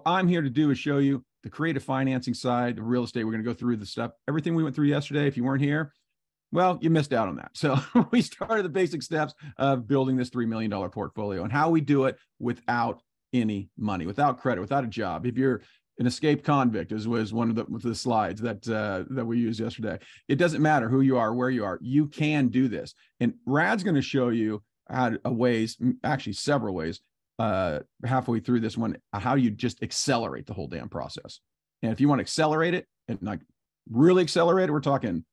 what I'm here to do is show you the creative financing side of real estate. We're going to go through the stuff, everything we went through yesterday. If you weren't here, well, you missed out on that. So we started the basic steps of building this $3 million portfolio and how we do it without any money, without credit, without a job. If you're an escaped convict, as was one of the, the slides that uh, that we used yesterday. It doesn't matter who you are, where you are, you can do this. And Rad's going to show you how a ways, actually several ways, uh, halfway through this one, how you just accelerate the whole damn process. And if you want to accelerate it and like really accelerate it, we're talking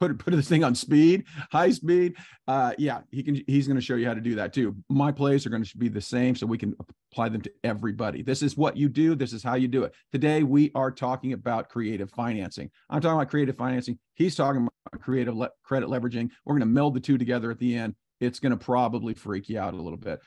put put this thing on speed, high speed. Uh, yeah, he can. He's going to show you how to do that too. My plays are going to be the same, so we can apply them to everybody. This is what you do. This is how you do it. Today we are talking about creative financing. I'm talking about creative financing. He's talking about creative le- credit leveraging. We're going to meld the two together at the end. It's going to probably freak you out a little bit.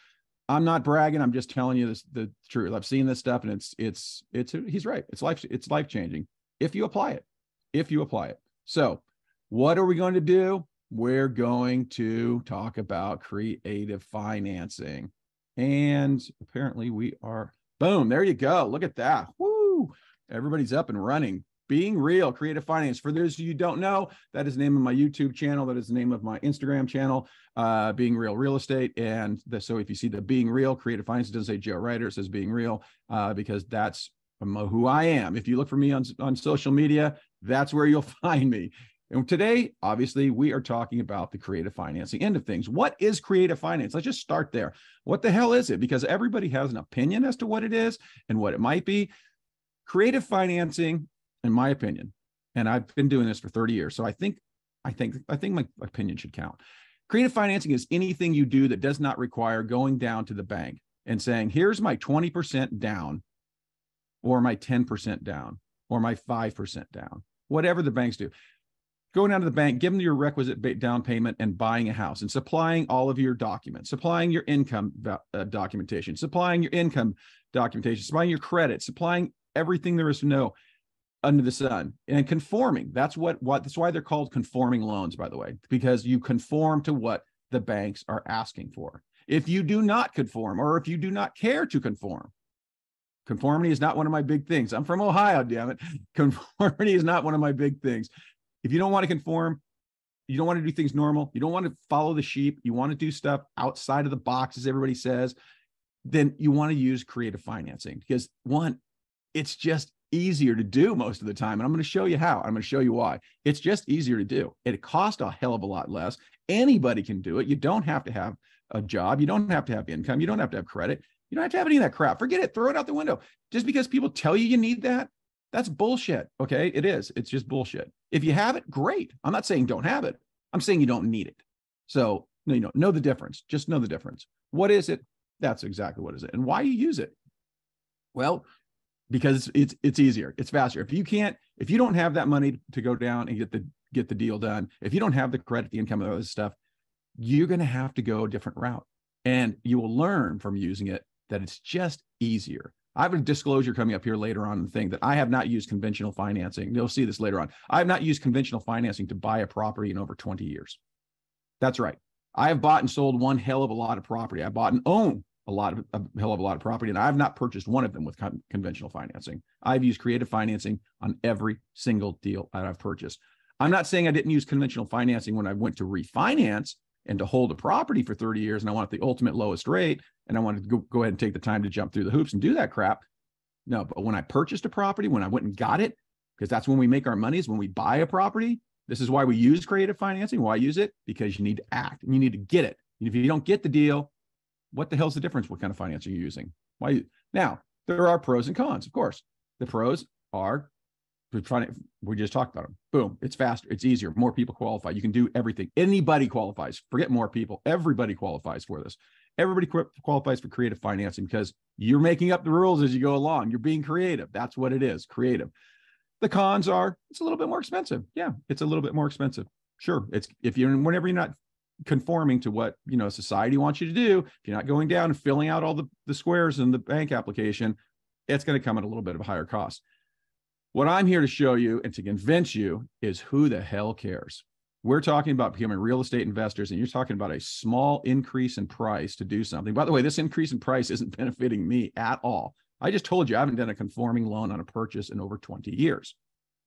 I'm not bragging. I'm just telling you this the truth. I've seen this stuff, and it's it's it's he's right. It's life it's life changing if you apply it. If you apply it. So what are we going to do? We're going to talk about creative financing. And apparently we are, boom, there you go. Look at that. Woo! Everybody's up and running. Being Real Creative Finance. For those of you don't know, that is the name of my YouTube channel. That is the name of my Instagram channel, uh, Being Real Real Estate. And the, so if you see the Being Real Creative Finance, it doesn't say Joe Reiter, it says Being Real, uh, because that's who I am. If you look for me on, on social media, that's where you'll find me. And today, obviously, we are talking about the creative financing end of things. What is creative finance? Let's just start there. What the hell is it? Because everybody has an opinion as to what it is and what it might be. Creative financing, in my opinion, and I've been doing this for 30 years, so I think, I think, I think my opinion should count. Creative financing is anything you do that does not require going down to the bank and saying, "Here's my 20% down, or my 10% down, or my 5% down." Whatever the banks do going down to the bank, giving your requisite down payment and buying a house and supplying all of your documents, supplying your income uh, documentation, supplying your income documentation, supplying your credit, supplying everything there is to know under the sun and conforming. That's what what that's why they're called conforming loans, by the way, because you conform to what the banks are asking for. If you do not conform or if you do not care to conform, conformity is not one of my big things. I'm from Ohio, damn it. Conformity is not one of my big things. If you don't want to conform, you don't want to do things normal, you don't want to follow the sheep, you want to do stuff outside of the box, as everybody says, then you want to use creative financing because one, it's just easier to do most of the time. And I'm going to show you how. I'm going to show you why. It's just easier to do. It costs a hell of a lot less. Anybody can do it. You don't have to have a job. You don't have to have income. You don't have to have credit. You don't have to have any of that crap. Forget it. Throw it out the window. Just because people tell you you need that that's bullshit. Okay. It is. It's just bullshit. If you have it, great. I'm not saying don't have it. I'm saying you don't need it. So, no, you know, know the difference. Just know the difference. What is it? That's exactly what is it. And why you use it? Well, because it's it's easier. It's faster. If you can't, if you don't have that money to go down and get the get the deal done, if you don't have the credit, the income, and other stuff, you're going to have to go a different route. And you will learn from using it that it's just easier. I have a disclosure coming up here later on the thing that I have not used conventional financing. You'll see this later on. I have not used conventional financing to buy a property in over 20 years. That's right. I have bought and sold one hell of a lot of property. I bought and own a lot of a hell of a lot of property, and I have not purchased one of them with con- conventional financing. I've used creative financing on every single deal that I've purchased. I'm not saying I didn't use conventional financing when I went to refinance and to hold a property for 30 years and I want the ultimate lowest rate and I wanted to go, go ahead and take the time to jump through the hoops and do that crap. No, but when I purchased a property, when I went and got it, because that's when we make our money is when we buy a property. This is why we use creative financing. Why use it? Because you need to act and you need to get it. If you don't get the deal, what the hell's the difference? What kind of financing you're using? Why? Now, there are pros and cons, of course. The pros are we're trying to, we just talked about them. Boom. It's faster. It's easier. More people qualify. You can do everything. Anybody qualifies. Forget more people. Everybody qualifies for this. Everybody qualifies for creative financing because you're making up the rules as you go along. You're being creative. That's what it is. Creative. The cons are it's a little bit more expensive. Yeah, it's a little bit more expensive. Sure. It's if you're whenever you're not conforming to what you know society wants you to do, if you're not going down and filling out all the, the squares in the bank application, it's going to come at a little bit of a higher cost. What I'm here to show you and to convince you is who the hell cares. We're talking about becoming real estate investors, and you're talking about a small increase in price to do something. By the way, this increase in price isn't benefiting me at all. I just told you I haven't done a conforming loan on a purchase in over 20 years.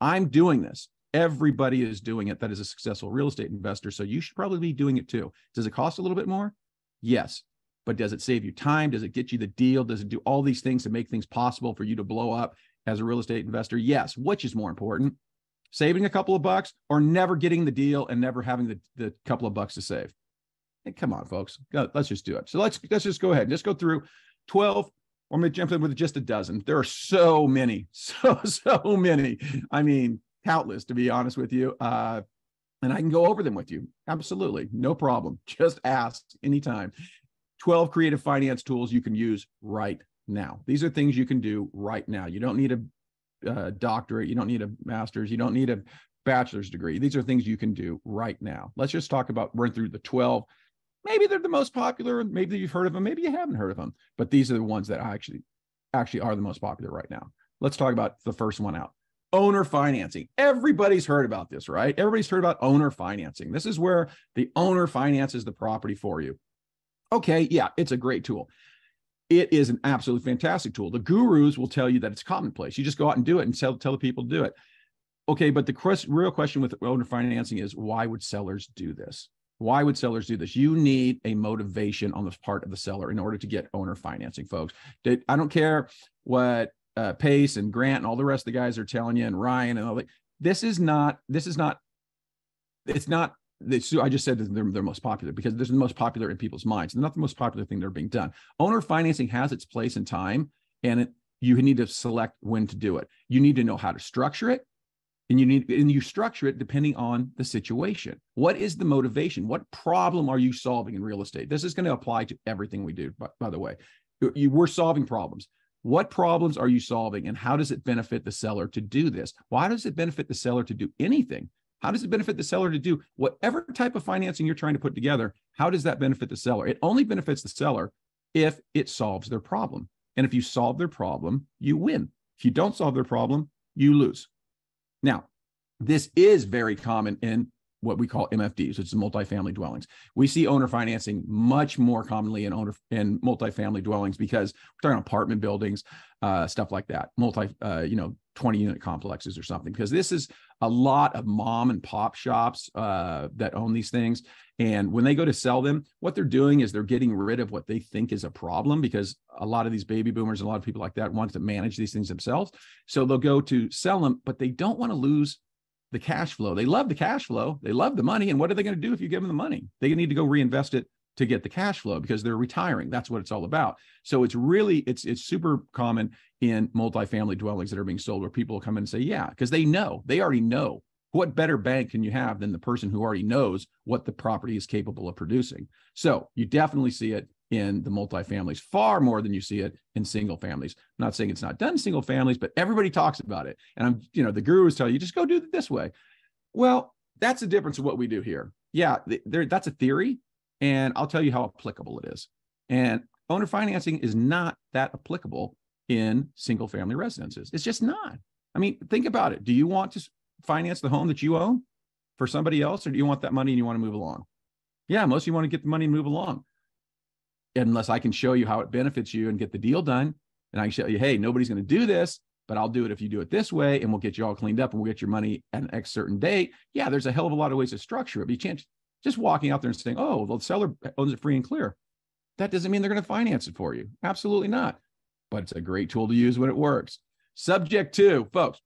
I'm doing this. Everybody is doing it that is a successful real estate investor. So you should probably be doing it too. Does it cost a little bit more? Yes. But does it save you time? Does it get you the deal? Does it do all these things to make things possible for you to blow up as a real estate investor? Yes. Which is more important? Saving a couple of bucks or never getting the deal and never having the, the couple of bucks to save? Hey, come on, folks. Go, let's just do it. So let's let's just go ahead and just go through 12 or I'm going to jump in with just a dozen. There are so many, so, so many. I mean, countless, to be honest with you. Uh, and I can go over them with you. Absolutely. No problem. Just ask anytime. 12 creative finance tools you can use right now. These are things you can do right now. You don't need a uh, doctorate. You don't need a master's. You don't need a bachelor's degree. These are things you can do right now. Let's just talk about run through the 12 maybe they're the most popular maybe you've heard of them maybe you haven't heard of them but these are the ones that actually actually are the most popular right now let's talk about the first one out owner financing. Everybody's heard about this right? Everybody's heard about owner financing. This is where the owner finances the property for you. Okay yeah it's a great tool. It is an absolutely fantastic tool. The gurus will tell you that it's commonplace. You just go out and do it and tell, tell the people to do it. Okay but the quest, real question with owner financing is why would sellers do this? Why would sellers do this? You need a motivation on the part of the seller in order to get owner financing, folks. I don't care what uh, Pace and Grant and all the rest of the guys are telling you, and Ryan and all that. This is not. This is not. It's not. This, I just said they're, they're most popular because this is the most popular in people's minds. They're not the most popular thing that are being done. Owner financing has its place in time, and it, you need to select when to do it. You need to know how to structure it and you need and you structure it depending on the situation what is the motivation what problem are you solving in real estate this is going to apply to everything we do by, by the way you, we're solving problems what problems are you solving and how does it benefit the seller to do this? Why does it benefit the seller to do anything? How does it benefit the seller to do whatever type of financing you're trying to put together how does that benefit the seller? It only benefits the seller if it solves their problem. And if you solve their problem you win. If you don't solve their problem you lose. Now, this is very common in what we call MFDs, which is multifamily dwellings. We see owner financing much more commonly in owner in multifamily dwellings because we're talking apartment buildings, uh, stuff like that, multi, uh, you know, 20 unit complexes or something. Because this is a lot of mom and pop shops uh, that own these things, and when they go to sell them, what they're doing is they're getting rid of what they think is a problem because a lot of these baby boomers and a lot of people like that want to manage these things themselves. So they'll go to sell them, but they don't want to lose the cash flow. They love the cash flow. They love the money. And what are they going to do if you give them the money? They need to go reinvest it to get the cash flow because they're retiring. That's what it's all about. So it's really it's it's super common in multifamily dwellings that are being sold where people come in and say, yeah, because they know they already know what better bank can you have than the person who already knows what the property is capable of producing? So you definitely see it in the multifamilies far more than you see it in single families. I'm not saying it's not done in single families, but everybody talks about it. And I'm, you know, the gurus tell you just go do it this way. Well, that's the difference of what we do here. Yeah, there, that's a theory, and I'll tell you how applicable it is. And owner financing is not that applicable in single family residences. It's just not. I mean, think about it. Do you want to finance the home that you own for somebody else, or do you want that money and you want to move along? Yeah, most of you want to get the money and move along unless I can show you how it benefits you and get the deal done. And I can show you, hey, nobody's going to do this, but I'll do it if you do it this way, and we'll get you all cleaned up and we'll get your money at an X certain date. Yeah, there's a hell of a lot of ways to structure it. But you can't just walking out there and saying, oh, the seller owns it free and clear. That doesn't mean they're going to finance it for you. Absolutely not. But it's a great tool to use when it works. Subject to, folks,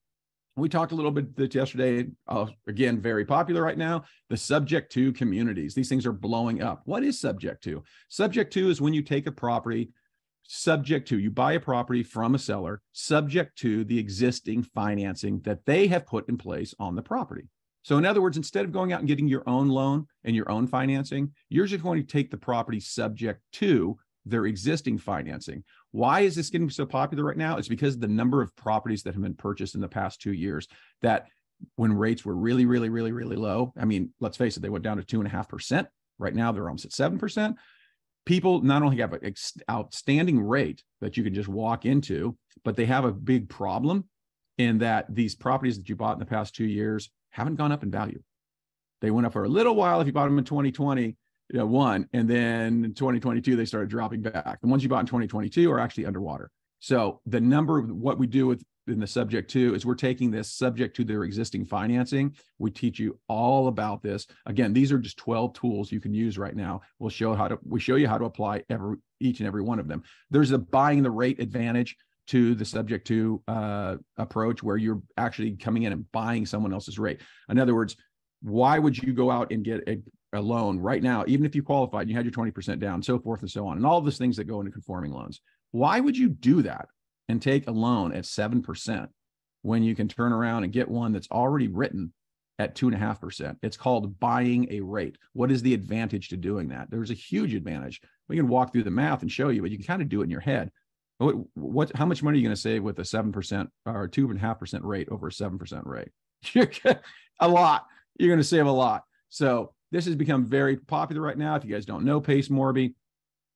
we talked a little bit that yesterday. Uh, again, very popular right now. The subject to communities. These things are blowing up. What is subject to? Subject to is when you take a property, subject to, you buy a property from a seller, subject to the existing financing that they have put in place on the property. So, in other words, instead of going out and getting your own loan and your own financing, you're just going to take the property subject to their existing financing. Why is this getting so popular right now? It's because the number of properties that have been purchased in the past two years that when rates were really, really, really, really low. I mean, let's face it, they went down to two and a half percent. Right now, they're almost at seven percent. People not only have an outstanding rate that you can just walk into, but they have a big problem in that these properties that you bought in the past two years haven't gone up in value. They went up for a little while if you bought them in 2020, you know, one, and then in 2022 they started dropping back. The ones you bought in 2022 are actually underwater. So the number, of what we do with in the subject to is we're taking this subject to their existing financing. We teach you all about this. Again, these are just 12 tools you can use right now. We'll show how to we show you how to apply every each and every one of them. There's a buying the rate advantage to the subject to uh, approach where you're actually coming in and buying someone else's rate. In other words, why would you go out and get a, a loan right now, even if you qualified and you had your 20% down, so forth and so on, and all of those things that go into conforming loans? Why would you do that and take a loan at 7% when you can turn around and get one that's already written at 2.5%? It's called buying a rate. What is the advantage to doing that? There's a huge advantage. We can walk through the math and show you, but you can kind of do it in your head. What, what how much money are you going to save with a 7% or 2.5% rate over a 7% rate? a lot. You're going to save a lot. So this has become very popular right now. If you guys don't know Pace Morby,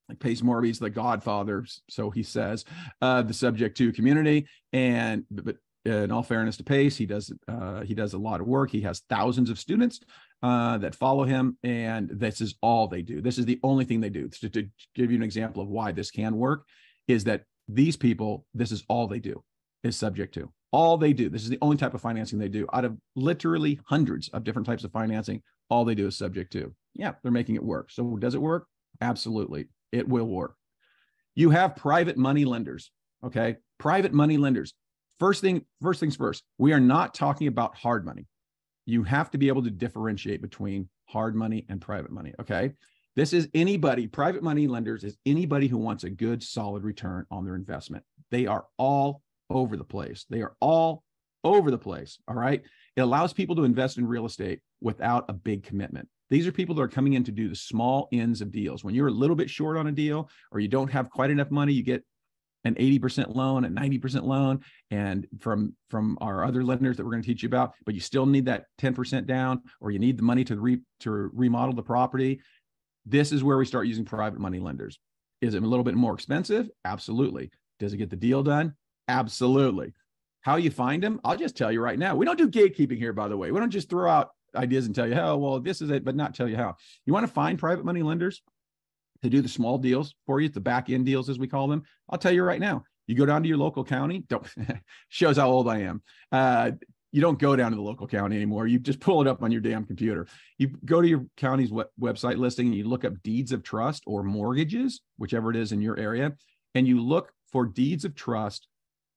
like Pace Morby's the godfather, so he says, uh, the subject to community. And but in all fairness to Pace, he does uh, he does a lot of work. He has thousands of students uh, that follow him, and this is all they do. This is the only thing they do. To, to give you an example of why this can work, is that these people, this is all they do, is subject to. All they do. This is the only type of financing they do. Out of literally hundreds of different types of financing, all they do is subject to. Yeah, they're making it work. So does it work? Absolutely it will work. You have private money lenders. Okay. Private money lenders. First thing, first things first, we are not talking about hard money. You have to be able to differentiate between hard money and private money. Okay. This is anybody, private money lenders is anybody who wants a good, solid return on their investment. They are all over the place. They are all over the place. All right. It allows people to invest in real estate without a big commitment. These are people that are coming in to do the small ends of deals. When you're a little bit short on a deal or you don't have quite enough money, you get an 80% loan, a 90% loan, and from from our other lenders that we're going to teach you about, but you still need that 10% down, or you need the money to re to remodel the property. This is where we start using private money lenders. Is it a little bit more expensive? Absolutely. Does it get the deal done? Absolutely. How you find them? I'll just tell you right now. We don't do gatekeeping here, by the way. We don't just throw out ideas and tell you how, well, this is it, but not tell you how. You want to find private money lenders to do the small deals for you, the back end deals, as we call them. I'll tell you right now, you go down to your local county, don't shows how old I am. Uh, you don't go down to the local county anymore. You just pull it up on your damn computer. You go to your county's web- website listing and you look up deeds of trust or mortgages, whichever it is in your area, and you look for deeds of trust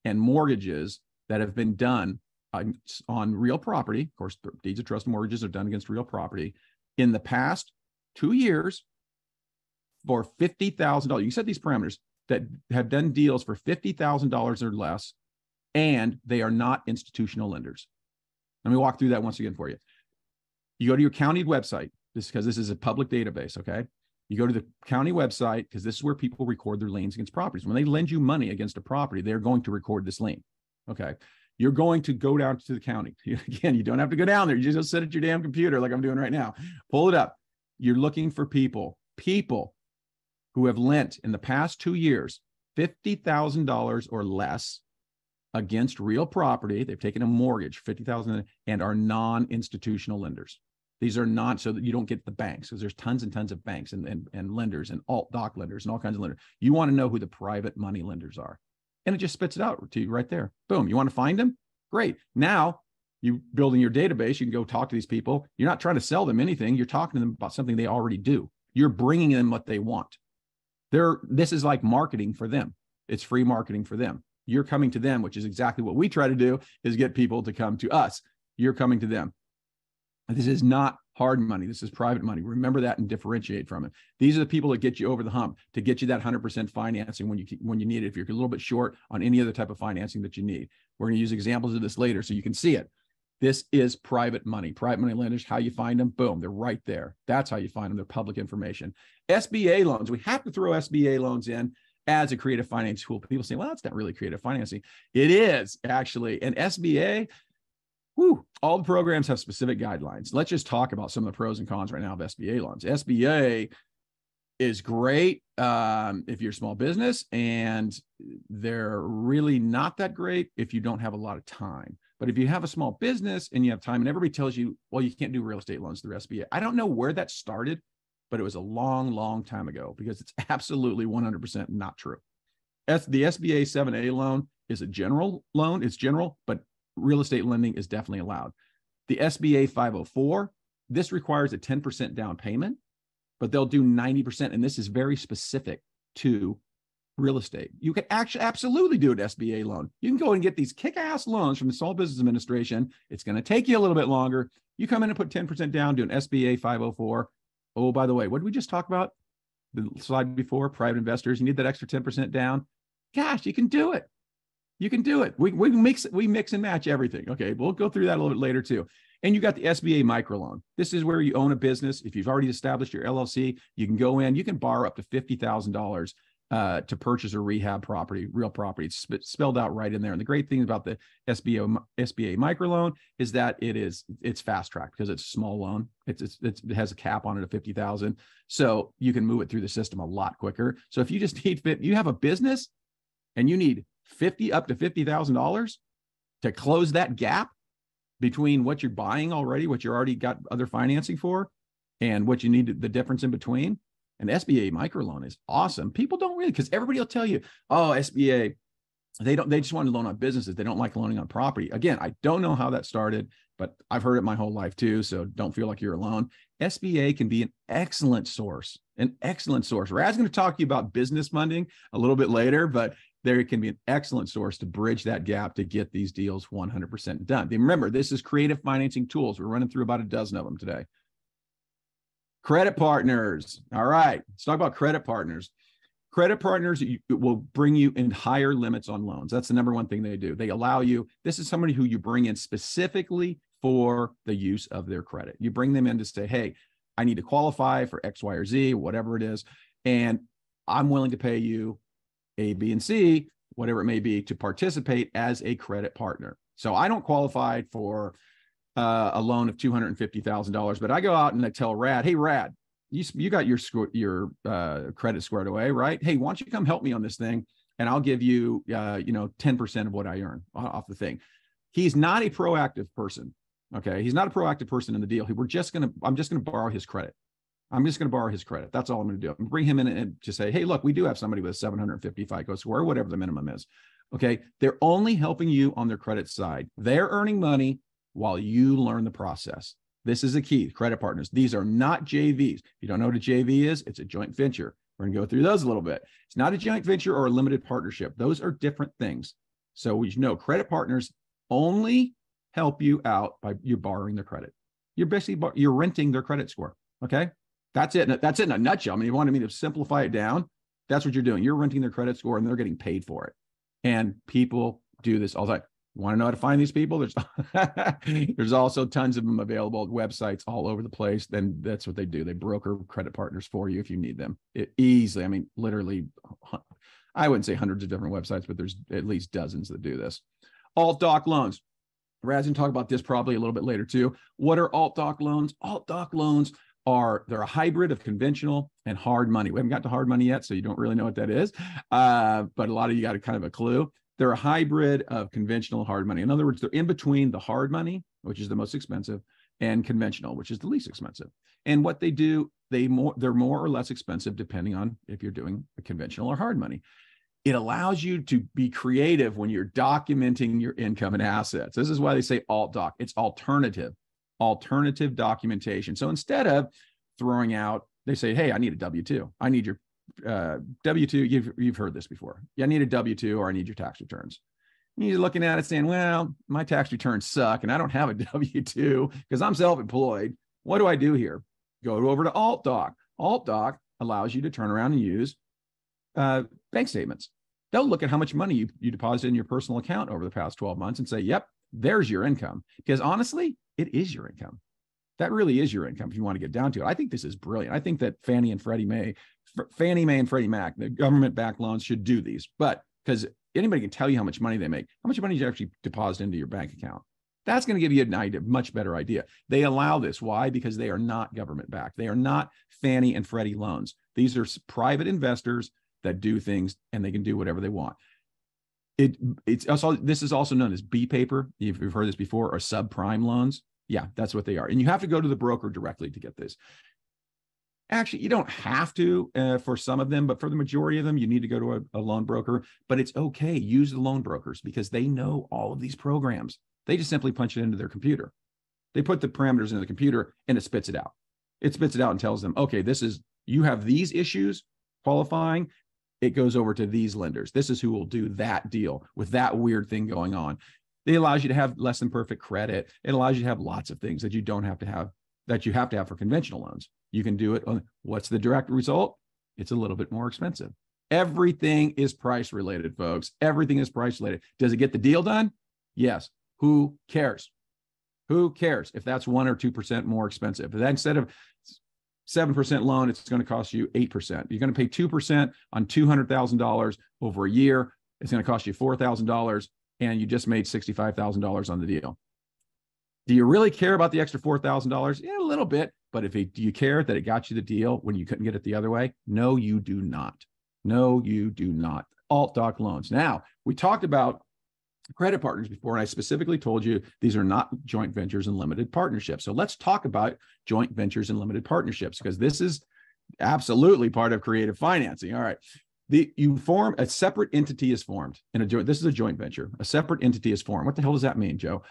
and mortgages that have been done on, on real property. Of course, deeds of trust and mortgages are done against real property. In the past two years, for fifty thousand dollars, you set these parameters that have done deals for fifty thousand dollars or less, and they are not institutional lenders. Let me walk through that once again for you. You go to your county website, this because this is a public database. Okay, you go to the county website because this is where people record their liens against properties. When they lend you money against a property, they're going to record this lien. Okay you're going to go down to the county. Again, you don't have to go down there. You just sit at your damn computer like I'm doing right now. Pull it up. You're looking for people, people who have lent in the past two years $50,000 or less against real property. They've taken a mortgage, 50,000 and are non-institutional lenders. These are not so that you don't get the banks because there's tons and tons of banks and, and, and lenders and alt doc lenders and all kinds of lenders. You want to know who the private money lenders are and it just spits it out to you right there. Boom. You want to find them? Great. Now you building your database, you can go talk to these people. You're not trying to sell them anything. You're talking to them about something they already do. You're bringing them what they want. They're, this is like marketing for them. It's free marketing for them. You're coming to them, which is exactly what we try to do is get people to come to us. You're coming to them. This is not hard money. This is private money. Remember that and differentiate from it. These are the people that get you over the hump to get you that 100% financing when you when you need it. If you're a little bit short on any other type of financing that you need, we're going to use examples of this later so you can see it. This is private money. Private money lenders, how you find them? Boom, they're right there. That's how you find them. They're public information. SBA loans. We have to throw SBA loans in as a creative finance tool. People say, well, that's not really creative financing. It is actually. And SBA, All the programs have specific guidelines. Let's just talk about some of the pros and cons right now of SBA loans. SBA is great um, if you're a small business, and they're really not that great if you don't have a lot of time. But if you have a small business and you have time, and everybody tells you, well, you can't do real estate loans through SBA. I don't know where that started, but it was a long, long time ago because it's absolutely 100% not true. The SBA 7A loan is a general loan, it's general, but real estate lending is definitely allowed. The SBA 504, this requires a 10% down payment, but they'll do 90%. And this is very specific to real estate. You can actually absolutely do an SBA loan. You can go and get these kick ass loans from the Small Business Administration. It's going to take you a little bit longer. You come in and put 10% down, do an SBA 504. Oh, by the way, what did we just talk about? The slide before private investors. You need that extra 10% down. Gosh, you can do it. You can do it. We, we mix we mix and match everything. Okay, we'll go through that a little bit later too. And you got the SBA microloan. This is where you own a business. If you've already established your LLC, you can go in. You can borrow up to fifty thousand uh, dollars to purchase a rehab property, real property. It's sp- spelled out right in there. And the great thing about the SBA SBA microloan is that it is it's fast track because it's a small loan. It's, it's, it's it has a cap on it of fifty thousand, so you can move it through the system a lot quicker. So if you just need fit, you have a business, and you need 50 up to $50,000 to close that gap between what you're buying already, what you already got other financing for, and what you need the difference in between. An SBA microloan is awesome. People don't really because everybody will tell you, oh, SBA, they don't, they just want to loan on businesses. They don't like loaning on property. Again, I don't know how that started, but I've heard it my whole life too. So don't feel like you're alone. SBA can be an excellent source, an excellent source. Rad's going to talk to you about business funding a little bit later, but there can be an excellent source to bridge that gap to get these deals 100% done. Remember, this is creative financing tools. We're running through about a dozen of them today. Credit partners. All right, let's talk about credit partners. Credit partners will bring you in higher limits on loans. That's the number one thing they do. They allow you, this is somebody who you bring in specifically for the use of their credit. You bring them in to say, hey, I need to qualify for X, Y, or Z, whatever it is. And I'm willing to pay you a, B, and C, whatever it may be, to participate as a credit partner. So I don't qualify for uh, a loan of two hundred and fifty thousand dollars, but I go out and I tell Rad, "Hey, Rad, you you got your your uh, credit squared away, right? Hey, why don't you come help me on this thing, and I'll give you uh, you know ten percent of what I earn off the thing." He's not a proactive person. Okay, he's not a proactive person in the deal. We're just gonna I'm just gonna borrow his credit. I'm just going to borrow his credit. That's all I'm going to do. I'm bring him in and just say, hey, look, we do have somebody with a 750 FICO score, whatever the minimum is. Okay. They're only helping you on their credit side. They're earning money while you learn the process. This is the key credit partners. These are not JVs. If you don't know what a JV is, it's a joint venture. We're going to go through those a little bit. It's not a joint venture or a limited partnership. Those are different things. So we know credit partners only help you out by you borrowing their credit. You're basically you're renting their credit score. Okay. That's it. That's it in a nutshell. I mean, you wanted me to simplify it down. That's what you're doing. You're renting their credit score and they're getting paid for it. And people do this all the time. Want to know how to find these people? There's there's also tons of them available websites all over the place. Then that's what they do. They broker credit partners for you if you need them. It easily, I mean, literally, I wouldn't say hundreds of different websites, but there's at least dozens that do this. Alt doc loans. Gonna talk about this probably a little bit later too. What are alt doc loans? Alt doc loans are they're a hybrid of conventional and hard money. We haven't got to hard money yet, so you don't really know what that is. Uh, but a lot of you got a kind of a clue. They're a hybrid of conventional hard money. In other words, they're in between the hard money, which is the most expensive, and conventional, which is the least expensive. And what they do, they more they're more or less expensive depending on if you're doing a conventional or hard money. It allows you to be creative when you're documenting your income and assets. This is why they say alt doc. It's alternative alternative documentation. So instead of throwing out, they say, hey, I need a W 2. I need your uh, W 2. You've, you've heard this before. Yeah, I need a W 2 or I need your tax returns. And you're looking at it saying, well, my tax returns suck and I don't have a W 2 because I'm self employed. What do I do here? Go over to AltDoc. AltDoc allows you to turn around and use uh, bank statements. They'll look at how much money you, you deposited in your personal account over the past 12 months and say, yep, there's your income. Because honestly, it is your income. That really is your income if you want to get down to it. I think this is brilliant. I think that Fannie and Freddie Mae, Fannie Mae and Freddie Mac, the government backed loans should do these. But because anybody can tell you how much money they make, how much money you actually deposit into your bank account. That's going to give you an idea, much better idea. They allow this. Why? Because they are not government backed. They are not Fannie and Freddie loans. These are private investors that do things and they can do whatever they want. It it's also this is also known as B paper. If you've heard this before, or subprime loans. Yeah, that's what they are. And you have to go to the broker directly to get this. Actually, you don't have to uh, for some of them, but for the majority of them, you need to go to a, a loan broker. But it's okay. Use the loan brokers because they know all of these programs. They just simply punch it into their computer. They put the parameters into the computer and it spits it out. It spits it out and tells them, okay, this is, you have these issues qualifying. It goes over to these lenders. This is who will do that deal with that weird thing going on. It allows you to have less than perfect credit. It allows you to have lots of things that you don't have to have, that you have to have for conventional loans. You can do it on what's the direct result? It's a little bit more expensive. Everything is price related, folks. Everything is price related. Does it get the deal done? Yes. Who cares? Who cares if that's one or 2% more expensive? That instead of 7% loan, it's going to cost you 8%. You're going to pay 2% on $200,000 over a year. It's going to cost you $4,000 and you just made $65,000 on the deal. Do you really care about the extra $4,000? Yeah, a little bit. But if it, do you care that it got you the deal when you couldn't get it the other way? No, you do not. No, you do not. Alt doc loans. Now, we talked about credit partners before, and I specifically told you these are not joint ventures and limited partnerships. So let's talk about joint ventures and limited partnerships because this is absolutely part of creative financing. All right. The, you form a separate entity is formed in a joint. This is a joint venture. A separate entity is formed. What the hell does that mean, Joe?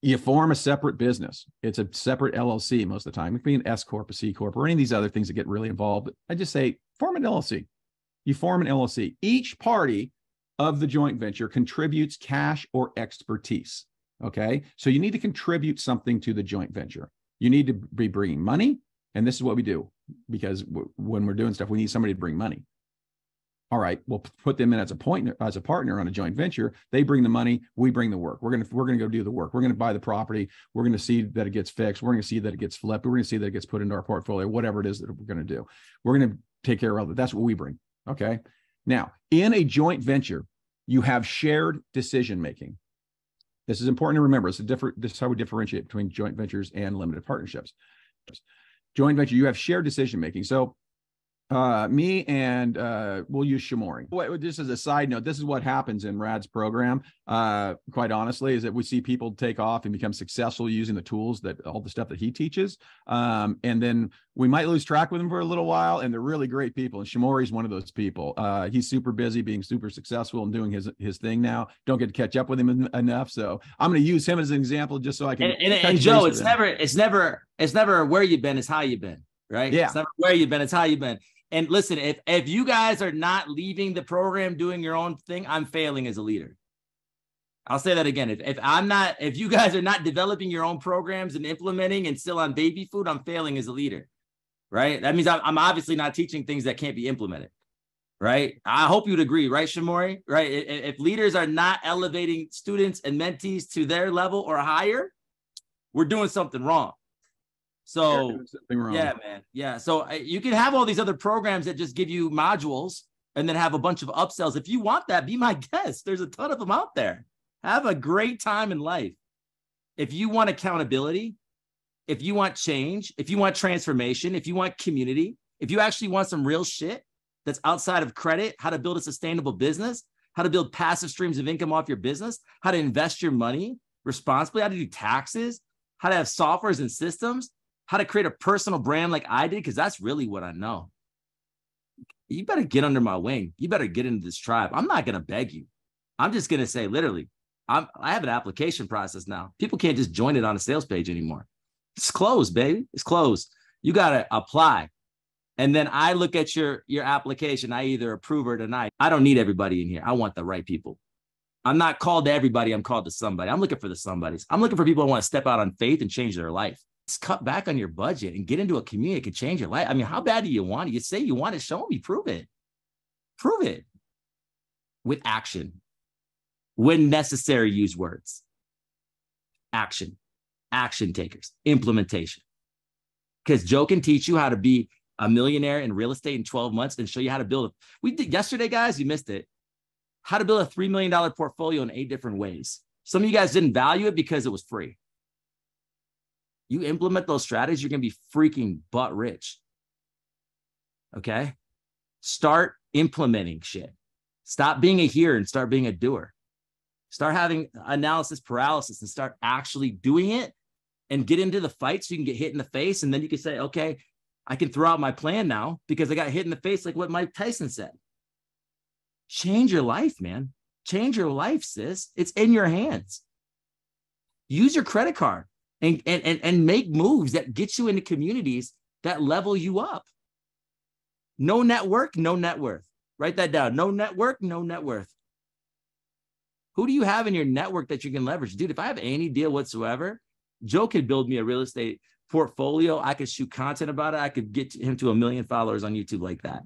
you form a separate business. It's a separate LLC most of the time. It can be an S corp, a C corp, or any of these other things that get really involved. I just say form an LLC. You form an LLC. Each party of the joint venture contributes cash or expertise. Okay, so you need to contribute something to the joint venture. You need to be bringing money, and this is what we do because w- when we're doing stuff, we need somebody to bring money all right, we'll put them in as a point as a partner on a joint venture. They bring the money, we bring the work. We're gonna we're gonna go do the work. We're gonna buy the property. We're gonna see that it gets fixed. We're gonna see that it gets flipped. We're gonna see that it gets put into our portfolio. Whatever it is that we're gonna do, we're gonna take care of it. That's what we bring. Okay. Now, in a joint venture, you have shared decision making. This is important to remember. It's a different. This is how we differentiate between joint ventures and limited partnerships. Joint venture, you have shared decision making. So uh, me and uh, we'll use Shamoring. Just as a side note, this is what happens in Rad's program. Uh, quite honestly, is that we see people take off and become successful using the tools that all the stuff that he teaches, um, and then we might lose track with them for a little while. And they're really great people. And Shamori is one of those people. Uh, he's super busy, being super successful and doing his his thing now. Don't get to catch up with him en- enough, so I'm going to use him as an example just so I can. And, and, and Joe, it's never, it's never, it's never where you've been, it's how you've been, right? Yeah. It's never where you've been, it's how you've been and listen, if if you guys are not leaving the program doing your own thing, I'm failing as a leader. I'll say that again. If, if I'm not, if you guys are not developing your own programs and implementing and still on baby food, I'm failing as a leader. Right. That means I'm, obviously not teaching things that can't be implemented. Right. I hope you'd agree, right, Shamori? Right. If, if leaders are not elevating students and mentees to their level or higher, we're doing something wrong. So yeah, man. Yeah. So you can have all these other programs that just give you modules and then have a bunch of upsells. If you want that, be my guest. There's a ton of them out there. Have a great time in life. If you want accountability, if you want change, if you want transformation, if you want community, if you actually want some real shit that's outside of credit, how to build a sustainable business, how to build passive streams of income off your business, how to invest your money responsibly, how to do taxes, how to have softwares and systems, how to create a personal brand like I did, because that's really what I know. You better get under my wing. You better get into this tribe. I'm not going to beg you. I'm just going to say, literally, I'm, I have an application process now. People can't just join it on a sales page anymore. It's closed, baby. It's closed. You got to apply. And then I look at your your application. I either approve or deny. I don't need everybody in here. I want the right people. I'm not called to everybody. I'm called to somebody. I'm looking for the somebodies. I'm looking for people who want to step out on faith and change their life cut back on your budget and get into a community that could change your life. I mean, how bad do you want it? You say you want it, show me, prove it. Prove it with action. When necessary, use words. Action, action takers, implementation. Because Joe can teach you how to be a millionaire in real estate in 12 months and show you how to build. We did yesterday, guys, you missed it. How to build a $3 million portfolio in eight different ways. Some of you guys didn't value it because it was free you implement those strategies, you're going to be freaking butt rich. Okay. Start implementing shit. Stop being a hearer and start being a doer. Start having analysis paralysis and start actually doing it and get into the fight so you can get hit in the face. And then you can say, okay, I can throw out my plan now because I got hit in the face, like what Mike Tyson said. Change your life, man. Change your life, sis. It's in your hands. Use your credit card and, and, and, and make moves that get you into communities that level you up. No network, no net worth. Write that down. No network, no net worth. Who do you have in your network that you can leverage? Dude, if I have any deal whatsoever, Joe could build me a real estate portfolio. I could shoot content about it. I could get him to a million followers on YouTube like that.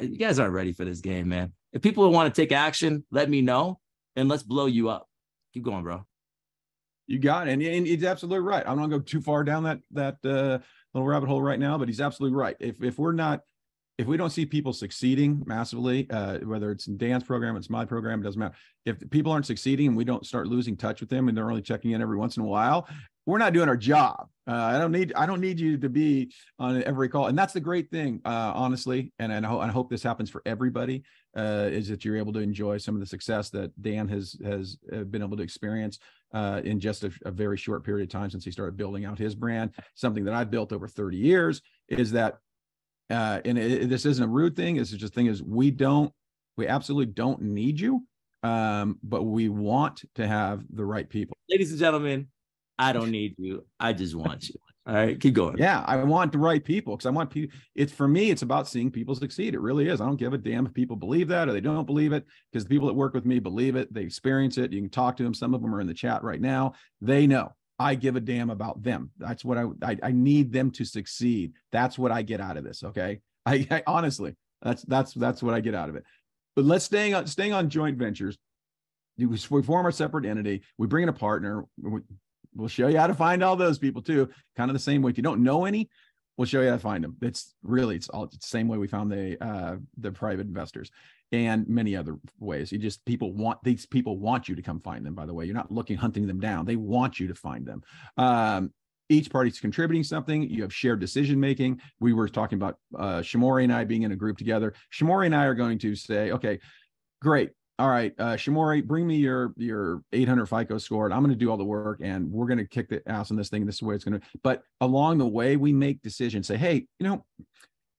You guys aren't ready for this game, man. If people want to take action, let me know and let's blow you up. Keep going, bro. You got it. And, he's absolutely right. I'm not going to go too far down that that uh, little rabbit hole right now, but he's absolutely right. If if we're not if we don't see people succeeding massively, uh, whether it's in dance program, it's my program, it doesn't matter. If people aren't succeeding and we don't start losing touch with them and they're only checking in every once in a while, we're not doing our job. Uh, I don't need I don't need you to be on every call, and that's the great thing, uh, honestly. And, and I, ho- I, hope this happens for everybody. Uh, is that you're able to enjoy some of the success that Dan has has uh, been able to experience uh, in just a, a, very short period of time since he started building out his brand. Something that I've built over 30 years is that, uh, and it, this isn't a rude thing. This is just thing is we don't we absolutely don't need you, um, but we want to have the right people. Ladies and gentlemen, I don't need you. I just want you. All right, keep going. Yeah, I want the right people because I want people. It's for me, it's about seeing people succeed. It really is. I don't give a damn if people believe that or they don't believe it because the people that work with me believe it. They experience it. You can talk to them. Some of them are in the chat right now. They know. I give a damn about them. That's what I I, I need them to succeed. That's what I get out of this. Okay. I, I honestly, that's that's that's what I get out of it. But let's staying on staying on joint ventures. We form a separate entity. We bring in a partner we'll show you how to find all those people too. Kind of the same way. If you don't know any, we'll show you how to find them. It's really it's all it's the same way we found the uh the private investors and many other ways. You just people want these people want you to come find them. By the way, you're not looking hunting them down. They want you to find them. Um, each party's contributing something. You have shared decision making. We were talking about uh, Shamori and I being in a group together. Shamori and I are going to say, okay, great all right, uh, Shamori, bring me your your 800 FICO score, and I'm going to do all the work, and we're going to kick the ass on this thing. This is the way it's going to. But along the way, we make decisions. Say, hey, you know,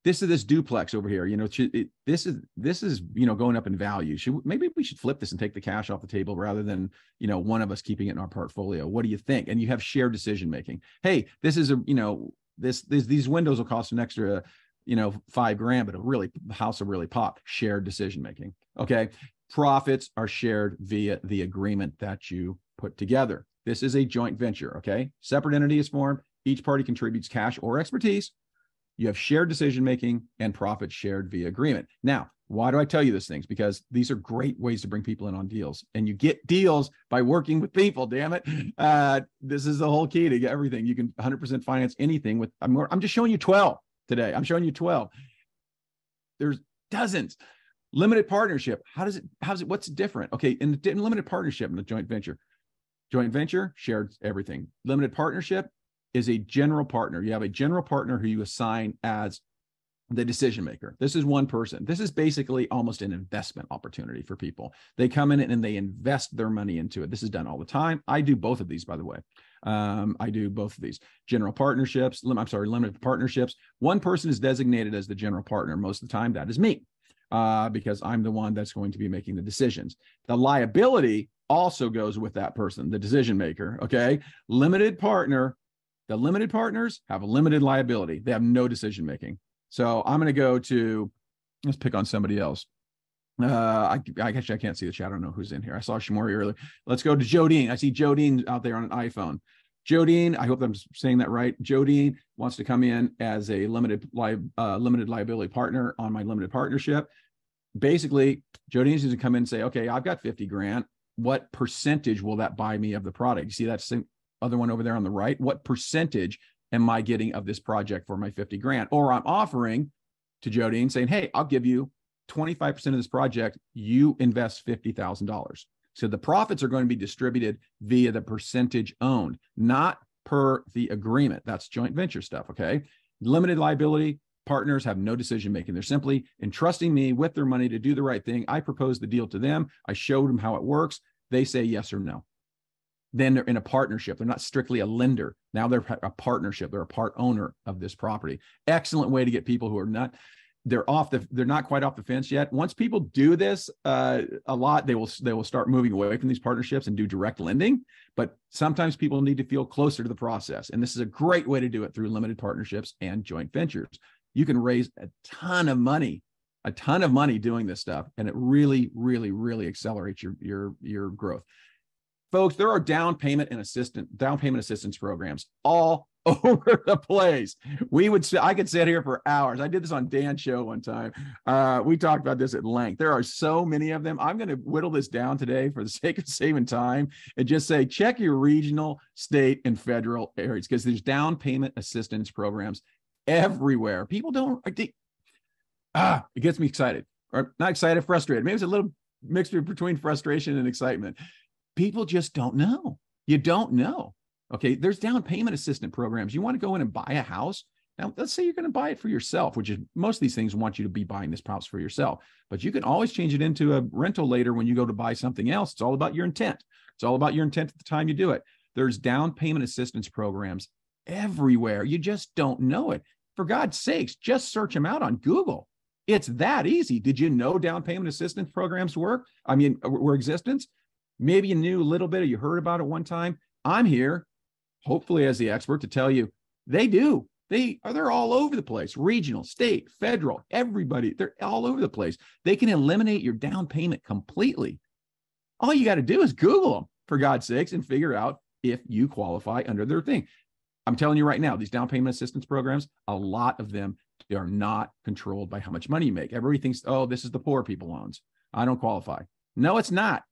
this is this duplex over here. You know, it, this is this is you know going up in value. Should maybe we should flip this and take the cash off the table rather than you know one of us keeping it in our portfolio. What do you think? And you have shared decision making. Hey, this is a you know this, this these windows will cost an extra you know five grand, but a really house will really pop. Shared decision making. Okay, profits are shared via the agreement that you put together. This is a joint venture, okay? Separate entity is formed. Each party contributes cash or expertise. You have shared decision making and profits shared via agreement. Now, why do I tell you these things? Because these are great ways to bring people in on deals, and you get deals by working with people. Damn it! Uh, this is the whole key to everything. You can 100% finance anything with. I'm, I'm just showing you 12 today. I'm showing you 12. There's dozens limited partnership. How does it how's it what's different? Okay in, in limited partnership in the joint venture. Joint venture shared everything. Limited partnership is a general partner. You have a general partner who you assign as the decision maker. This is one person. This is basically almost an investment opportunity for people. They come in and they invest their money into it. This is done all the time. I do both of these by the way. Um, i do both of these. General partnerships i'm sorry limited partnerships. One person is designated as the general partner most of the time. That is me uh, because I'm the one that's going to be making the decisions. The liability also goes with that person, the decision maker. Okay. Limited partner, the limited partners have a limited liability, they have no decision making. So I'm going to go to, let's pick on somebody else. Uh, I, I actually I can't see the chat. I don't know who's in here. I saw Shamori earlier. Let's go to Jodine. I see Jodine out there on an iPhone. Jodine, I hope I'm saying that right. Jodine wants to come in as a limited li- uh, limited liability partner on my limited partnership basically Joe needs to come in and say, okay, I've got 50 grand. What percentage will that buy me of the product? You see that same other one over there on the right? What percentage am I getting of this project for my 50 grand? Or I'm offering to Jodine saying, hey, I'll give you 25% of this project. You invest $50,000. So the profits are going to be distributed via the percentage owned, not per the agreement. That's joint venture stuff. Okay. Limited liability, partners have no decision making. They're simply entrusting me with their money to do the right thing. I propose the deal to them. I showed them how it works. They say yes or no. then they're in a partnership. They're not strictly a lender. Now they're a partnership. They're a part owner of this property. Excellent way to get people who are not they're off the they're not quite off the fence yet. Once people do this uh, a lot, they will they will start moving away from these partnerships and do direct lending. But sometimes people need to feel closer to the process, and this is a great way to do it through limited partnerships and joint ventures. You can raise a ton of money, a ton of money doing this stuff, and it really, really, really accelerates your your your growth folks, there are down payment and assistant down payment assistance programs all over the place. We would I could sit here for hours. I did this on Dan's show one time. Uh, we talked about this at length. There are so many of them. I'm going to whittle this down today for the sake of saving time and just say check your regional, state, and federal areas because there's down payment assistance programs everywhere. People don't ah, it gets me excited. Or not excited, frustrated. Maybe it's a little mixture between frustration and excitement people just don't know. You don't know. Okay. There's down payment assistant programs. You want to go in and buy a house. Now, let's say you're going to buy it for yourself, which is most of these things want you to be buying this house for yourself, but you can always change it into a rental later when you go to buy something else. It's all about your intent. It's all about your intent at the time you do it. There's down payment assistance programs everywhere. You just don't know it. For God's sakes, just search them out on Google. It's that easy. Did you know down payment assistance programs work? I mean, uh, were existence? Maybe you knew a little bit or you heard about it one time. I'm here, hopefully, as the expert to tell you they do. They are they're all over the place, regional, state, federal, everybody, they're all over the place. They can eliminate your down payment completely. All you got to do is Google them, for God's sakes, and figure out if you qualify under their thing. I'm telling you right now, these down payment assistance programs, a lot of them they are not controlled by how much money you make. Everybody thinks, oh, this is the poor people loans. I don't qualify. No, it's not.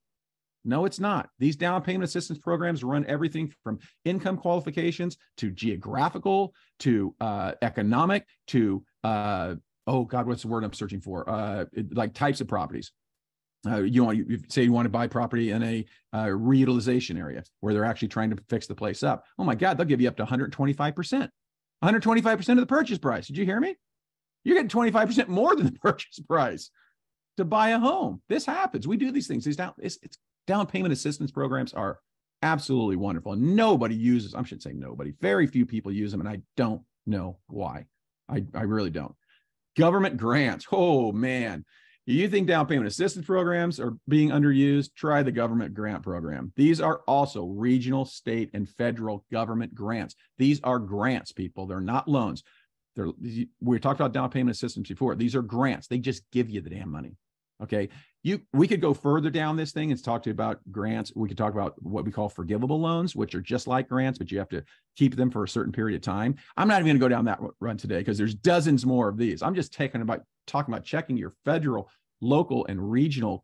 No, it's not. These down payment assistance programs run everything from income qualifications to geographical to uh, economic to uh, oh god, what's the word I'm searching for? Uh, like types of properties. Uh, you want you say you want to buy property in a uh, reutilization area where they're actually trying to fix the place up. Oh my God, they'll give you up to 125 percent, 125 percent of the purchase price. Did you hear me? You're getting 25 percent more than the purchase price to buy a home. This happens. We do these things. These down. It's, it's down payment assistance programs are absolutely wonderful. Nobody uses, I should say nobody, very few people use them, and I don't know why. I, I really don't. Government grants. Oh man. You think down payment assistance programs are being underused? Try the government grant program. These are also regional, state, and federal government grants. These are grants, people. They're not loans. They're, we talked about down payment assistance before. These are grants. They just give you the damn money. Okay. You we could go further down this thing and talk to you about grants. We could talk about what we call forgivable loans, which are just like grants, but you have to keep them for a certain period of time. I'm not even going to go down that run today because there's dozens more of these. I'm just taking about talking about checking your federal, local, and regional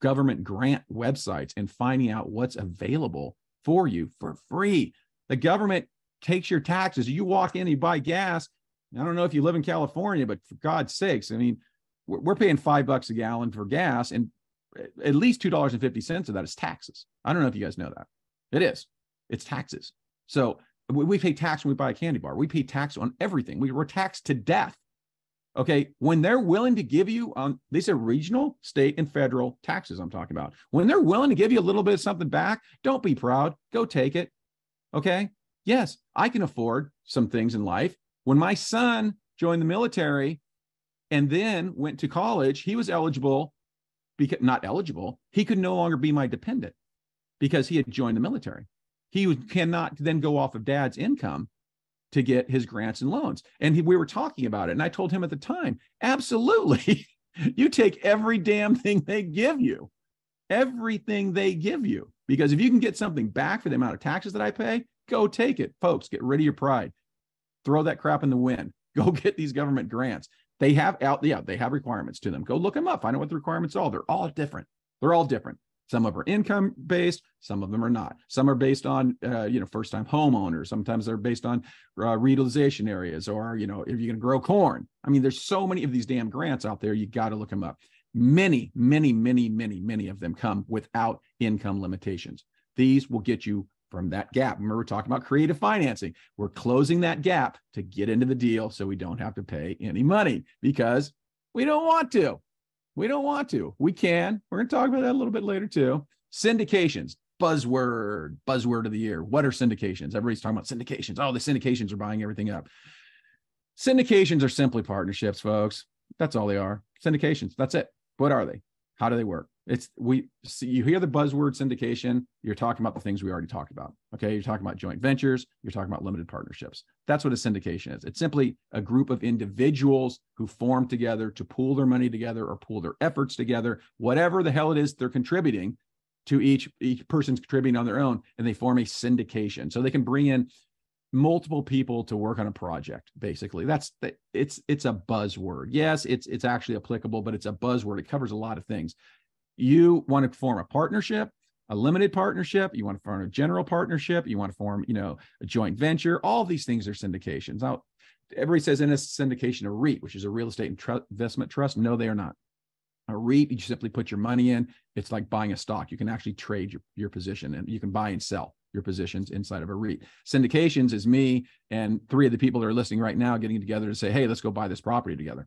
government grant websites and finding out what's available for you for free. The government takes your taxes. You walk in, you buy gas. I don't know if you live in California, but for God's sakes, I mean, we're paying five bucks a gallon for gas, and at least two dollars and fifty cents of that is taxes. I don't know if you guys know that. It is. It's taxes. So we, we pay tax when we buy a candy bar. We pay tax on everything. We, we're taxed to death. Okay, when they're willing to give you on um, these are regional, state, and federal taxes I'm talking about. When they're willing to give you a little bit of something back, don't be proud. Go take it. Okay. Yes, I can afford some things in life. When my son joined the military, and then went to college, he was eligible, because not eligible, he could no longer be my dependent because he had joined the military. He cannot then go off of dad's income to get his grants and loans. And he, we were talking about it. And I told him at the time, absolutely. you take every damn thing they give you, everything they give you. Because if you can get something back for the amount of taxes that I pay, go take it. Folks, get rid of your pride. Throw that crap in the wind. Go get these government grants. They have out, yeah, they have requirements to them. Go look them up. Find out what the requirements are. They're all different. They're all different. Some of them are income based, some of them are not. Some are based on, uh, you know, first time homeowners. Sometimes they're based on uh, reutilization areas, or you know, if you're going to grow corn. I mean, there's so many of these damn grants out there. You got to look them up. Many, many, many, many, many of them come without income limitations. These will get you from that gap. Remember, we're talking about creative financing. We're closing that gap to get into the deal so we don't have to pay any money because we don't want to. We don't want to. We can. We're going to talk about that a little bit later too. Syndications. buzzword, buzzword of the year. What are syndications? Everybody's talking about syndications. Oh, the syndications are buying everything up. Syndications are simply partnerships, folks. That's all they are. Syndications. That's it. What are they? How do they work? It's we see you hear the buzzword syndication, you're talking about the things we already talked about. Okay. You're talking about joint ventures, you're talking about limited partnerships. That's what a syndication is. It's simply a group of individuals who form together to pool their money together or pool their efforts together, whatever the hell it is they're contributing to each each person's contributing on their own, and they form a syndication. So they can bring in multiple people to work on a project basically that's the, it's it's a buzzword yes it's it's actually applicable but it's a buzzword it covers a lot of things you want to form a partnership a limited partnership. You want to form a general partnership. You want to form you know a joint venture. All these things are syndications. Now everybody says in a syndication a REIT which is a real estate investment trust. No they are not. A REIT you simply put your money in. It's like buying a stock. You can actually trade your, your position and you can buy and sell your positions inside of a REIT. Syndications is me and three of the people that are listening right now getting together to say, hey, let's go buy this property together.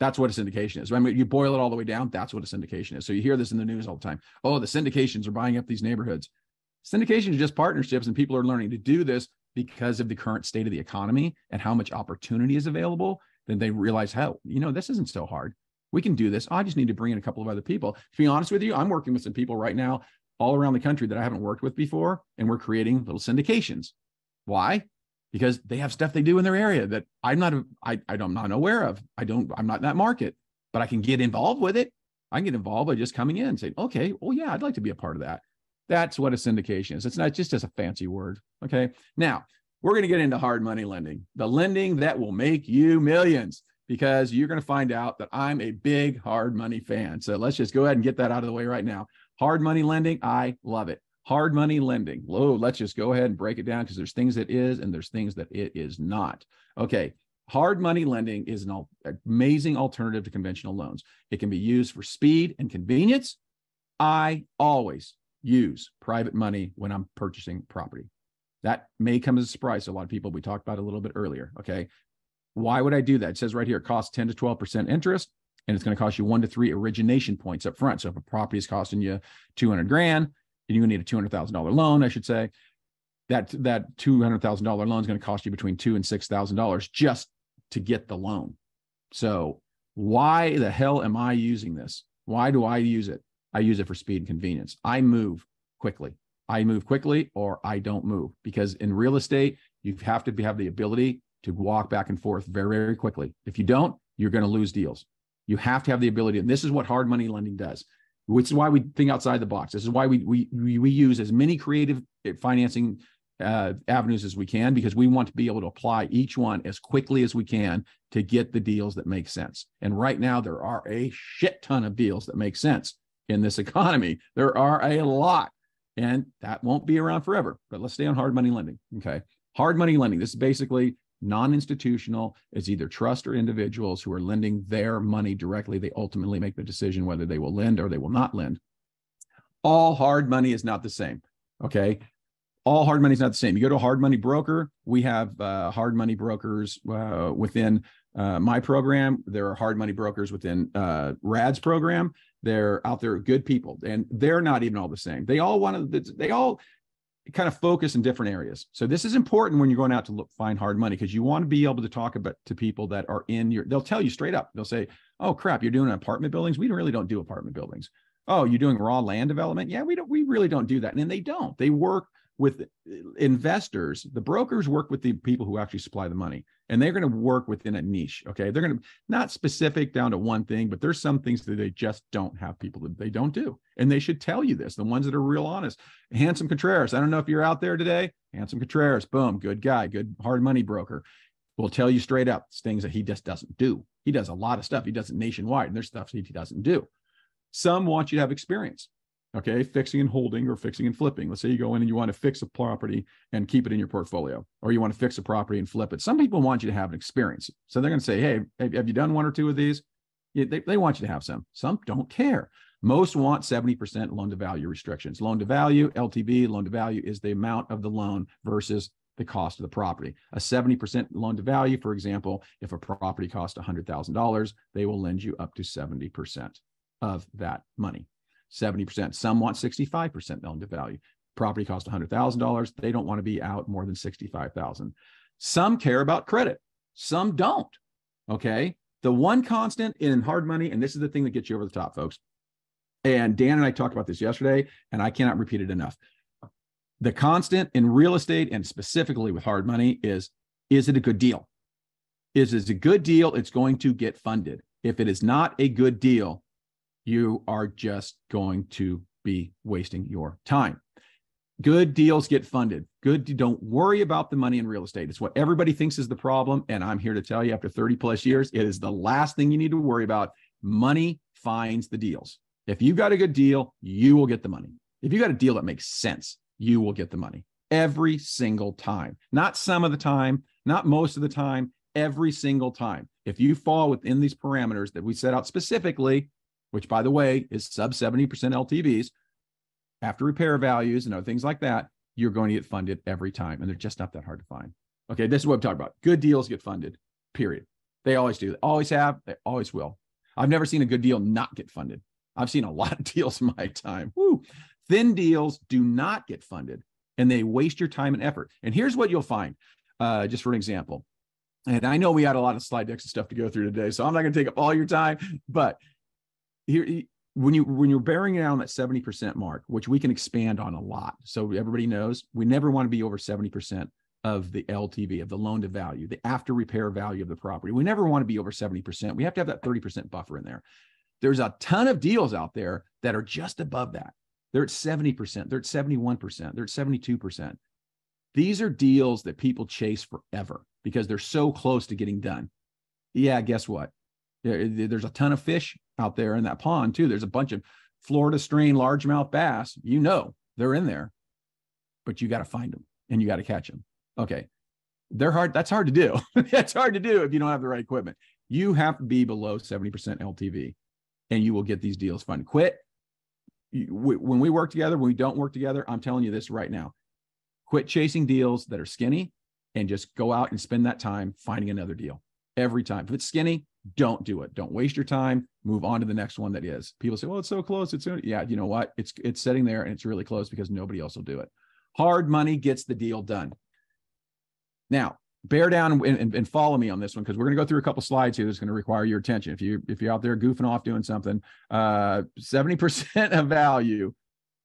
That's what a syndication is. I mean, you boil it all the way down. That's what a syndication is. So you hear this in the news all the time. Oh, the syndications are buying up these neighborhoods. Syndications are just partnerships, and people are learning to do this because of the current state of the economy and how much opportunity is available. Then they realize, how you know, this isn't so hard. We can do this. I just need to bring in a couple of other people. To be honest with you, I'm working with some people right now all around the country that I haven't worked with before, and we're creating little syndications. Why? Because they have stuff they do in their area that I'm not I, I'm not aware of. I don't I'm not in that market, but I can get involved with it. I can get involved by just coming in and saying, okay, well, yeah, I'd like to be a part of that. That's what a syndication is. It's not just as a fancy word. Okay. Now we're going to get into hard money lending, the lending that will make you millions because you're going to find out that I'm a big hard money fan. So let's just go ahead and get that out of the way right now. Hard money lending, I love it hard money lending. Whoa, let's just go ahead and break it down because there's things that is and there's things that it is not. Okay. Hard money lending is an amazing alternative to conventional loans. It can be used for speed and convenience. I always use private money when I'm purchasing property. That may come as a surprise to a lot of people. We talked about a little bit earlier. Okay. Why would I do that? It says right here, it costs 10 to 12% interest and it's going to cost you one to three origination points up front. So if a property is costing you 200 grand, to need a $200,000 loan, I should say. That that $200,000 loan is going to cost you between two and $6,000 just to get the loan. So why the hell am I using this? Why do I use it? I use it for speed and convenience. I move quickly. I move quickly or I don't move because in real estate, you have to have the ability to walk back and forth very, very quickly. If you don't, you're going to lose deals. You have to have the ability. And this is what hard money lending does which is why we think outside the box. This is why we we we, use as many creative financing uh, avenues as we can because we want to be able to apply each one as quickly as we can to get the deals that make sense. And right now, there are a shit ton of deals that make sense in this economy. There are a lot, and that won't be around forever. But let's stay on hard money lending. Okay. Hard money lending. This is basically non-institutional is either trust or individuals who are lending their money directly. They ultimately make the decision whether they will lend or they will not lend. All hard money is not the same okay? All hard money is not the same. You go to a hard money broker we have uh, hard money brokers uh, within uh, my program. There are hard money brokers within uh, rad's program. They're out there good people and they're not even all the same. They all want to they all kind of focus in different areas. So this is important when you're going out to look find hard money because you want to be able to talk about to people that are in your. They'll tell you straight up. They'll say, "Oh crap, you're doing apartment buildings. We really don't do apartment buildings. Oh, you're doing raw land development. Yeah, we don't. We really don't do that." And then they don't. They work with uh, investors. The brokers work with the people who actually supply the money and they're going to work within a niche. Okay. They're going to not specific down to one thing, but there's some things that they just don't have people that they don't do. And they should tell you this, the ones that are real honest. Handsome Contreras. I don't know if you're out there today. Handsome Contreras, boom, good guy, good hard money broker. Will tell you straight up things that he just doesn't do. He does a lot of stuff. He does it nationwide, and there's stuff he doesn't do. Some want you to have experience okay fixing and holding or fixing and flipping. Let's say you go in and you want to fix a property and keep it in your portfolio or you want to fix a property and flip it. Some people want you to have an experience. So they're going to say hey have you done one or two of these? Yeah, they, they want you to have some. Some don't care. Most want 70% loan to value restrictions. Loan to value ltv loan to value is the amount of the loan versus the cost of the property. A 70% loan to value, for example, if a property costs $100,000, they will lend you up to 70% of that money. 70%. Some want 65% loan to value. property costs $100,000. They don't want to be out more than 65,000. Some care about credit. Some don't. Okay. The one constant in hard money, and this is the thing that gets you over the top, folks. And Dan and I talked about this yesterday, and I cannot repeat it enough. The constant in real estate and specifically with hard money is is it a good deal? Is it a good deal? It's going to get funded. If it is not a good deal, you are just going to be wasting your time. Good deals get funded. Good. Don't worry about the money in real estate. It's what everybody thinks is the problem. And I'm here to tell you after 30 plus years, it is the last thing you need to worry about. Money finds the deals. If you got a good deal, you will get the money. If you got a deal that makes sense, you will get the money every single time. Not some of the time, not most of the time, every single time. If you fall within these parameters that we set out specifically, which by the way is sub 70% LTVs, after repair values and other things like that, you're going to get funded every time. And they're just not that hard to find. Okay, this is what I'm talking about. Good deals get funded, period. They always do. They always have, they always will. I've never seen a good deal not get funded. I've seen a lot of deals in my time. Woo. Thin deals do not get funded and they waste your time and effort. And here's what you'll find, uh, just for an example. And I know we had a lot of slide decks and stuff to go through today, so I'm not going to take up all your time. But here, when you when you're bearing down that 70% mark, which we can expand on a lot, so everybody knows we never want to be over 70% of the LTV of the loan to value, the after repair value of the property. We never want to be over 70%. We have to have that 30% buffer in there. There's a ton of deals out there that are just above that. They're at 70%, they're at 71%, they're at 72%. These are deals that people chase forever because they're so close to getting done. Yeah, guess what? There's a ton of fish out there in that pond, too. There's a bunch of Florida strain largemouth bass. You know, they're in there, but you got to find them and you got to catch them. Okay. They're hard. That's hard to do. that's hard to do if you don't have the right equipment. You have to be below 70% LTV and you will get these deals funded. Quit when we work together, when we don't work together, I'm telling you this right now. Quit chasing deals that are skinny and just go out and spend that time finding another deal every time. If it's skinny, don't do it. Don't waste your time. Move on to the next one that is. People say, "Well, it's so close." It's yeah. You know what? It's it's sitting there and it's really close because nobody else will do it. Hard money gets the deal done. Now, bear down and, and, and follow me on this one because we're going to go through a couple slides here that's going to require your attention. If you if you're out there goofing off doing something, uh, 70% of value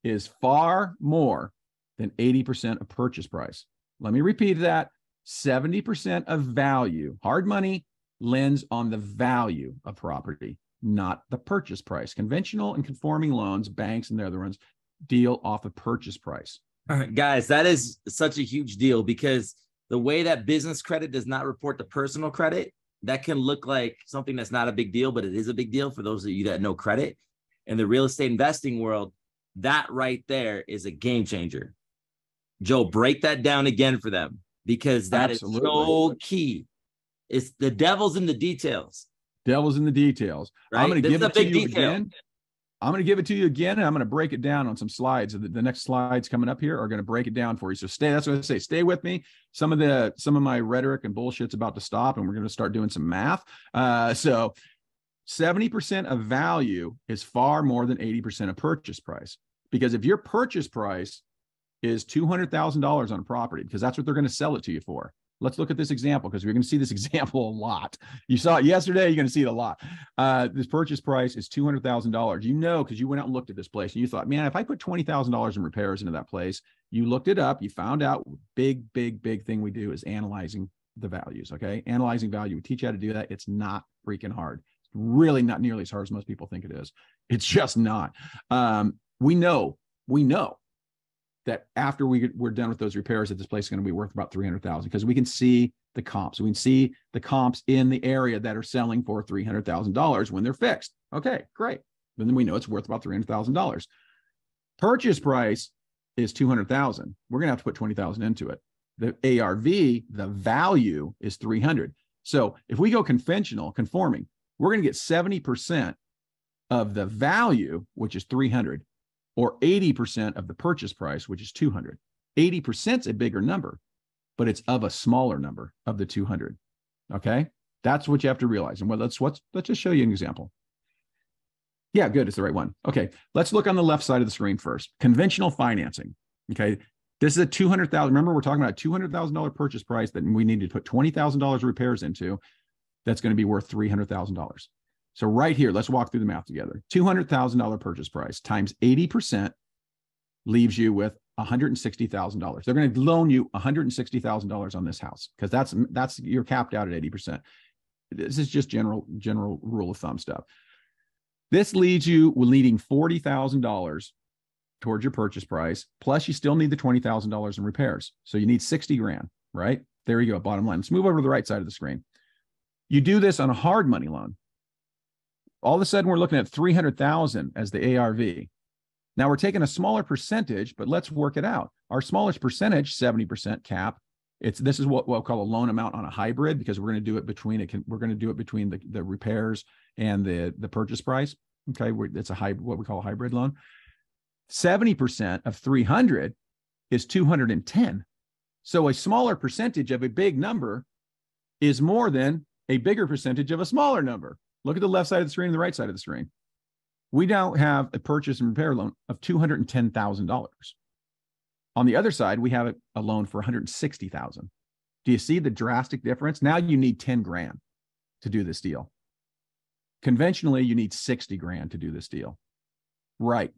is far more than 80% of purchase price. Let me repeat that. 70% of value, hard money lends on the value of property, not the purchase price. Conventional and conforming loans, banks and the other ones deal off of purchase price. All right, guys, that is such a huge deal because the way that business credit does not report to personal credit, that can look like something that's not a big deal, but it is a big deal for those of you that know credit. In the real estate investing world, that right there is a game changer. Joe, break that down again for them because that Absolutely. is so key. It's the devil's in the details. Devil's in the details. Right? I'm going to give it to you detail. again. I'm going to give it to you again, and I'm going to break it down on some slides. The, the next slides coming up here are going to break it down for you. So stay. That's what I say. Stay with me. Some of the some of my rhetoric and bullshit's about to stop, and we're going to start doing some math. Uh, so, 70% of value is far more than 80% of purchase price. Because if your purchase price is $200,000 on a property, because that's what they're going to sell it to you for, Let's look at this example because we're going to see this example a lot. You saw it yesterday, you're going to see it a lot. Uh, this purchase price is $200,000. You know, because you went out and looked at this place and you thought, man, if I put $20,000 in repairs into that place, you looked it up, you found out big, big, big thing we do is analyzing the values. Okay. Analyzing value. We teach you how to do that. It's not freaking hard. It's really not nearly as hard as most people think it is. It's just not. Um, we know, we know that after we we're done with those repairs, that this place is going to be worth about three hundred thousand because we can see the comps. We can see the comps in the area that are selling for three hundred thousand dollars when they're fixed. Okay, great. And Then we know it's worth about three hundred thousand dollars. Purchase price is two hundred thousand. We're going to have to put twenty thousand into it. The ARV, the value is three hundred. So if we go conventional, conforming, we're going to get seventy percent of the value, which is three hundred or 80% of the purchase price, which is 200. 80% is a bigger number, but it's of a smaller number of the 200. Okay. That's what you have to realize. And well, let's what's let's just show you an example. Yeah, good. It's the right one. Okay. Let's look on the left side of the screen first. Conventional financing. Okay. This is a 200,000. Remember, we're talking about a $200,000 purchase price that we need to put $20,000 repairs into. That's going to be worth $300,000. So, right here, let's walk through the math together. $200,000 purchase price times 80% leaves you with $160,000. They're going to loan you $160,000 on this house because that's that's you're capped out at 80%. This is just general general rule of thumb stuff. This leads you with leading $40,000 towards your purchase price. Plus, you still need the $20,000 in repairs. So you need 60 grand, right? There you go. Bottom line. Let's move over to the right side of the screen. You do this on a hard money loan. All of a sudden, we're looking at 300,000 as the ARV. Now we're taking a smaller percentage, but let's work it out. Our smallest percentage, 70% cap. It's this is what we'll call a loan amount on a hybrid because we're going to do it between it. can, We're going to do it between the, the repairs and the the purchase price. Okay, it's a hybrid, what we call a hybrid loan. 70% of 300 is 210. So a smaller percentage of a big number is more than a bigger percentage of a smaller number. Look at the left side of the screen and the right side of the screen. We now have a purchase and repair loan of $210,000. On the other side, we have a loan for 160,000. Do you see the drastic difference? Now you need 10 grand to do this deal. Conventionally, you need 60 grand to do this deal. Right.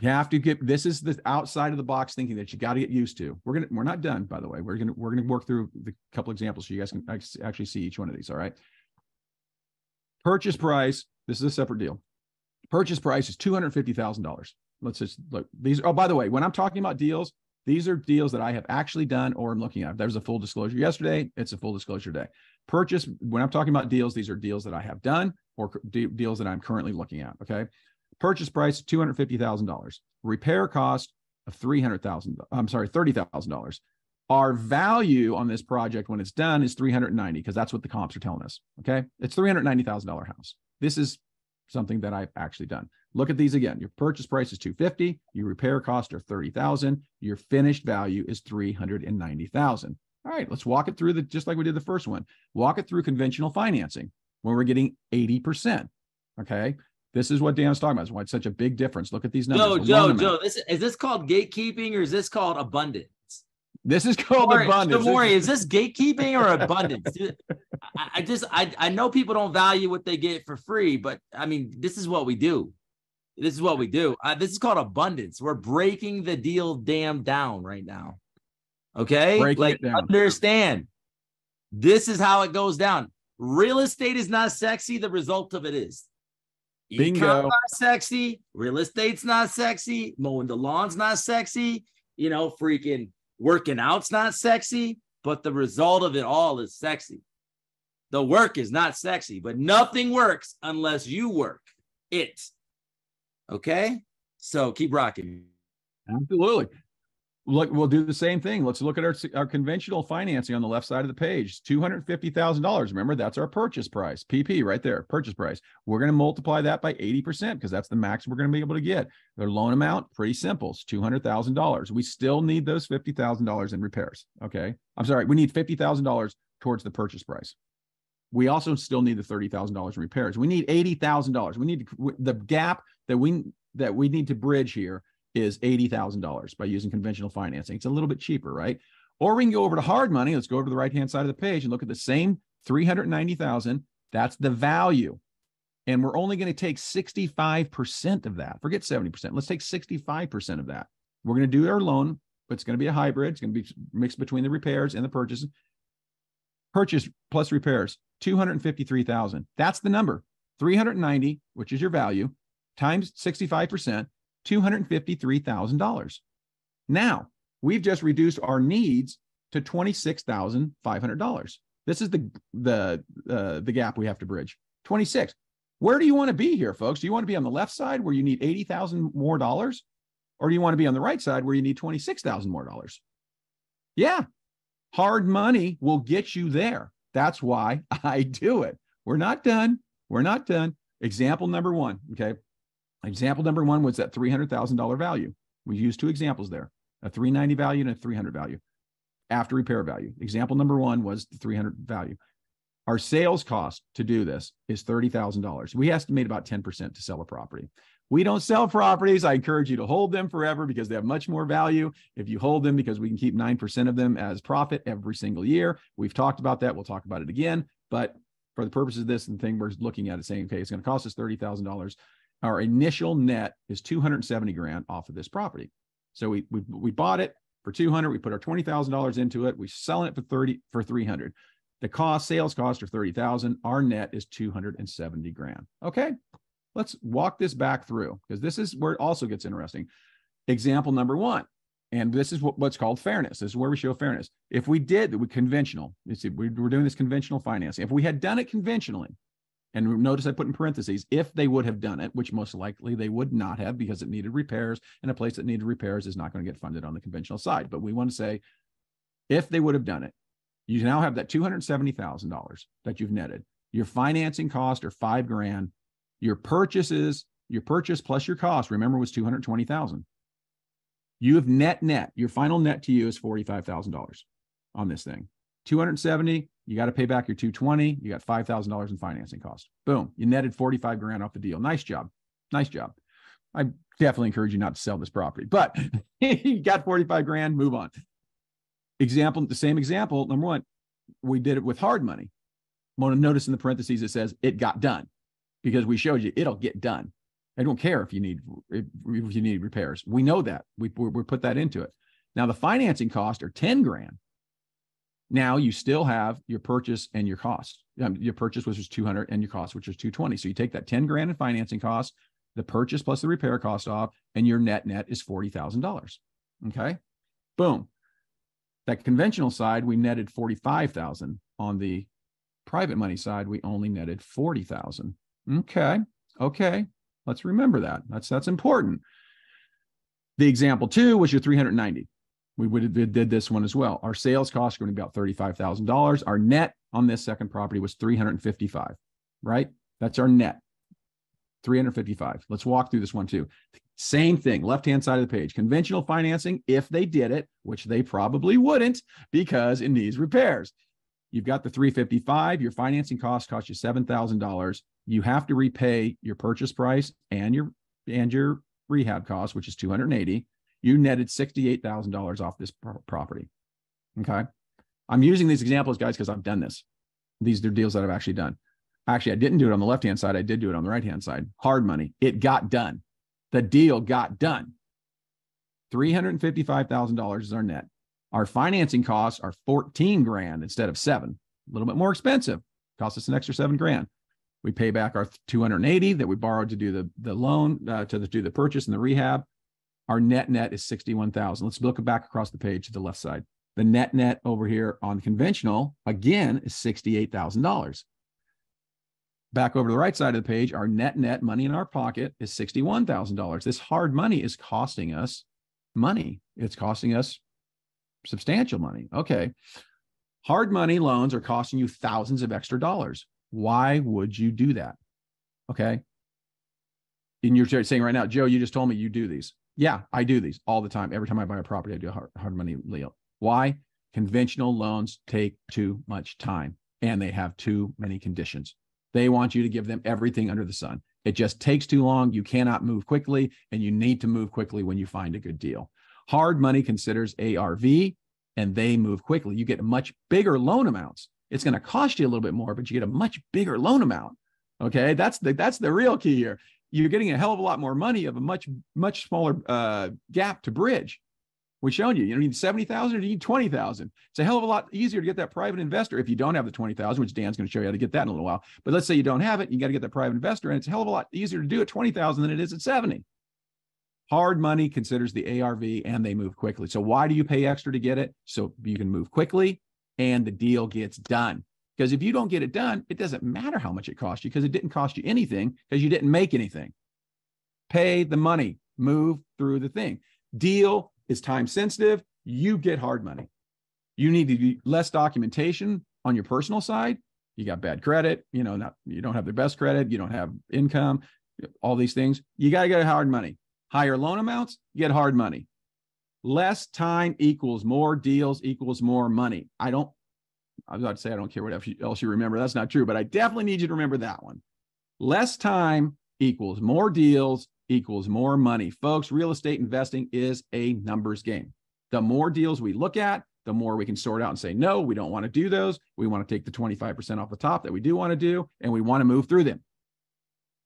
You have to get this is the outside of the box thinking that you got to get used to. We're gonna we're not done, by the way. We're gonna we're gonna work through the couple examples so you guys can actually see each one of these. All right. Purchase price. This is a separate deal. Purchase price is two hundred fifty thousand dollars. Let's just look. These. Oh, by the way, when I'm talking about deals, these are deals that I have actually done or I'm looking at. There was a full disclosure yesterday. It's a full disclosure day. Purchase. When I'm talking about deals, these are deals that I have done or deals that I'm currently looking at. Okay. Purchase price two hundred fifty thousand dollars. Repair cost of 300,000. I'm sorry, thirty thousand dollars. Our value on this project when it's done is three hundred ninety because that's what the comps are telling us. Okay, it's three hundred ninety thousand dollar house. This is something that I've actually done. Look at these again. Your purchase price is 250, your repair cost are 30,000, your finished value is 390,000. All right, let's walk it through the just like we did the first one. Walk it through conventional financing when we're getting 80%. Okay? This is what Dan's talking about. Is why it's such a big difference. Look at these numbers. Joe, Joe, Joe. This is this called gatekeeping or is this called abundance? This is called Maury, abundance. Maury, is this gatekeeping or abundance? I, I just I, I know people don't value what they get for free, but I mean, this is what we do. This is what we do. Uh, this is called abundance. We're breaking the deal damn down right now. Okay, breaking like understand. This is how it goes down. Real estate is not sexy. The result of it is. Bingo. Not sexy. Real estate's not sexy. Mowing the lawn's not sexy. You know, freaking Working out's not sexy, but the result of it all is sexy. The work is not sexy, but nothing works unless you work it. Okay? So keep rocking. Absolutely look we'll do the same thing. Let's look at our, our conventional financing on the left side of the page. $250000 remember that's our purchase price. Pp right there purchase price. We're going to multiply that by 80% because that's the max we're going to be able to get. Their loan amount pretty simple. It's $200000 we still need those $50000 in repairs okay? I'm sorry we need $50000 towards the purchase price. We also still need the $30000 in repairs. We need $80000 we need the gap that we that we need to bridge here is $80,000 by using conventional financing. It's a little bit cheaper, right? Or we can go over to hard money. Let's go over to the right hand side of the page and look at the same 390,000. That's the value. And we're only going to take 65% of that. Forget 70%. Let's take 65% of that. We're going to do our loan, but it's going to be a hybrid. It's going to be mixed between the repairs and the purchase. Purchase plus repairs, 253,000. That's the number. 390, which is your value, times 65%, $253,000. Now, we've just reduced our needs to $26,500. This is the the uh, the gap we have to bridge. 26. Where do you want to be here, folks? Do you want to be on the left side where you need 80,000 more dollars or do you want to be on the right side where you need 26,000 more dollars? Yeah. Hard money will get you there. That's why I do it. We're not done. We're not done. Example number 1, okay? Example number one was that $300,000 value. We used two examples there, a 390 value and a 300 value after repair value. Example number one was the 300 value. Our sales cost to do this is $30,000. We estimate about 10% to sell a property. We don't sell properties. I encourage you to hold them forever because they have much more value if you hold them because we can keep 9% of them as profit every single year. We've talked about that. We'll talk about it again. But for the purposes of this and thing, we're looking at it saying, okay, it's going to cost us $30,000. Our initial net is 270 grand off of this property. So we, we, we bought it for 200. We put our $20,000 into it. We selling it for 30 for 300. The cost, sales cost are 30,000. Our net is 270 grand. Okay. Let's walk this back through because this is where it also gets interesting. Example number one. And this is what, what's called fairness. This is where we show fairness. If we did we conventional, you see, we, we're doing this conventional financing. If we had done it conventionally, and notice I put in parentheses, if they would have done it, which most likely they would not have because it needed repairs, and a place that needed repairs is not going to get funded on the conventional side. But we want to say, if they would have done it, you now have that $270,000 that you've netted. Your financing cost are five grand. Your purchases, your purchase plus your cost, remember, was 220,000. You have net net. Your final net to you is $45,000 on this thing. 270, you got to pay back your 220, you got $5,000 in financing cost. Boom, you netted 45 grand off the deal. Nice job. Nice job. I definitely encourage you not to sell this property, but you got 45 grand, move on example, the same example, number one, we did it with hard money. Notice in the parentheses it says it got done because we showed you it'll get done. I don't care if you need if you need repairs. We know that we we put that into it. Now the financing cost are ten grand. Now you still have your purchase and your cost. Um, your purchase which was two hundred and your cost which was two twenty. So you take that ten grand in financing cost, the purchase plus the repair cost off, and your net net is forty thousand dollars. Okay, boom. That conventional side, we netted 45,000. On the private money side, we only netted 40,000. Okay. Okay. Let's remember that. That's that's important. The example two was your 390. We would have did this one as well. Our sales costs are going to be about $35,000. Our net on this second property was 355, right? That's our net. 355. Let's walk through this one too. Same thing, left hand side of the page. Conventional financing, if they did it, which they probably wouldn't because it needs repairs. You've got the 355, your financing cost costs you $7,000. You have to repay your purchase price and your and your rehab cost, which is 280. You netted $68,000 off this property. Okay. I'm using these examples, guys, because I've done this. These are deals that I've actually done. Actually, I didn't do it on the left hand side. I did do it on the right hand side. Hard money. It got done. The deal got done. $355,000 is our net. Our financing costs are 14 grand instead of seven, a little bit more expensive. Cost us an extra seven grand. We pay back our 280 that we borrowed to do the, the loan, uh, to the, do the purchase and the rehab. Our net net is 61,000. Let's look back across the page to the left side. The net net over here on conventional, again, is $68,000 back over to the right side of the page, our net net money in our pocket is $61,000. This hard money is costing us money. It's costing us substantial money. Okay. Hard money loans are costing you thousands of extra dollars. Why would you do that? Okay. And you're saying right now, Joe, you just told me you do these. Yeah, I do these all the time. Every time I buy a property, I do a hard, hard money deal. Why? Conventional loans take too much time and they have too many conditions. They want you to give them everything under the sun. It just takes too long. You cannot move quickly, and you need to move quickly when you find a good deal. Hard money considers ARV, and they move quickly. You get much bigger loan amounts. It's going to cost you a little bit more, but you get a much bigger loan amount. Okay, that's the that's the real key here. You're getting a hell of a lot more money of a much much smaller uh, gap to bridge we showed you, you don't need 70,000 or you need 20,000. It's a hell of a lot easier to get that private investor if you don't have the 20,000, which Dan's going to show you how to get that in a little while. But let's say you don't have it, you got to get that private investor, and it's a hell of a lot easier to do at 20,000 than it is at 70. Hard money considers the ARV and they move quickly. So why do you pay extra to get it? So you can move quickly and the deal gets done. Because if you don't get it done, it doesn't matter how much it cost you because it didn't cost you anything because you didn't make anything. Pay the money, move through the thing. Deal is time sensitive, you get hard money. You need to be less documentation on your personal side. You got bad credit, you know, not you don't have the best credit, you don't have income, all these things. You got to get hard money. Higher loan amounts, you get hard money. Less time equals more deals equals more money. I don't, I was about to say I don't care what else you remember. That's not true, but I definitely need you to remember that one. Less time equals more deals equals more money. Folks, real estate investing is a numbers game. The more deals we look at, the more we can sort out and say, no, we don't want to do those. We want to take the 25% off the top that we do want to do, and we want to move through them.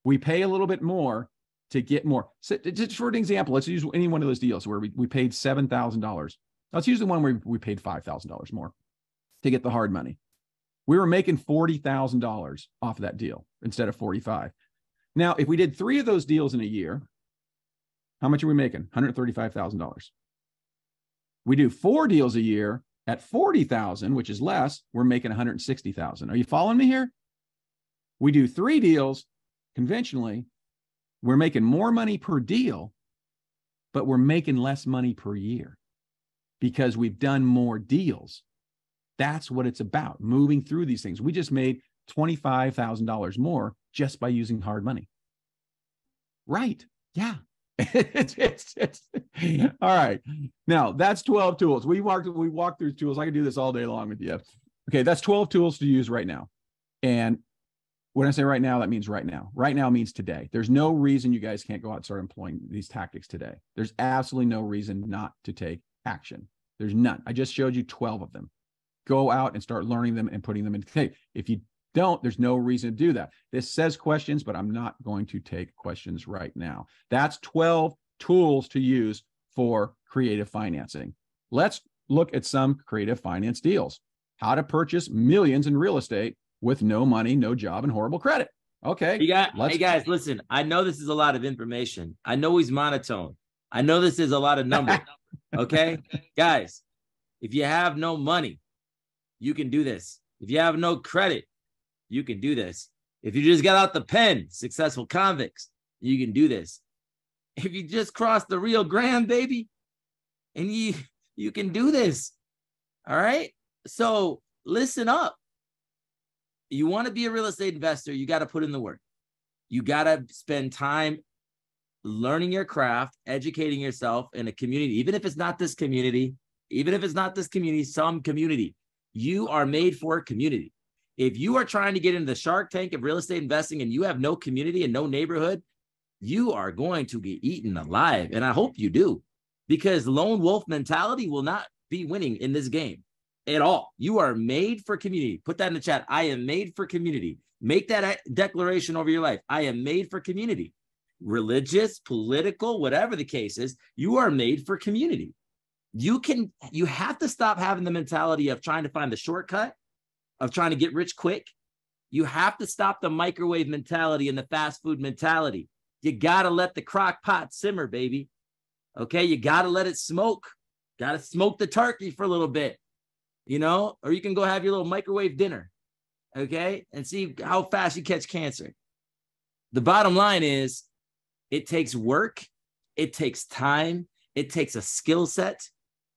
We pay a little bit more to get more. So, just for an example, let's use any one of those deals where we, we paid $7,000. Let's use the one where we paid $5,000 more to get the hard money. We were making $40,000 off of that deal instead of 45. Now, if we did three of those deals in a year, how much are we making? $135,000. We do four deals a year at 40,000, which is less, we're making 160,000. Are you following me here? We do three deals conventionally, we're making more money per deal, but we're making less money per year because we've done more deals. That's what it's about, moving through these things. We just made $25,000 more just by using hard money. Right. Yeah. it's, it's, it's, all right. Now that's 12 tools. We walked, we walked through tools. I could do this all day long with you. Okay. That's 12 tools to use right now. And when I say right now, that means right now. Right now means today. There's no reason you guys can't go out and start employing these tactics today. There's absolutely no reason not to take action. There's none. I just showed you 12 of them. Go out and start learning them and putting them in. Hey, if you don't, there's no reason to do that. This says questions, but I'm not going to take questions right now. That's 12 tools to use for creative financing. Let's look at some creative finance deals. How to purchase millions in real estate with no money, no job, and horrible credit. Okay. You got, hey guys, listen, I know this is a lot of information. I know he's monotone. I know this is a lot of numbers. okay. guys, if you have no money, you can do this. If you have no credit, you can do this. If you just got out the pen, successful convicts, you can do this. If you just crossed the Rio Grande, baby, and you you can do this. All right. So listen up. You want to be a real estate investor, you got to put in the work. You got to spend time learning your craft, educating yourself in a community, even if it's not this community, even if it's not this community, some community. You are made for community. If you are trying to get into the shark tank of real estate investing and you have no community and no neighborhood, you are going to get eaten alive. And I hope you do, because lone wolf mentality will not be winning in this game at all. You are made for community. Put that in the chat. I am made for community. Make that declaration over your life. I am made for community. Religious, political, whatever the case is, you are made for community. You can, you have to stop having the mentality of trying to find the shortcut, of trying to get rich quick. You have to stop the microwave mentality and the fast food mentality. You got to let the crock pot simmer, baby. Okay. You got to let it smoke. Got to smoke the turkey for a little bit you know, or you can go have your little microwave dinner, okay, and see how fast you catch cancer. The bottom line is it takes work, it takes time, it takes a skill set,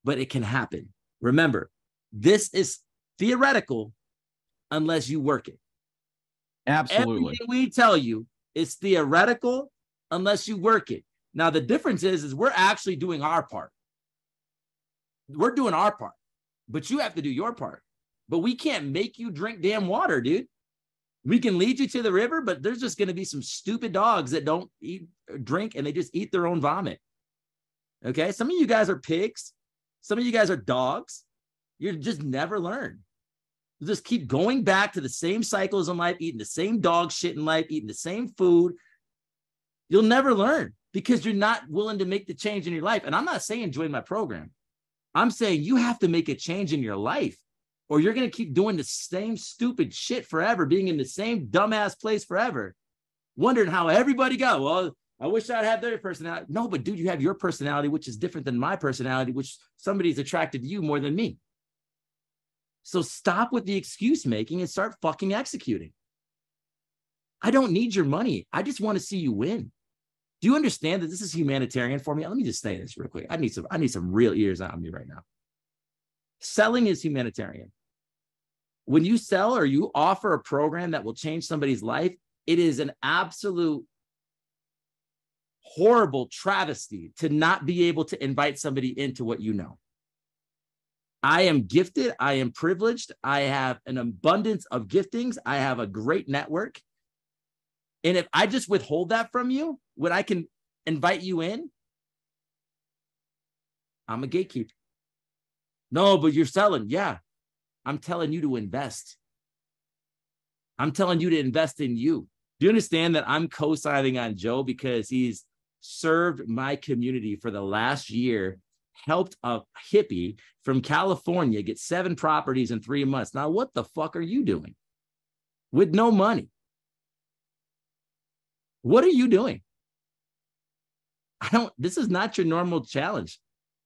but it can happen. Remember, this is theoretical unless you work it. Absolutely. Everything we tell you is theoretical unless you work it. Now the difference is is we're actually doing our part. We're doing our part but you have to do your part. But we can't make you drink damn water, dude. We can lead you to the river, but there's just going to be some stupid dogs that don't eat, drink, and they just eat their own vomit. Okay. Some of you guys are pigs. Some of you guys are dogs. You just never learn. You just keep going back to the same cycles in life, eating the same dog shit in life, eating the same food. You'll never learn because you're not willing to make the change in your life. And I'm not saying join my program. I'm saying you have to make a change in your life or you're going to keep doing the same stupid shit forever, being in the same dumbass place forever, wondering how everybody got. Well, I wish I'd have their personality. No, but dude, you have your personality, which is different than my personality, which somebody's attracted to you more than me. So stop with the excuse making and start fucking executing. I don't need your money. I just want to see you win. Do you understand that this is humanitarian for me? Let me just say this real quick. I need some, I need some real ears on me right now. Selling is humanitarian. When you sell or you offer a program that will change somebody's life, it is an absolute horrible travesty to not be able to invite somebody into what you know. I am gifted. I am privileged. I have an abundance of giftings. I have a great network. And if I just withhold that from you, when I can invite you in, I'm a gatekeeper. No, but you're selling. Yeah. I'm telling you to invest. I'm telling you to invest in you. Do you understand that I'm co signing on Joe because he's served my community for the last year, helped a hippie from California get seven properties in three months. Now, what the fuck are you doing with no money? What are you doing? I don't, this is not your normal challenge.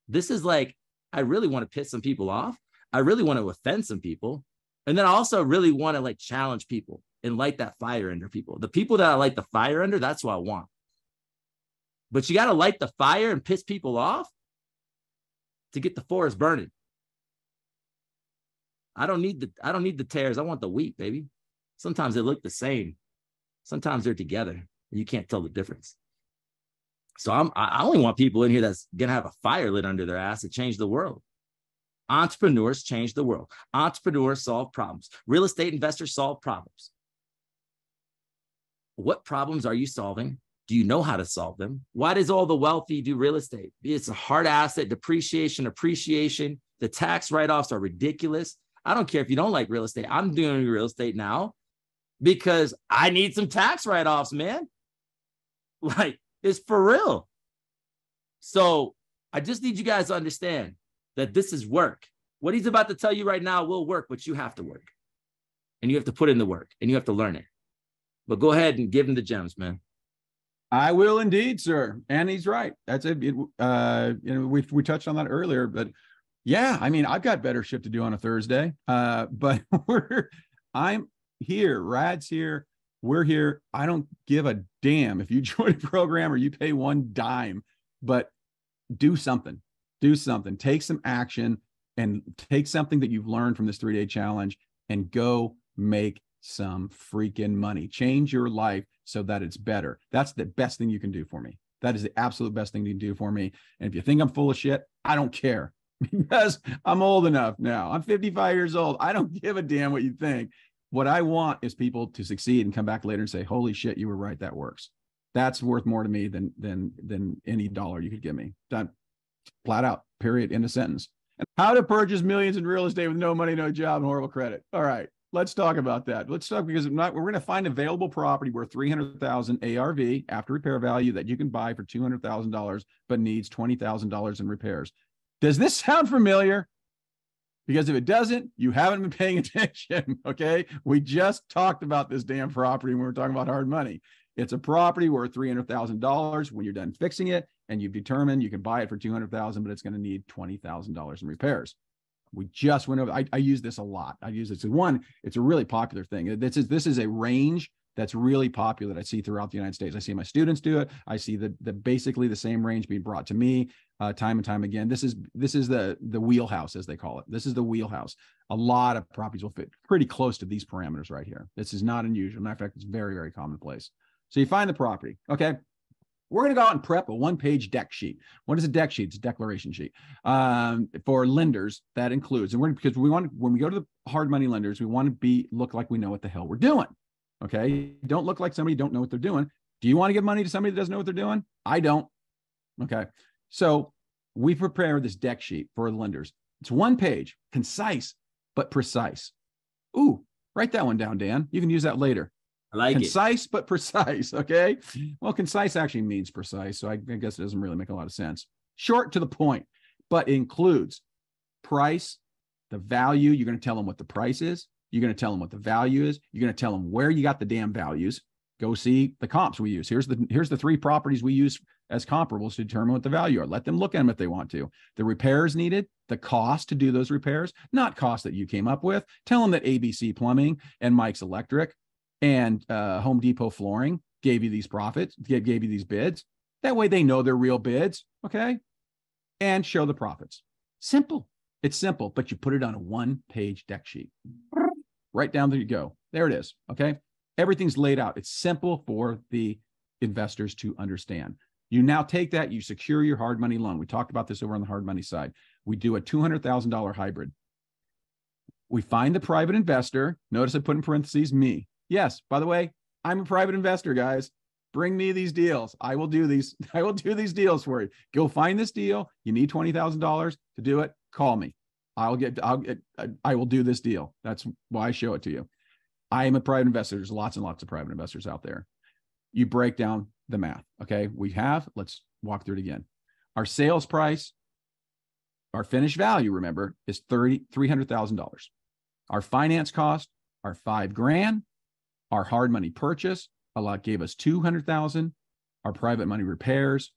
This is like, I really want to piss some people off. I really want to offend some people. And then I also really want to like challenge people and light that fire under people. The people that I light the fire under, that's what I want. But you got to light the fire and piss people off to get the forest burning. I don't need the I don't need the tares. I want the wheat, baby. Sometimes they look the same. Sometimes they're together. and You can't tell the difference. So I'm I only want people in here that's gonna have a fire lit under their ass to change the world. Entrepreneurs change the world. Entrepreneurs solve problems. Real estate investors solve problems. What problems are you solving? Do you know how to solve them? Why does all the wealthy do real estate? It's a hard asset, depreciation, appreciation. The tax write offs are ridiculous. I don't care if you don't like real estate. I'm doing real estate now because I need some tax write offs, man. Like, it's for real. So I just need you guys to understand that this is work. What he's about to tell you right now will work, but you have to work and you have to put in the work and you have to learn it. But go ahead and give him the gems, man. I will indeed, sir. And he's right. That's it. it uh, you know, we we touched on that earlier, but yeah, I mean, I've got better shit to do on a Thursday. Uh, but we're I'm here, Rad's here, we're here. I don't give a damn if you join a program or you pay one dime, but do something. Do something. Take some action and take something that you've learned from this three day challenge and go make some freaking money. Change your life so that it's better. That's the best thing you can do for me. That is the absolute best thing you can do for me. And if you think I'm full of shit, I don't care because I'm old enough now. I'm 55 years old. I don't give a damn what you think. What I want is people to succeed and come back later and say, "Holy shit, you were right. That works." That's worth more to me than than than any dollar you could give me. Done. Flat out. Period. In a sentence. And how to purchase millions in real estate with no money, no job, and horrible credit. All right let's talk about that. Let's talk because not, we're going to find available property worth 300,000 ARV after repair value that you can buy for $200,000 but needs $20,000 in repairs. Does this sound familiar? Because if it doesn't, you haven't been paying attention. Okay. We just talked about this damn property when we were talking about hard money. It's a property worth $300,000 when you're done fixing it and you've determined you can buy it for 200,000 but it's going to need $20,000 in repairs. We just went over. I, I use this a lot. I use this. One, it's a really popular thing. This is this is a range that's really popular that I see throughout the United States. I see my students do it. I see the the basically the same range being brought to me uh, time and time again. This is this is the the wheelhouse as they call it. This is the wheelhouse. A lot of properties will fit pretty close to these parameters right here. This is not unusual. Matter of fact, it's very very commonplace. So you find the property. Okay, we're going to go out and prep a one page deck sheet. What is a deck sheet? It's a declaration sheet um, for lenders that includes, and we're because we want when we go to the hard money lenders, we want to be look like we know what the hell we're doing. Okay. Don't look like somebody don't know what they're doing. Do you want to give money to somebody that doesn't know what they're doing? I don't. Okay. So we prepare this deck sheet for the lenders. It's one page, concise, but precise. Ooh, write that one down, Dan. You can use that later. I like concise it. but precise. Okay. Well, concise actually means precise. So I, I guess it doesn't really make a lot of sense. Short to the point, but includes price, the value. You're going to tell them what the price is. You're going to tell them what the value is. You're going to tell them where you got the damn values. Go see the comps we use. Here's the here's the three properties we use as comparables to determine what the value are. Let them look at them if they want to. The repairs needed, the cost to do those repairs, not cost that you came up with. Tell them that ABC Plumbing and Mike's Electric and uh, Home Depot flooring gave you these profits, gave you these bids. That way they know they're real bids, okay? And show the profits. Simple. It's simple, but you put it on a one page deck sheet. Right down there you go. There it is, okay? Everything's laid out. It's simple for the investors to understand. You now take that, you secure your hard money loan. We talked about this over on the hard money side. We do a $200,000 hybrid. We find the private investor. Notice I put in parentheses me. Yes, by the way, I'm a private investor, guys. Bring me these deals. I will do these. I will do these deals for you. Go find this deal. You need twenty thousand dollars to do it. Call me. I'll get. I'll get. I will do this deal. That's why I show it to you. I am a private investor. There's lots and lots of private investors out there. You break down the math. Okay, we have. Let's walk through it again. Our sales price, our finished value, remember, is thirty three hundred thousand dollars. Our finance cost are five grand. Our hard money purchase a lot gave us 200,000. Our private money repairs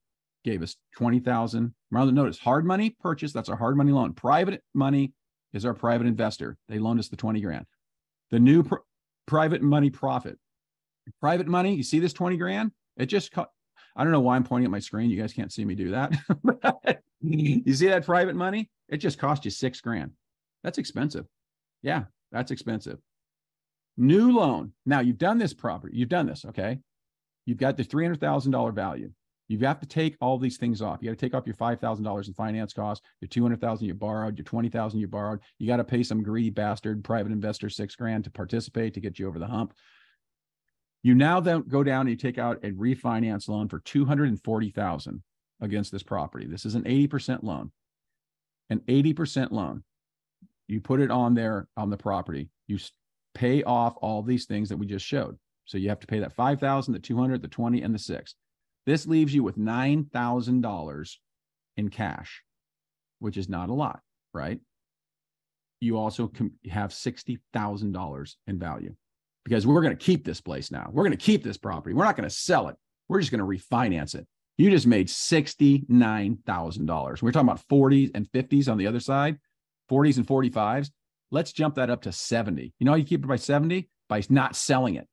gave us 20,000. Rather notice hard money purchase, that's our hard money loan. Private money is our private investor. They loaned us the 20 grand. The new pr- private money profit. Private money, you see this 20 grand? It just cut. I don't know why I'm pointing at my screen. You guys can't see me do that. you see that private money? It just cost you six grand. That's expensive. Yeah, that's expensive. New loan. Now you've done this property. You've done this. Okay. You've got the $300,000 value. You have to take all these things off. You got to take off your $5,000 in finance costs, your 200,000 you borrowed, your 20,000 you borrowed. You got to pay some greedy bastard private investor six grand to participate to get you over the hump. You now then go down and you take out a refinance loan for 240,000 against this property. This is an 80% loan. An 80% loan. You put it on there on the property. You pay off all these things that we just showed. So you have to pay that 5,000, the 200, the 20 and the 6. This leaves you with $9,000 in cash, which is not a lot, right? You also have $60,000 in value because we're going to keep this place now. We're going to keep this property. We're not going to sell it. We're just going to refinance it. You just made $69,000. We're talking about 40s and 50s on the other side, 40s and 45s. Let's jump that up to 70. You know how you keep it by 70? By not selling it.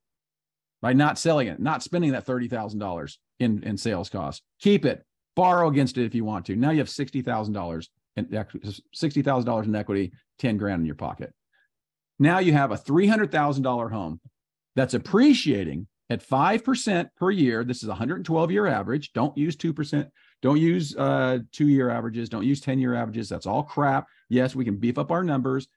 By not selling it, not spending that $30,000 in, in sales costs. Keep it. Borrow against it if you want to. Now you have $60,000 in $60,000 in equity, 10 grand in your pocket. Now you have a $300,000 home that's appreciating at 5% per year. This is a 112 year average. Don't use 2%. Don't use uh, two year averages. Don't use 10 year averages. That's all crap. Yes, we can beef up our numbers.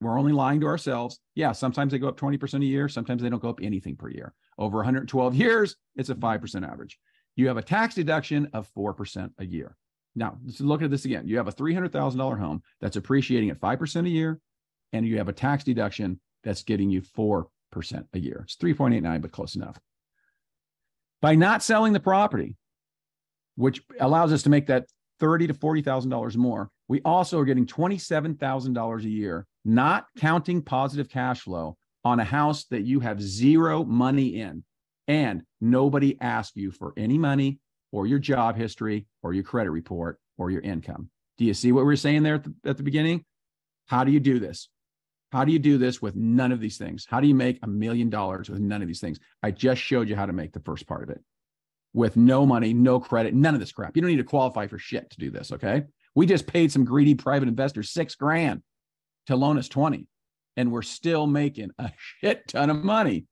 We're only lying to ourselves. Yeah, sometimes they go up 20% a year. Sometimes they don't go up anything per year. Over 112 years, it's a 5% average. You have a tax deduction of 4% a year. Now, let's look at this again. You have a $300,000 home that's appreciating at 5% a year, and you have a tax deduction that's getting you 4% a year. It's 3.89, but close enough. By not selling the property, which allows us to make that thirty to forty thousand dollars more. We also are getting twenty-seven thousand dollars a year, not counting positive cash flow on a house that you have zero money in, and nobody asked you for any money or your job history or your credit report or your income. Do you see what we are saying there at the, at the beginning? How do you do this? How do you do this with none of these things? How do you make a million dollars with none of these things? I just showed you how to make the first part of it with no money, no credit, none of this crap. You don't need to qualify for shit to do this. Okay. We just paid some greedy private investors six grand to loan us 20, and we're still making a shit ton of money.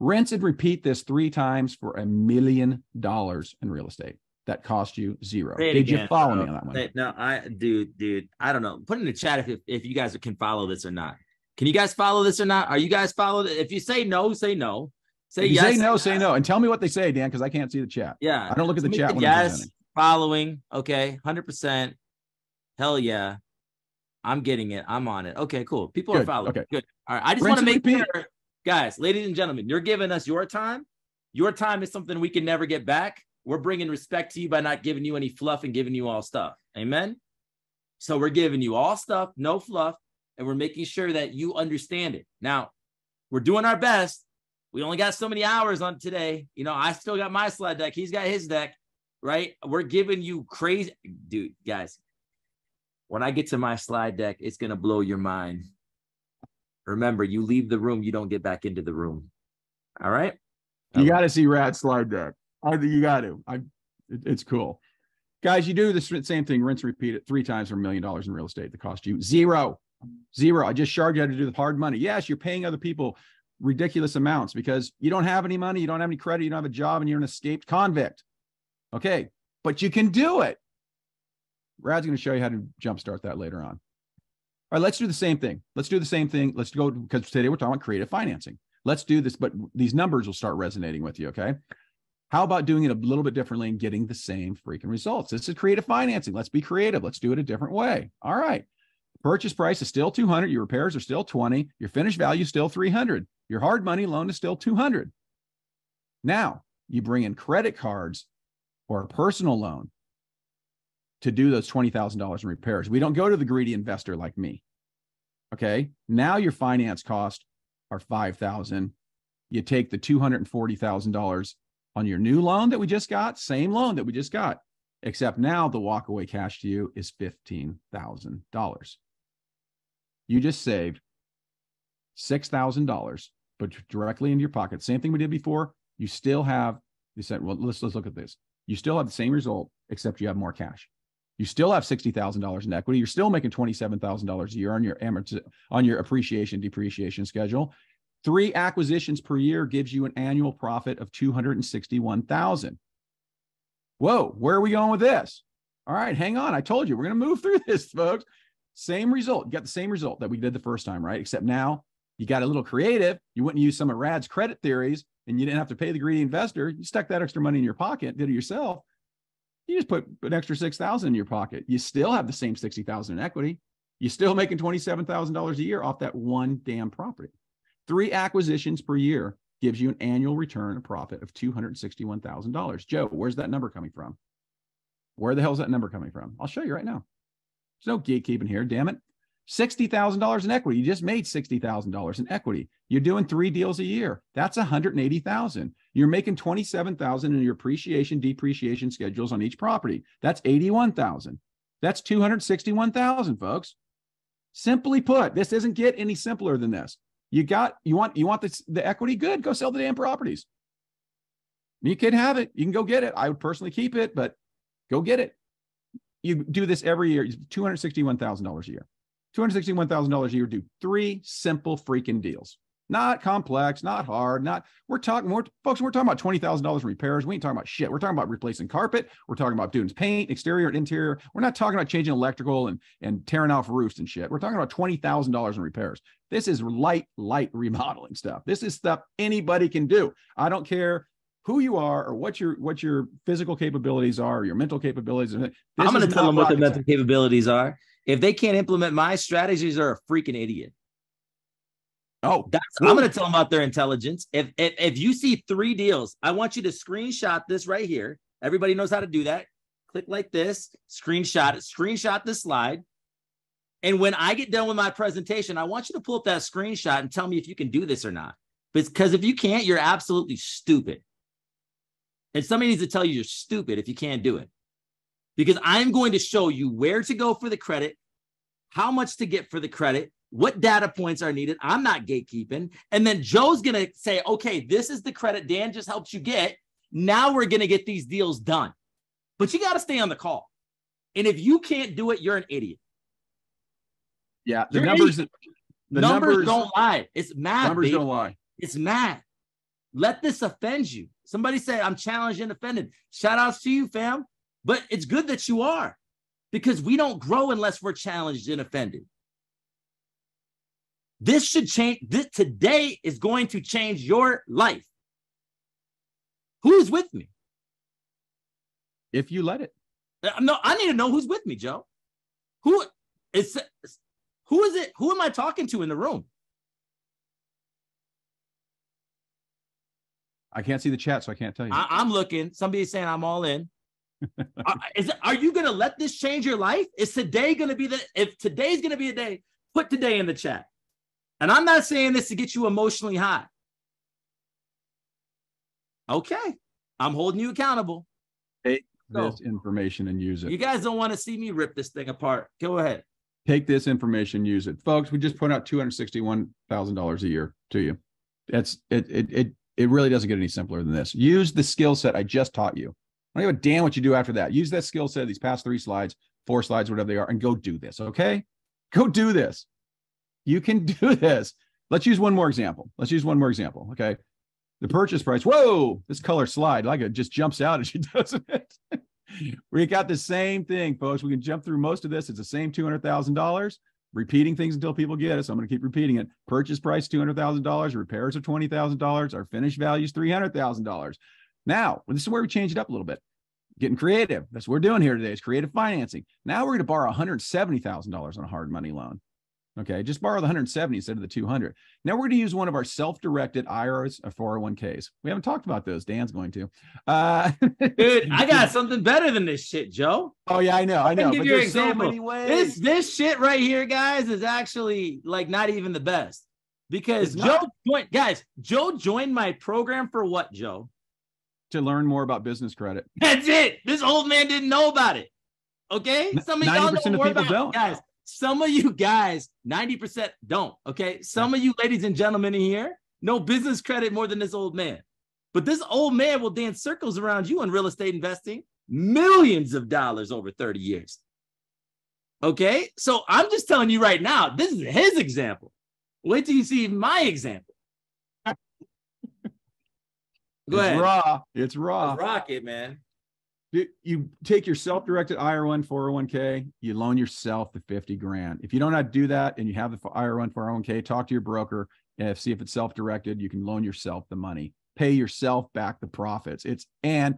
Rinse and repeat this three times for a million dollars in real estate. That cost you zero. Did again, you follow me on that one? No, I, dude, dude, I don't know. Put in the chat if, if you guys can follow this or not. Can you guys follow this or not? Are you guys follow? If you say no, say no. Say yes. Say no, say no, and tell me what they say, Dan, because I can't see the chat. Yeah, I don't look at the chat. yes, following. Okay, hundred percent. Hell yeah, I'm getting it. I'm on it. Okay, cool. People Good. are following. Okay, good. All right, I just want to make repeat. sure, guys, ladies and gentlemen, you're giving us your time. Your time is something we can never get back. We're bringing respect to you by not giving you any fluff and giving you all stuff. Amen. So we're giving you all stuff, no fluff, and we're making sure that you understand it. Now, we're doing our best we only got so many hours on today. You know, I still got my slide deck. He's got his deck, right? We're giving you crazy, dude, guys. When I get to my slide deck, it's gonna blow your mind. Remember, you leave the room, you don't get back into the room. All right. You got to see Rad slide deck. I you got to. I, it, it's cool, guys. You do the same thing. Rinse, repeat it three times for a million dollars in real estate. That cost you zero, zero. I just showed you how to do the hard money. Yes, you're paying other people ridiculous amounts because you don't have any money, you don't have any credit, you don't have a job, and you're an escaped convict. Okay, but you can do it. Rad's going to show you how to jumpstart that later on. All right, let's do the same thing. Let's do the same thing. Let's go because today we're talking about creative financing. Let's do this, but these numbers will start resonating with you. Okay. How about doing it a little bit differently and getting the same freaking results? This is creative financing. Let's be creative. Let's do it a different way. All right. Purchase price is still 200. Your repairs are still 20. Your finished value is still 300. Your hard money loan is still 200. Now you bring in credit cards or a personal loan to do those $20,000 in repairs. We don't go to the greedy investor like me. Okay. Now your finance costs are 5,000. You take the $240,000 on your new loan that we just got, same loan that we just got, except now the walkaway cash to you is $15,000. You just saved $6,000, but directly into your pocket. Same thing we did before. You still have, you said, well, let's, let's look at this. You still have the same result, except you have more cash. You still have $60,000 in equity. You're still making $27,000 a year on your amorti- on your appreciation depreciation schedule. Three acquisitions per year gives you an annual profit of 261,000. Whoa, where are we going with this? All right, hang on. I told you we're going to move through this, folks. Same result. You got the same result that we did the first time, right? Except now you got a little creative. You wouldn't use some of Rad's credit theories and you didn't have to pay the greedy investor. You stuck that extra money in your pocket, did it yourself. You just put an extra 6,000 in your pocket. You still have the same 60,000 in equity. You're still making $27,000 a year off that one damn property. Three acquisitions per year gives you an annual return of profit of $261,000. Joe, where's that number coming from? Where the hell is that number coming from? I'll show you right now. There's no gatekeeping here, damn it. $60,000 in equity. You just made $60,000 in equity. You're doing three deals a year. That's 180,000. You're making 27,000 in your appreciation depreciation schedules on each property. That's 81,000. That's 261,000, folks. Simply put, this doesn't get any simpler than this. You got you want you want the, the equity good, go sell the damn properties. You can have it. You can go get it. I would personally keep it, but go get it. You do this every year, $261,000 a year. $261,000 a year, do three simple freaking deals. Not complex, not hard, not we're talking more folks, we're talking about $20,000 in repairs. We ain't talking about shit. We're talking about replacing carpet. We're talking about doing paint, exterior and interior. We're not talking about changing electrical and, and tearing off roofs and shit. We're talking about $20,000 in repairs. This is light, light remodeling stuff. This is stuff anybody can do. I don't care who you are or what your what your physical capabilities are, or your mental capabilities. This I'm going to tell them what their mental capabilities are. If they can't implement my strategies, they're a freaking idiot. Oh, That's, I'm going to tell them about their intelligence. If, if if you see three deals, I want you to screenshot this right here. Everybody knows how to do that. Click like this, screenshot it, screenshot the slide. And when I get done with my presentation, I want you to pull up that screenshot and tell me if you can do this or not. Because if you can't, you're absolutely stupid. And somebody needs to tell you you're stupid if you can't do it. Because I'm going to show you where to go for the credit, how much to get for the credit, what data points are needed. I'm not gatekeeping. And then Joe's going to say, okay, this is the credit Dan just helped you get. Now we're going to get these deals done. But you got to stay on the call. And if you can't do it, you're an idiot. Yeah, the you're numbers, the numbers, numbers don't lie. It's math. Numbers baby. don't lie. It's math. Let this offend you. Somebody said, I'm challenged and offended. Shout outs to you, fam. But it's good that you are because we don't grow unless we're challenged and offended. This should change. This today is going to change your life. Who's with me? If you let it. Uh, no, I need to know who's with me, Joe. Who is who is it? Who am I talking to in the room? I can't see the chat, so I can't tell you. I, am looking. Somebody's saying I'm all in. Are, is, are you going to let this change your life? Is today going to be the, if today's going to be a day, put today in the chat. And I'm not saying this to get you emotionally high. Okay. I'm holding you accountable. Take so, this information and use it. You guys don't want to see me rip this thing apart. Go ahead. Take this information, use it. Folks, we just put out $261,000 a year to you. That's it, it, it it really doesn't get any simpler than this. Use the skill set I just taught you. I don't give a damn what you do after that. Use that skill set, these past three slides, four slides, whatever they are, and go do this. Okay. Go do this. You can do this. Let's use one more example. Let's use one more example. Okay. The purchase price. Whoa, this color slide, like it just jumps out as she does it. we got the same thing, folks. We can jump through most of this. It's the same $200,000 repeating things until people get it. So I'm going to keep repeating it. Purchase price $200,000, repairs are $20,000, our finished value is $300,000. Now, this is where we change it up a little bit. Getting creative. That's what we're doing here today is creative financing. Now we're going to borrow $170,000 on a hard money loan. Okay, just borrow the 170 instead of the 200. Now we're going to use one of our self-directed IRAs or 401ks. We haven't talked about those. Dan's going to. Uh, Dude, I got something better than this shit, Joe. Oh yeah, I know, I know. Give you example. So this this shit right here, guys, is actually like not even the best because Joe joined. Guys, Joe joined my program for what, Joe? To learn more about business credit. That's it. This old man didn't know about it. Okay, some of y'all know more about don't. guys. Some of you guys, 90% don't. Okay. Some of you ladies and gentlemen in here know business credit more than this old man. But this old man will dance circles around you in real estate investing, millions of dollars over 30 years. Okay. So I'm just telling you right now, this is his example. Wait till you see my example. Go it's ahead. raw. It's raw. rocket, man you take your self-directed IR1 401k, you loan yourself the 50 grand. If you don't know do that and you have the IR1 401k, talk to your broker and see if it's self-directed. You can loan yourself the money, pay yourself back the profits. It's and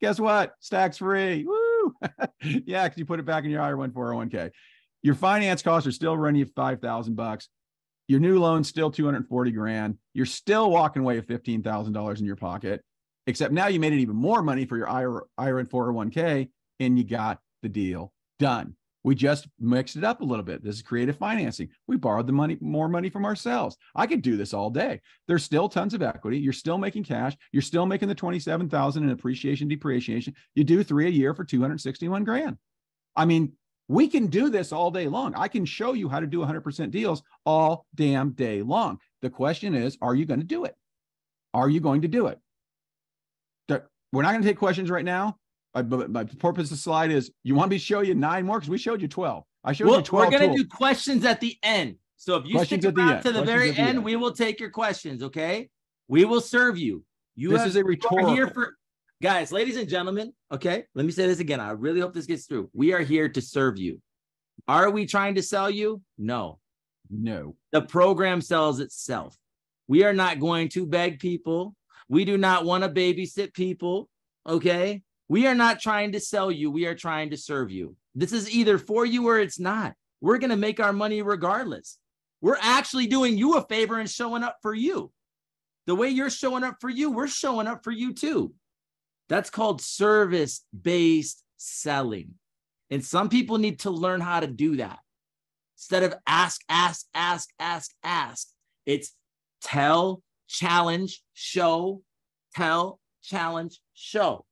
guess what? Stacks free. Woo! yeah, because you put it back in your IR1 401k. Your finance costs are still running you five thousand bucks. Your new loan's still 240 grand. You're still walking away with $15,000 in your pocket except now you made it even more money for your IRA, IRA and 401k and you got the deal done. We just mixed it up a little bit. This is creative financing. We borrowed the money, more money from ourselves. I could do this all day. There's still tons of equity. You're still making cash. You're still making the 27,000 in appreciation, depreciation. You do three a year for 261 grand. I mean, we can do this all day long. I can show you how to do 100% deals all damn day long. The question is, are you going to do it? Are you going to do it? we're not going to take questions right now. But my purpose of the slide is you want me to show you nine more because we showed you 12. I showed well, you 12. We're going to do questions at the end. So if you questions stick around to the questions very the end, end, we will take your questions. Okay. We will serve you. You this have, is a rhetorical. here for guys, ladies and gentlemen. Okay. Let me say this again. I really hope this gets through. We are here to serve you. Are we trying to sell you? No. No. The program sells itself. We are not going to beg people. We do not want to babysit people. Okay. We are not trying to sell you. We are trying to serve you. This is either for you or it's not. We're going to make our money regardless. We're actually doing you a favor and showing up for you. The way you're showing up for you, we're showing up for you too. That's called service based selling. And some people need to learn how to do that. Instead of ask, ask, ask, ask, ask, it's tell, challenge, show, tell, challenge, show.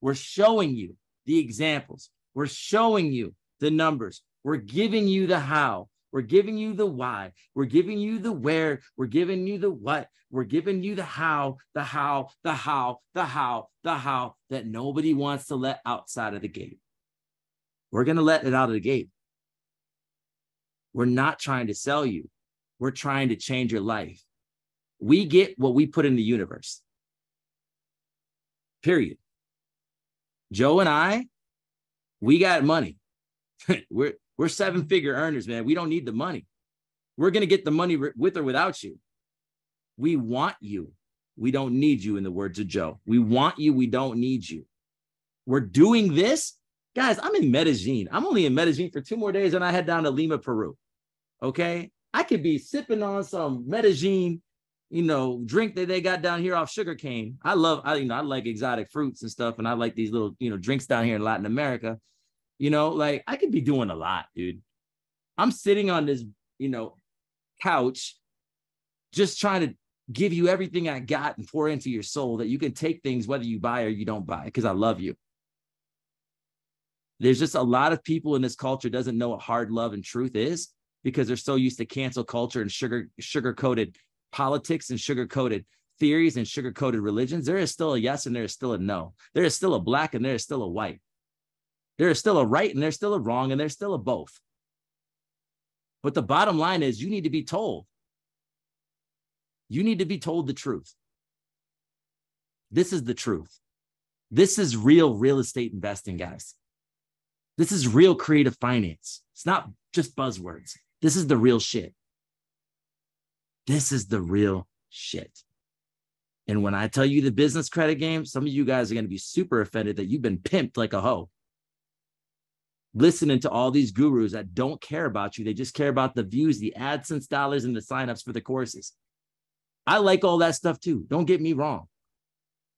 We're showing you the examples. We're showing you the numbers. We're giving you the how. We're giving you the why. We're giving you the where. We're giving you the what. We're giving you the how, the how, the how, the how, the how that nobody wants to let outside of the gate. We're going to let it out of the gate. We're not trying to sell you. We're trying to change your life. We get what we put in the universe. Period. Joe and I, we got money. we're we're seven figure earners, man. We don't need the money. We're gonna get the money with or without you. We want you. We don't need you, in the words of Joe. We want you. We don't need you. We're doing this, guys. I'm in Medellin. I'm only in Medellin for two more days, and I head down to Lima, Peru. Okay, I could be sipping on some Medellin you know, drink that they got down here off sugar cane. I love, I you know, I like exotic fruits and stuff, and I like these little, you know, drinks down here in Latin America. You know, like I could be doing a lot, dude. I'm sitting on this, you know, couch, just trying to give you everything I got and pour into your soul that you can take things whether you buy or you don't buy, because I love you. There's just a lot of people in this culture doesn't know what hard love and truth is because they're so used to cancel culture and sugar sugar coated politics and sugar coated theories and sugar coated religions, there is still a yes and there is still a no. There is still a black and there is still a white. There is still a right and there's still a wrong and there's still a both. But the bottom line is you need to be told. You need to be told the truth. This is the truth. This is real real estate investing, guys. This is real creative finance. It's not just buzzwords. This is the real shit. This is the real shit. And when I tell you the business credit game, some of you guys are going to be super offended that you've been pimped like a hoe. Listening to all these gurus that don't care about you. They just care about the views, the AdSense dollars, and the signups for the courses. I like all that stuff too. Don't get me wrong.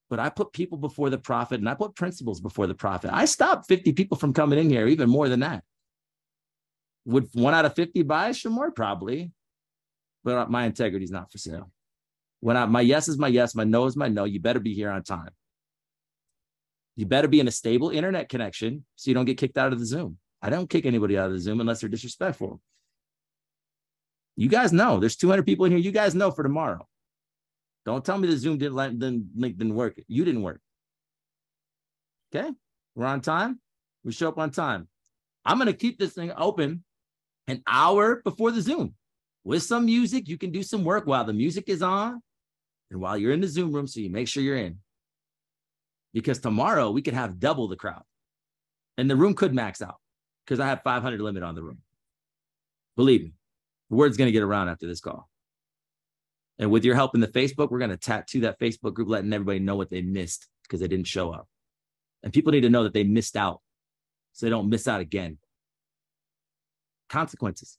But I put people before the profit and I put principles before the profit. I stopped 50 people from coming in here, even more than that. Would one out of 50 buy? More probably. But my integrity is not for sale. When I, my yes is my yes, my no is my no, you better be here on time. You better be in a stable internet connection so you don't get kicked out of the Zoom. I don't kick anybody out of the Zoom unless they're disrespectful. You guys know there's 200 people in here. You guys know for tomorrow. Don't tell me the Zoom didn't didn't, link didn't work. You didn't work. Okay, we're on time. We show up on time. I'm gonna keep this thing open an hour before the Zoom with some music. You can do some work while the music is on and while you're in the Zoom room, so you make sure you're in. Because tomorrow we could have double the crowd and the room could max out because I have 500 limit on the room. Believe me, the word's going to get around after this call. And with your help in the Facebook, we're going to tattoo that Facebook group, letting everybody know what they missed because they didn't show up. And people need to know that they missed out so they don't miss out again. Consequences.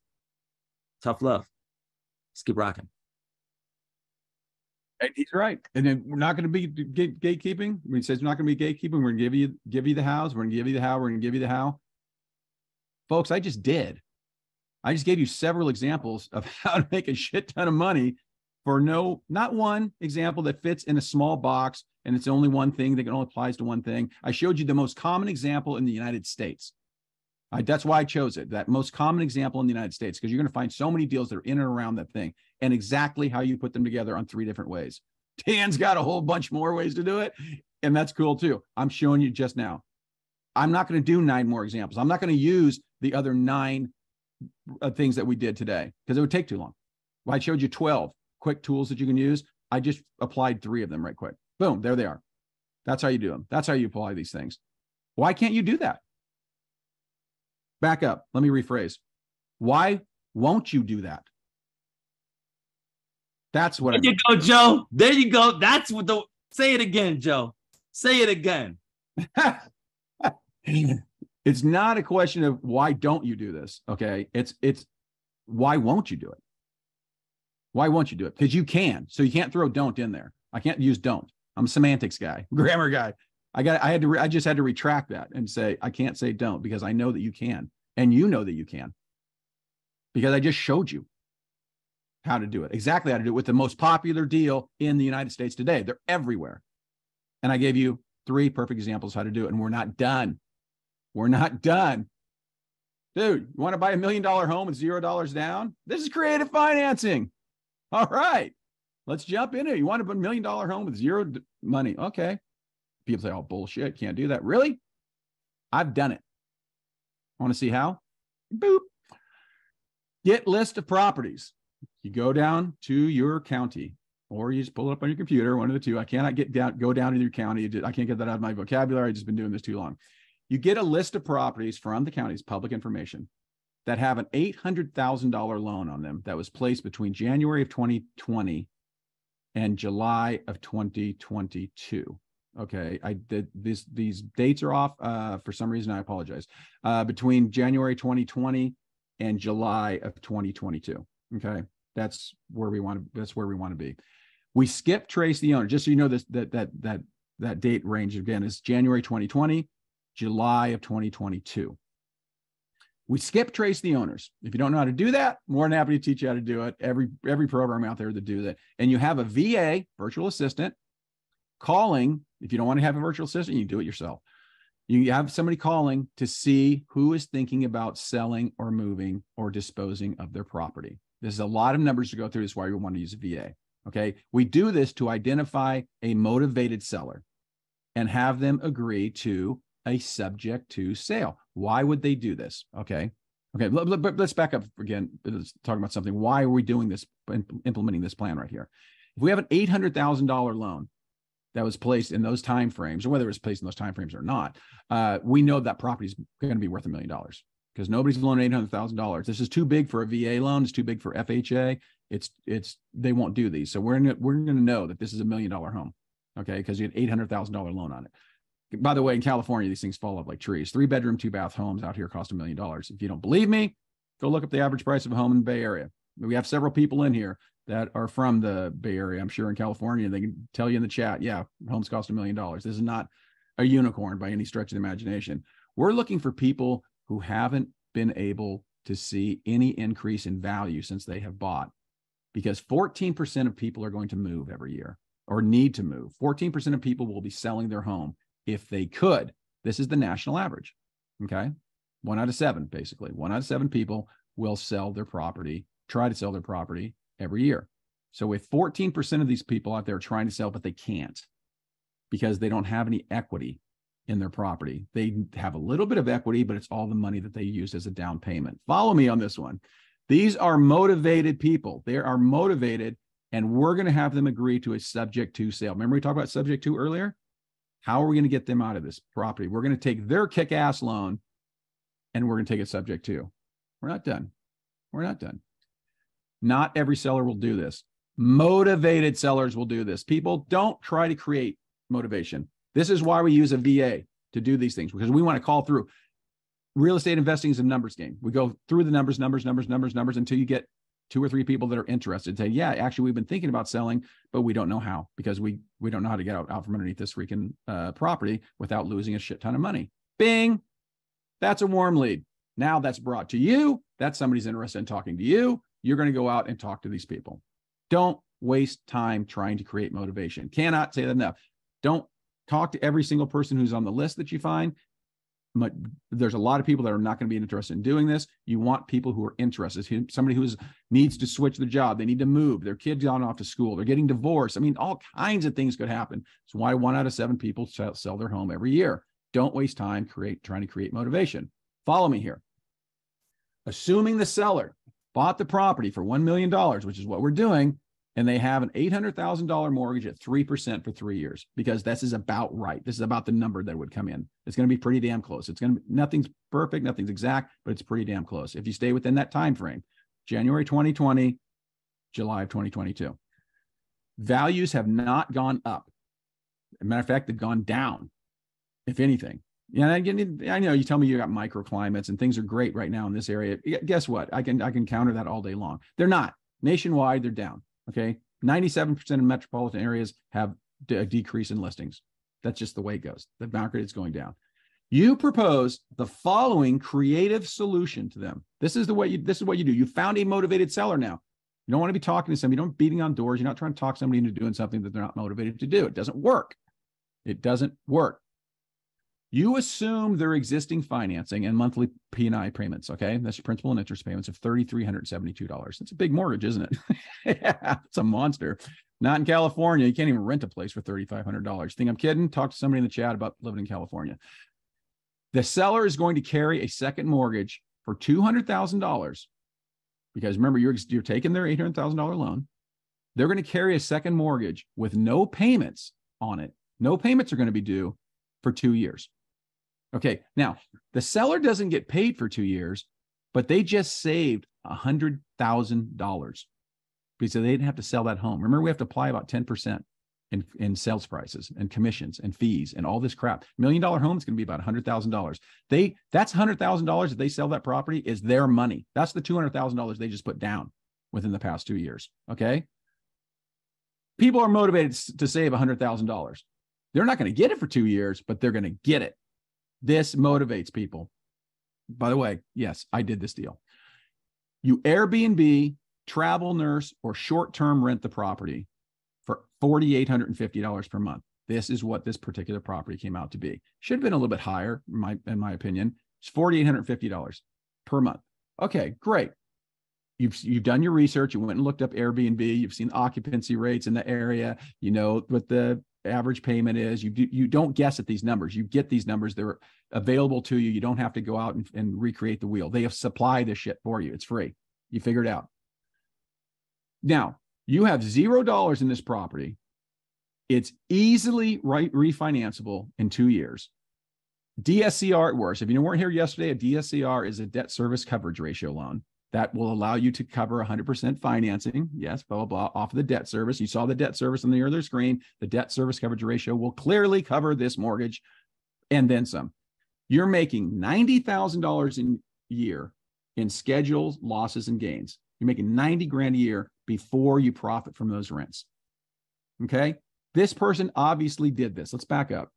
Tough love. Let's keep rocking. And he's right. And then we're not going to be gatekeeping. When he says we're not going to be gatekeeping, we're going to give you give you the hows. We're going to give you the how. We're going to give you the how. Folks, I just did. I just gave you several examples of how to make a shit ton of money for no, not one example that fits in a small box and it's only one thing that only applies to one thing. I showed you the most common example in the United States. I, that's why I chose it. That most common example in the United States, because you're going to find so many deals that are in and around that thing and exactly how you put them together on three different ways. Dan's got a whole bunch more ways to do it. And that's cool too. I'm showing you just now. I'm not going to do nine more examples. I'm not going to use the other nine uh, things that we did today because it would take too long. Well, I showed you 12 quick tools that you can use. I just applied three of them right quick. Boom, there they are. That's how you do them. That's how you apply these things. Why can't you do that? Back up. Let me rephrase. Why won't you do that? That's what there I you go, Joe. There you go. That's what the say it again, Joe. Say it again. it's not a question of why don't you do this. Okay. It's it's why won't you do it? Why won't you do it? Because you can. So you can't throw don't in there. I can't use don't. I'm a semantics guy, grammar guy. I got I had to re, I just had to retract that and say I can't say don't because I know that you can. And you know that you can. Because I just showed you how to do it. Exactly how to do it with the most popular deal in the United States today. They're everywhere. And I gave you three perfect examples how to do it and we're not done. We're not done. Dude, you want to buy a million dollar home with zero dollars down? This is creative financing. All right, let's jump in it. You want to put a million dollar home with zero money? Okay. People say, oh, bullshit, can't do that. Really? I've done it. Want to see how? Boop. Get list of properties. You go down to your county, or you just pull it up on your computer, one of the two. I cannot get down, go down to your county. I can't get that out of my vocabulary. I've just been doing this too long. You get a list of properties from the county's public information that have an $800,000 loan on them that was placed between January of 2020 and July of 2022. Okay, I did this. These dates are off uh, for some reason. I apologize. Uh, between January 2020 and July of 2022. Okay, that's where we want to. That's where we want to be. We skip trace the owner, just so you know this. That that that that date range again is January 2020, July of 2022. We skip trace the owners. If you don't know how to do that, more than happy to teach you how to do it. Every every program out there to do that. And you have a VA, virtual assistant, calling. If you don't want to have a virtual assistant, you do it yourself. You have somebody calling to see who is thinking about selling or moving or disposing of their property. There's a lot of numbers to go through. This is why we want to use a VA. Okay. We do this to identify a motivated seller and have them agree to a subject to sale. Why would they do this? Okay. Okay. But let's back up again. Let's talk about something. Why are we doing this, implementing this plan right here? If we have an $800,000 loan that was placed in those time frames, or whether it was placed in those time frames or not, uh, we know that property is going to be worth a million dollars. because nobody's loaning eight hundred thousand dollars. This is too big for a VA loan. It's too big for FHA. It's it's they won't do these. So we're we're going to know that this is a million dollar home, okay? Because you had eight hundred thousand dollar loan on it. By the way, in California, these things fall off like trees. Three bedroom, two bath homes out here cost a million dollars. If you don't believe me, go look up the average price of a home in the Bay Area. We have several people in here that are from the Bay Area. I'm sure in California, they can tell you in the chat, yeah, homes cost a million dollars. This is not a unicorn by any stretch of the imagination. We're looking for people who haven't been able to see any increase in value since they have bought because 14% of people are going to move every year or need to move. 14% of people will be selling their home if they could. This is the national average. Okay. One out of seven, basically. One out of seven people will sell their property, try to sell their property every year. So, with 14% of these people out there trying to sell, but they can't because they don't have any equity in their property. They have a little bit of equity, but it's all the money that they use as a down payment. Follow me on this one. These are motivated people. They are motivated, and we're going to have them agree to a subject to sale. Remember, we talked about subject to earlier? How are we going to get them out of this property? We're going to take their kick ass loan and we're going to take it subject to. We're not done. We're not done. Not every seller will do this. Motivated sellers will do this. People don't try to create motivation. This is why we use a VA to do these things because we want to call through. Real estate investing is a numbers game. We go through the numbers, numbers, numbers, numbers, numbers until you get two or three people that are interested. Say, yeah, actually, we've been thinking about selling, but we don't know how because we we don't know how to get out, out from underneath this freaking uh, property without losing a shit ton of money. Bing, that's a warm lead. Now that's brought to you. That's somebody's interested in talking to you. You're going to go out and talk to these people. Don't waste time trying to create motivation. Cannot say that enough. Don't talk to every single person who's on the list that you find. But there's a lot of people that are not going to be interested in doing this. You want people who are interested. Somebody who needs to switch the job. They need to move. Their kids gone off to school. They're getting divorced. I mean, all kinds of things could happen. So why one out of seven people sell their home every year? Don't waste time create trying to create motivation. Follow me here. Assuming the seller bought the property for $1 million, which is what we're doing, and they have an $800,000 mortgage at 3% for three years because this is about right. This is about the number that would come in. It's going to be pretty damn close. It's going to be nothing's perfect, nothing's exact, but it's pretty damn close. If you stay within that time frame, January 2020, July of 2022. Values have not gone up. Matter of fact, they've gone down, if anything. Yeah, I know you tell me you got microclimates and things are great right now in this area. Guess what? I can I can counter that all day long. They're not nationwide. They're down. Okay. 97% of metropolitan areas have a decrease in listings. That's just the way it goes. The market is going down. You propose the following creative solution to them. This is the way you this is what you do. You found a motivated seller now. You don't want to be talking to somebody, you don't beating on doors. You're not trying to talk somebody into doing something that they're not motivated to do. It doesn't work. It doesn't work. You assume their existing financing and monthly P&I payments. Okay, that's principal and interest payments of thirty three hundred seventy two dollars. That's a big mortgage, isn't it? yeah, it's a monster. Not in California. You can't even rent a place for thirty five hundred dollars. Think I'm kidding? Talk to somebody in the chat about living in California. The seller is going to carry a second mortgage for two hundred thousand dollars because remember you're you're taking their eight hundred thousand dollar loan. They're going to carry a second mortgage with no payments on it. No payments are going to be due for two years. Okay. Now, the seller doesn't get paid for two years, but they just saved a $100,000 because they didn't have to sell that home. Remember, we have to apply about 10% in, in sales prices and commissions and fees and all this crap. Million dollar home is going to be about $100,000. They That's $100,000 if they sell that property is their money. That's the $200,000 they just put down within the past two years. Okay. People are motivated to save $100,000. They're not going to get it for two years, but they're going to get it this motivates people. By the way, yes, I did this deal. You Airbnb, travel nurse, or short term rent the property for $4,850 per month. This is what this particular property came out to be. Should have been a little bit higher, in my, in my opinion. It's $4,850 per month. Okay, great. You've, you've done your research. You went and looked up Airbnb. You've seen occupancy rates in the area. You know what the average payment is. You do, you don't guess at these numbers. You get these numbers. They're available to you. You don't have to go out and, and recreate the wheel. They have supply this shit for you. It's free. You figure it out. Now you have zero dollars in this property. It's easily right refinanceable in two years. DSCR at worst. If you weren't here yesterday, a DSCR is a debt service coverage ratio loan that will allow you to cover 100% financing. Yes, blah, blah, blah, off of the debt service. You saw the debt service on the earlier screen. The debt service coverage ratio will clearly cover this mortgage and then some. You're making $90,000 in year in schedules, losses, and gains. You're making 90 grand a year before you profit from those rents. Okay. This person obviously did this. Let's back up.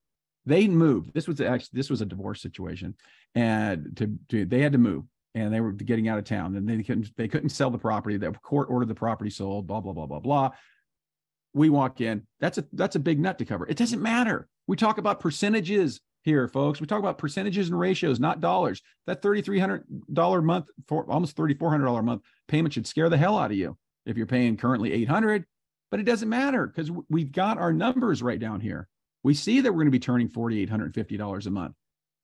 They moved. This was actually this was a divorce situation, and to, to they had to move, and they were getting out of town, and they couldn't they couldn't sell the property. The court ordered the property sold. Blah blah blah blah blah. We walk in. That's a that's a big nut to cover. It doesn't matter. We talk about percentages here, folks. We talk about percentages and ratios, not dollars. That $3,300 month, for almost $3,400 a month payment should scare the hell out of you if you're paying currently 800 but it doesn't matter because we've got our numbers right down here. We see that we're going to be turning $4,850 a month.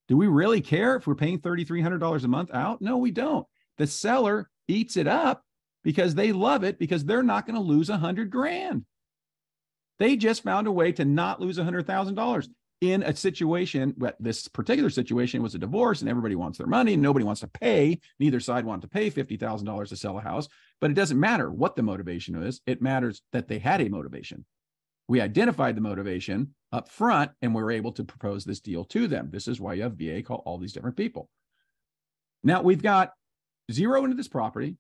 Do we really care if we're paying $3,300 a month out? No, we don't. The seller eats it up because they love it because they're not going to lose a hundred grand. They just found a way to not lose a hundred thousand dollars in a situation, but this particular situation was a divorce and everybody wants their money and nobody wants to pay. Neither side wanted to pay $50,000 to sell a house, but it doesn't matter what the motivation is. It matters that they had a motivation. We identified the motivation up front and we were able to propose this deal to them. This is why you have VA call all these different people. Now we've got zero into this property.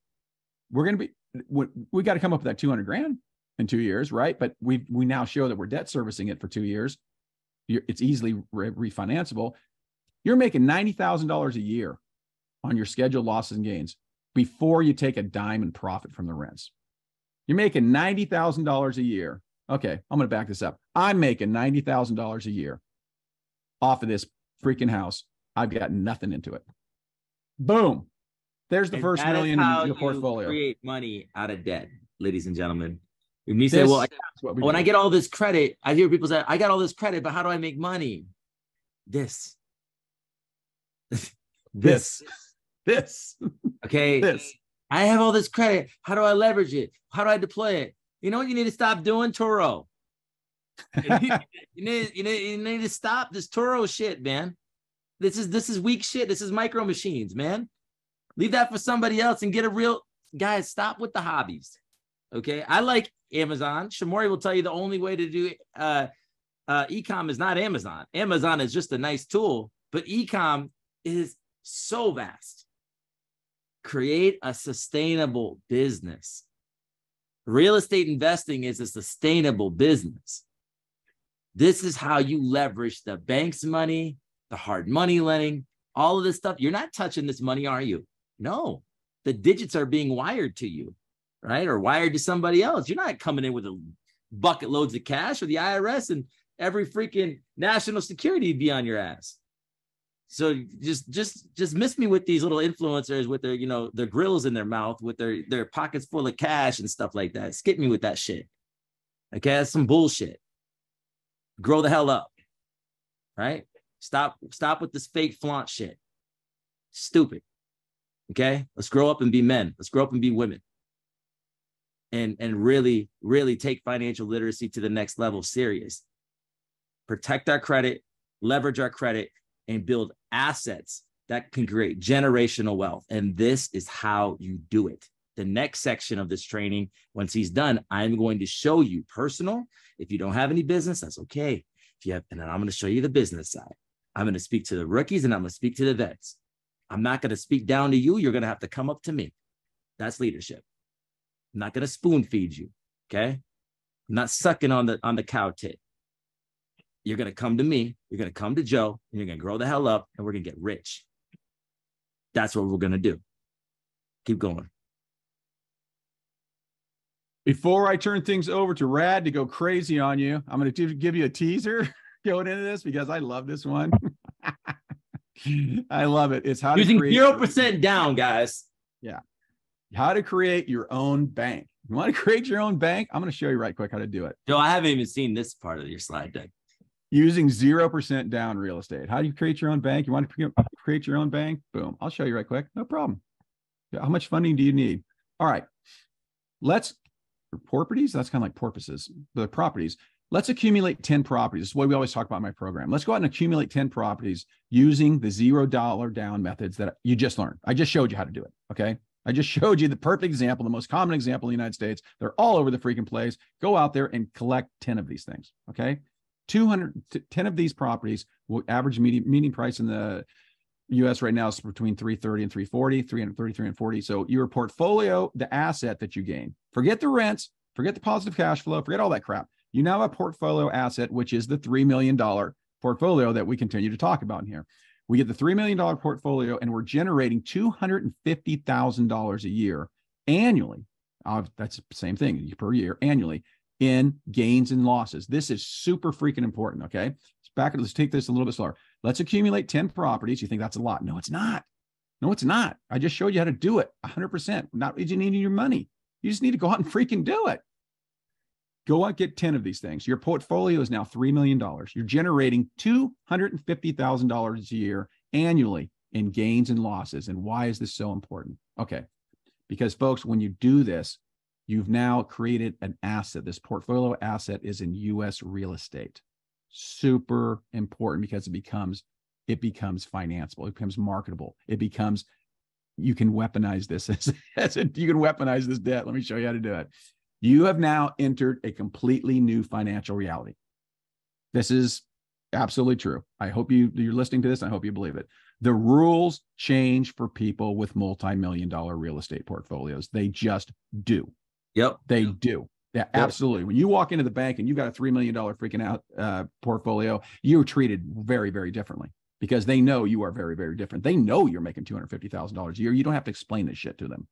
We're going to be, we, we got to come up with that 200 grand in two years, right? But we we now show that we're debt servicing it for two years it's easily re- refinanceable. You're making $90,000 a year on your scheduled losses and gains before you take a dime in profit from the rents. You're making $90,000 a year. Okay, I'm going to back this up. I'm making $90,000 a year off of this freaking house. I've got nothing into it. Boom. There's the And first million in your you portfolio. Create money out of debt, ladies and gentlemen. When you say, This "Well, I we when do. I get all this credit, I hear people say, I got all this credit, but how do I make money? This. this, this, Okay. this. I have all this credit. How do I leverage it? How do I deploy it? You know what you need to stop doing, Toro? you, need, you, need, you, need, you need to stop this Toro shit, man. This is this is weak shit. This is micro machines, man. Leave that for somebody else and get a real guys. Stop with the hobbies. Okay. I like Amazon. Shamori will tell you the only way to do uh uh ecom is not Amazon. Amazon is just a nice tool, but ecom is so vast. Create a sustainable business. Real estate investing is a sustainable business. This is how you leverage the bank's money, the hard money lending, all of this stuff. You're not touching this money, are you? No, the digits are being wired to you, right? Or wired to somebody else. You're not coming in with a bucket loads of cash or the IRS and every freaking national security be on your ass. So just just just miss me with these little influencers with their you know their grills in their mouth with their their pockets full of cash and stuff like that. Skip me with that shit. Okay, that's some bullshit. Grow the hell up. Right? Stop stop with this fake flaunt shit. Stupid. Okay? Let's grow up and be men. Let's grow up and be women. And and really really take financial literacy to the next level serious. Protect our credit, leverage our credit and build assets that can create generational wealth. And this is how you do it. The next section of this training, once he's done, I'm going to show you personal. If you don't have any business, that's okay. If you have, and then I'm going to show you the business side. I'm going to speak to the rookies and I'm going to speak to the vets. I'm not going to speak down to you. You're going to have to come up to me. That's leadership. I'm not going to spoon feed you. Okay. I'm not sucking on the on the cow tit you're going to come to me, you're going to come to Joe, and you're going to grow the hell up, and we're going to get rich. That's what we're going to do. Keep going. Before I turn things over to Rad to go crazy on you, I'm going to give you a teaser going into this because I love this one. I love it. It's how to Using zero percent down, guys. Yeah, how to create your own bank. You want to create your own bank? I'm going to show you right quick how to do it Joe, I haven't even seen this part of your slide deck. Using 0% down real estate. How do you create your own bank? You want to create your own bank? Boom. I'll show you right quick. No problem. How much funding do you need? All right. Let's properties. That's kind of like porpoises, the properties. let's accumulate 10 properties. This is what we always talk about in my program. Let's go out and accumulate 10 properties using the zero dollar down methods that you just learned. I just showed you how to do it. Okay. I just showed you the perfect example, the most common example in the United States. They're all over the freaking place. Go out there and collect 10 of these things. Okay. 200, 10 of these properties will average median, median price in the US right now is between 330 and 340, 330, 340. So your portfolio, the asset that you gain, forget the rents, forget the positive cash flow, forget all that crap. You now have a portfolio asset, which is the $3 million portfolio that we continue to talk about here. We get the $3 million portfolio and we're generating $250,000 a year annually. Uh, that's the same thing per year annually in gains and losses. This is super freaking important. Okay. Let's back. Let's take this a little bit slower. Let's accumulate 10 properties. You think that's a lot? No, it's not. No, it's not. I just showed you how to do it 100%. Not you need your money. You just need to go out and freaking do it. Go out, get 10 of these things. Your portfolio is now $3 million. You're generating $250,000 a year annually in gains and losses. And why is this so important? Okay. Because, folks, when you do this, you've now created an asset. This portfolio asset is in US real estate. Super important because it becomes it becomes financeable, it becomes marketable, it becomes you can weaponize this as, as a, you can weaponize this debt. Let me show you how to do it. You have now entered a completely new financial reality. This is absolutely true. I hope you you're listening to this. I hope you believe it. The rules change for people with multi-million dollar real estate portfolios. They just do. Yep. They do. Yeah, absolutely. When you walk into the bank and you've got a $3 million freaking out uh, portfolio, you're treated very, very differently because they know you are very, very different. They know you're making $250,000 a year. You don't have to explain this shit to them.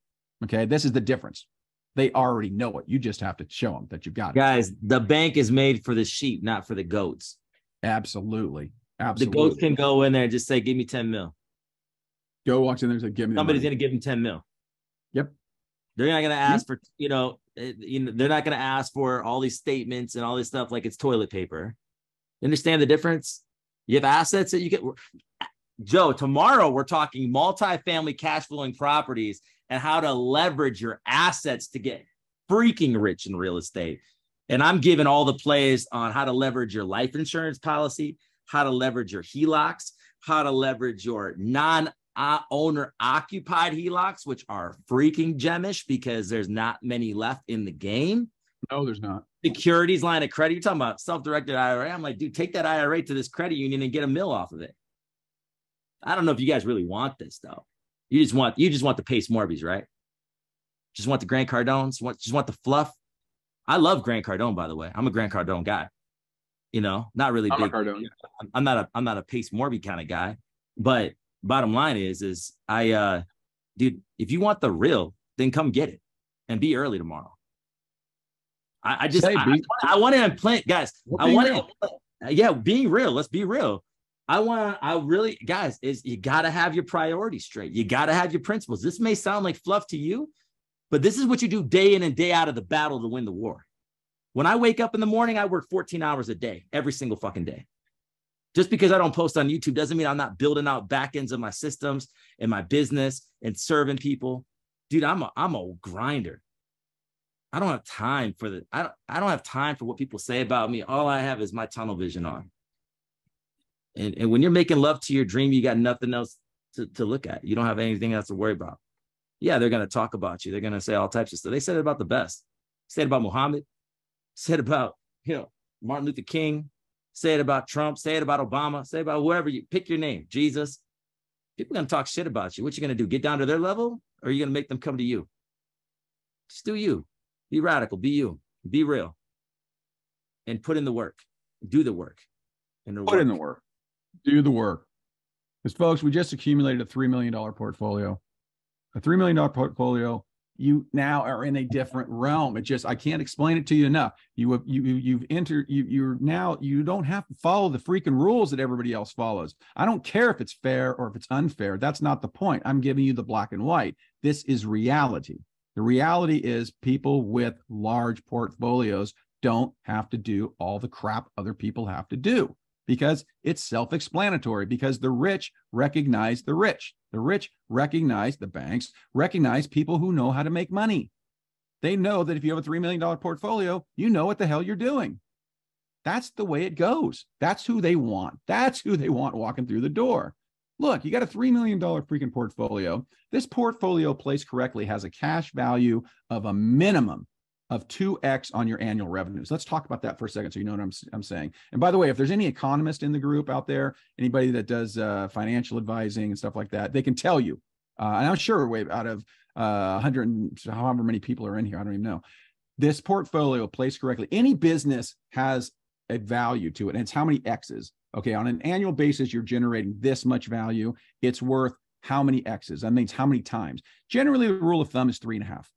Okay. This is the difference. They already know it. You just have to show them that you've got Guys, it. the bank is made for the sheep, not for the goats. Absolutely. Absolutely. The goats can go in there and just say, give me 10 mil. Go walks in there and say, give me Somebody's going to give him 10 mil. They're not going to ask for, you know, eh, you know, they're not going to ask for all these statements and all this stuff like it's toilet paper. You understand the difference? You have assets that you get. Joe, tomorrow we're talking multifamily cash flowing properties and how to leverage your assets to get freaking rich in real estate. And I'm giving all the plays on how to leverage your life insurance policy, how to leverage your HELOCs, how to leverage your non Uh, owner occupied HELOCs, which are freaking gemish because there's not many left in the game. No, there's not. Securities line of credit. You're talking about self directed IRA. I'm like, dude, take that IRA to this credit union and get a mill off of it. I don't know if you guys really want this though. You just want you just want the Pace Morbies, right? Just want the Grant Cardones. Want just want the fluff. I love Grant Cardone, by the way. I'm a Grant Cardone guy. You know, not really I'm big. I'm not a I'm not a Pace Morby kind of guy. But bottom line is, is I uh dude, if you want the real, then come get it and be early tomorrow. I, I just Say, I, I, want to implant, guys. I want to, yeah, being real. Let's be real. I want to, I really guys is you got to have your priorities straight. You got to have your principles. This may sound like fluff to you, but this is what you do day in and day out of the battle to win the war. When I wake up in the morning, I work 14 hours a day, every single fucking day. Just because I don't post on YouTube doesn't mean I'm not building out back ends of my systems and my business and serving people. Dude, I'm a I'm a grinder. I don't have time for the I don't I don't have time for what people say about me. All I have is my tunnel vision on. And, and when you're making love to your dream, you got nothing else to, to look at. You don't have anything else to worry about. Yeah, they're to talk about you. They're to say all types of stuff. They said it about the best. Said about Muhammad. Said about, you know, Martin Luther King. Say it about Trump. Say it about Obama. Say about whoever you pick your name, Jesus. People are going to talk shit about you. What you going to do? Get down to their level or are you going to make them come to you? Just do you. Be radical. Be you. Be real. And put in the work. Do the work. And put work. in the work do the work. Because, folks, we just accumulated a $3 million portfolio. A $3 million portfolio, you now are in a different realm. It just, I can't explain it to you enough. You have, you, you've entered, you, you're now, you don't have to follow the freaking rules that everybody else follows. I don't care if it's fair or if it's unfair. That's not the point. I'm giving you the black and white. This is reality. The reality is people with large portfolios don't have to do all the crap other people have to do because it's self explanatory, because the rich recognize the rich. The rich recognize the banks, recognize people who know how to make money. They know that if you have a $3 million portfolio, you know what the hell you're doing. That's the way it goes. That's who they want. That's who they want walking through the door. Look, you got a $3 million freaking portfolio. This portfolio placed correctly has a cash value of a minimum of 2x on your annual revenues. Let's talk about that for a second so you know what I'm, I'm saying. And by the way, if there's any economist in the group out there, anybody that does uh, financial advising and stuff like that, they can tell you. Uh, and I'm sure way out of uh, 100, however many people are in here, I don't even know. This portfolio placed correctly, any business has a value to it, and it's how many X's. Okay, on an annual basis, you're generating this much value. It's worth how many X's? That means how many times. Generally, the rule of thumb is three and a half.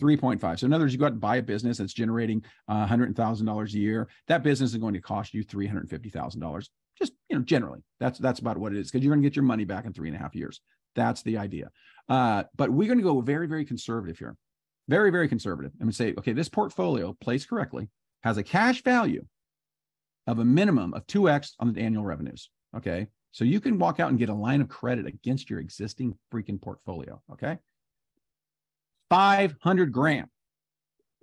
3.5. So in other words, you go out and buy a business that's generating uh, $100,000 a year. That business is going to cost you $350,000. Just, you know, generally that's, that's about what it is because you're going to get your money back in three and a half years. That's the idea. Uh, but we're going to go very, very conservative here. Very, very conservative. I'm going to say, okay, this portfolio placed correctly has a cash value of a minimum of 2x on the annual revenues. Okay. So you can walk out and get a line of credit against your existing freaking portfolio. Okay. 500 grand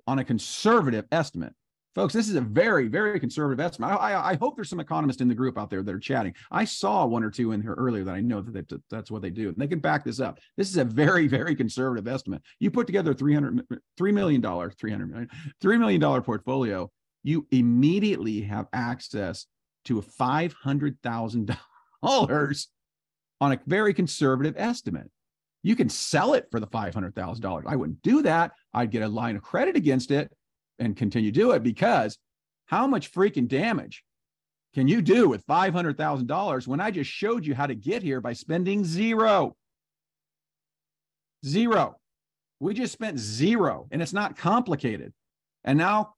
on a conservative estimate. Folks, this is a very, very conservative estimate. I, I, I, hope there's some economists in the group out there that are chatting. I saw one or two in here earlier that I know that they, that's what they do. And they can back this up. This is a very, very conservative estimate. You put together a $300, $3 million, $300 million, $3 million portfolio, you immediately have access to a $500,000 on a very conservative estimate. You can sell it for the $500,000. I wouldn't do that. I'd get a line of credit against it and continue to do it because how much freaking damage can you do with $500,000 when I just showed you how to get here by spending zero? Zero. We just spent zero and it's not complicated. And now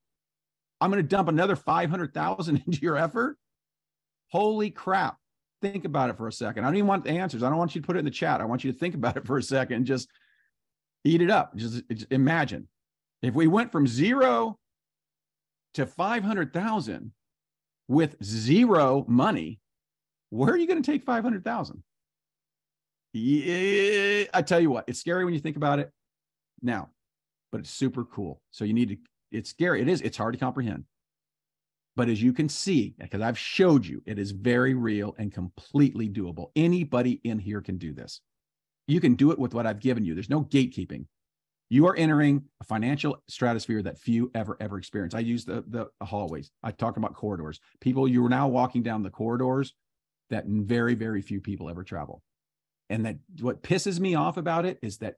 I'm going to dump another 500,000 into your effort. Holy crap think about it for a second. I don't even want the answers. I don't want you to put it in the chat. I want you to think about it for a second and just eat it up. Just, just imagine if we went from zero to 500,000 with zero money, where are you going to take 500,000? Yeah, I tell you what, it's scary when you think about it now, but it's super cool. So you need to, it's scary. It is, it's hard to comprehend. But as you can see, because I've showed you, it is very real and completely doable. Anybody in here can do this. You can do it with what I've given you. There's no gatekeeping. You are entering a financial stratosphere that few ever, ever experience. I use the, the hallways. I talk about corridors. People, you are now walking down the corridors that very, very few people ever travel. And that what pisses me off about it is that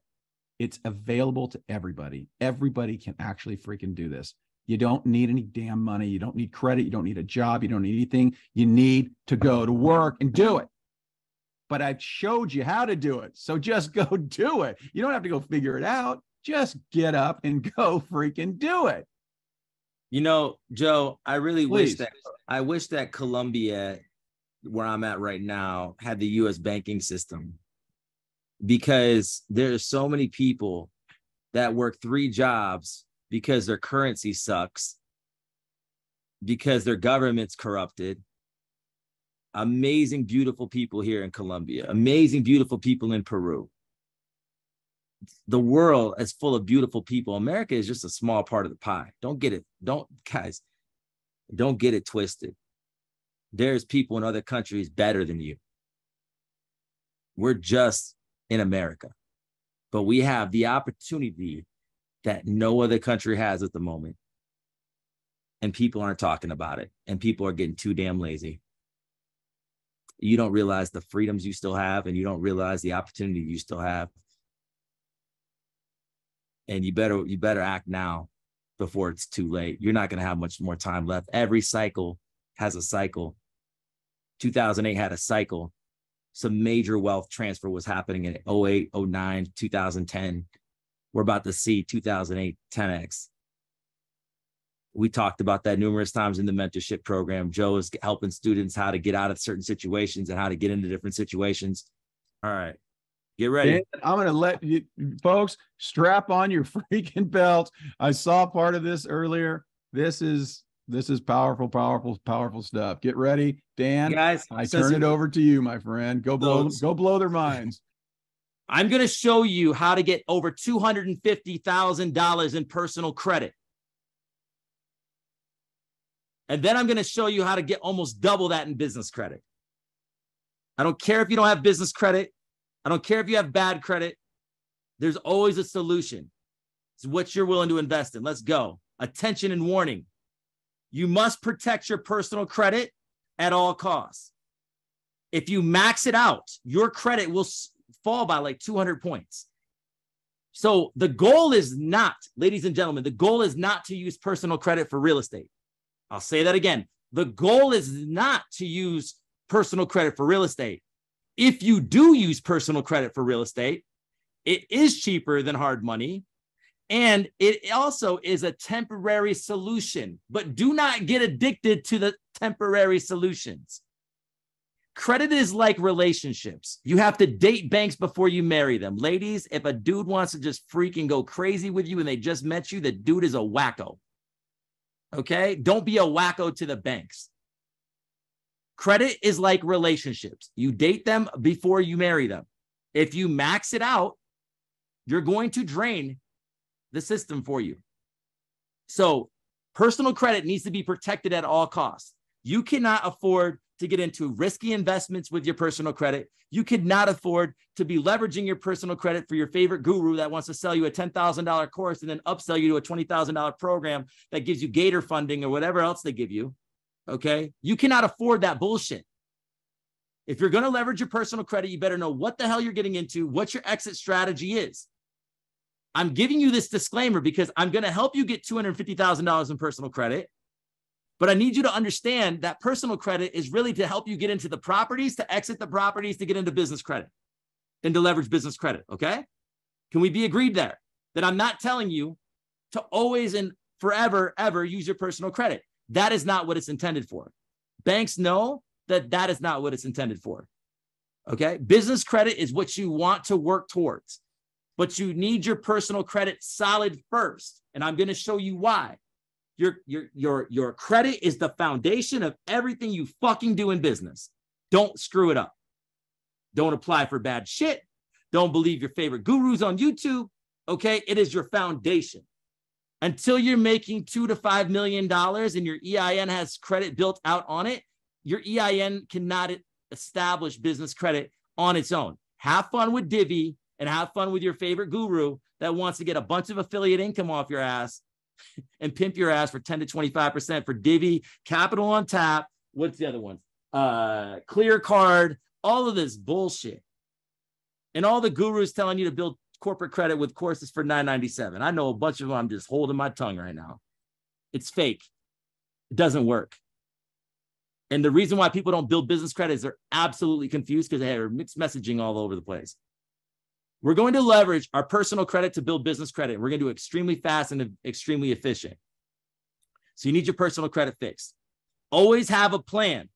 it's available to everybody. Everybody can actually freaking do this. You don't need any damn money. You don't need credit. You don't need a job. You don't need anything. You need to go to work and do it. But I've showed you how to do it. So just go do it. You don't have to go figure it out. Just get up and go freaking do it. You know, Joe, I really Please. wish that I wish that Colombia, where I'm at right now, had the US banking system because there's so many people that work three jobs because their currency sucks, because their government's corrupted. Amazing, beautiful people here in Colombia, amazing, beautiful people in Peru. The world is full of beautiful people. America is just a small part of the pie. Don't get it. Don't, guys, don't get it twisted. There's people in other countries better than you. We're just in America, but we have the opportunity that no other country has at the moment. And people aren't talking about it. And people are getting too damn lazy. You don't realize the freedoms you still have, and you don't realize the opportunity you still have. And you better you better act now before it's too late. You're not going to have much more time left. Every cycle has a cycle. 2008 had a cycle. Some major wealth transfer was happening in 08, 09, 2010 we're about to see 2008 10x. We talked about that numerous times in the mentorship program. Joe is helping students how to get out of certain situations and how to get into different situations. All right. Get ready. Dan, I'm going to let you folks strap on your freaking belt. I saw part of this earlier. This is this is powerful, powerful, powerful stuff. Get ready, Dan. Guys, I turn it over to you, my friend. Go blow, go blow their minds. I'm going to show you how to get over $250,000 in personal credit. And then I'm going to show you how to get almost double that in business credit. I don't care if you don't have business credit. I don't care if you have bad credit. There's always a solution. It's what you're willing to invest in. Let's go. Attention and warning. You must protect your personal credit at all costs. If you max it out, your credit will fall by like 200 points. So the goal is not, ladies and gentlemen, the goal is not to use personal credit for real estate. I'll say that again. The goal is not to use personal credit for real estate. If you do use personal credit for real estate, it is cheaper than hard money. And it also is a temporary solution, but do not get addicted to the temporary solutions. Credit is like relationships. You have to date banks before you marry them. Ladies, if a dude wants to just freaking go crazy with you and they just met you, the dude is a wacko. Okay? Don't be a wacko to the banks. Credit is like relationships. You date them before you marry them. If you max it out, you're going to drain the system for you. So, personal credit needs to be protected at all costs. You cannot afford to get into risky investments with your personal credit. You cannot afford to be leveraging your personal credit for your favorite guru that wants to sell you a $10,000 course and then upsell you to a $20,000 program that gives you gator funding or whatever else they give you. Okay. You cannot afford that bullshit. If you're going to leverage your personal credit, you better know what the hell you're getting into, what your exit strategy is. I'm giving you this disclaimer because I'm going to help you get $250,000 in personal credit. But I need you to understand that personal credit is really to help you get into the properties, to exit the properties, to get into business credit and to leverage business credit. Okay. Can we be agreed there that I'm not telling you to always and forever, ever use your personal credit? That is not what it's intended for. Banks know that that is not what it's intended for. Okay. Business credit is what you want to work towards, but you need your personal credit solid first. And I'm going to show you why. Your, your, your, your credit is the foundation of everything you fucking do in business. Don't screw it up. Don't apply for bad shit. Don't believe your favorite gurus on YouTube. Okay. It is your foundation. Until you're making two to five million dollars and your EIN has credit built out on it, your EIN cannot establish business credit on its own. Have fun with Divvy and have fun with your favorite guru that wants to get a bunch of affiliate income off your ass and pimp your ass for 10 to 25% for Divvy, Capital on Tap. What's the other one? Uh, Clear Card, all of this bullshit. And all the gurus telling you to build corporate credit with courses for 997. I know a bunch of them. I'm just holding my tongue right now. It's fake. It doesn't work. And the reason why people don't build business credit is they're absolutely confused because they have mixed messaging all over the place. We're going to leverage our personal credit to build business credit. We're going to do extremely fast and extremely efficient. So you need your personal credit fixed. Always have a plan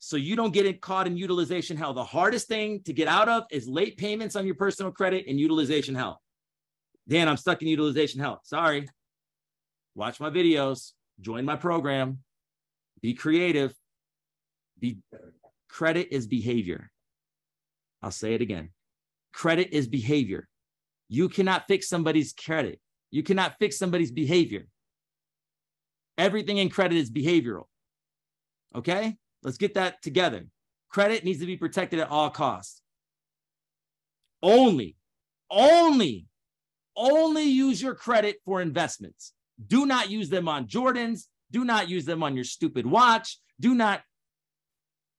so you don't get caught in utilization hell. The hardest thing to get out of is late payments on your personal credit and utilization hell. Dan, I'm stuck in utilization hell. Sorry. Watch my videos, join my program, be creative. Be credit is behavior. I'll say it again. Credit is behavior. You cannot fix somebody's credit. You cannot fix somebody's behavior. Everything in credit is behavioral. Okay? Let's get that together. Credit needs to be protected at all costs. Only, only, only use your credit for investments. Do not use them on Jordans. Do not use them on your stupid watch. Do not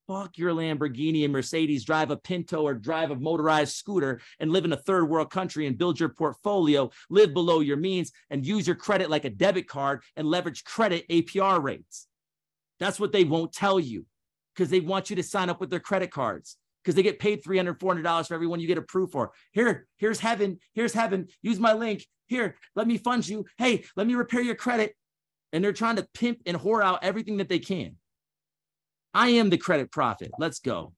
fuck your Lamborghini and Mercedes, drive a Pinto or drive a motorized scooter and live in a third world country and build your portfolio, live below your means and use your credit like a debit card and leverage credit APR rates. That's what they won't tell you because they want you to sign up with their credit cards because they get paid $300, $400 for everyone you get approved for. Here, here's heaven. Here's heaven. Use my link. Here, let me fund you. Hey, let me repair your credit. And they're trying to pimp and whore out everything that they can. I am the credit prophet. Let's go.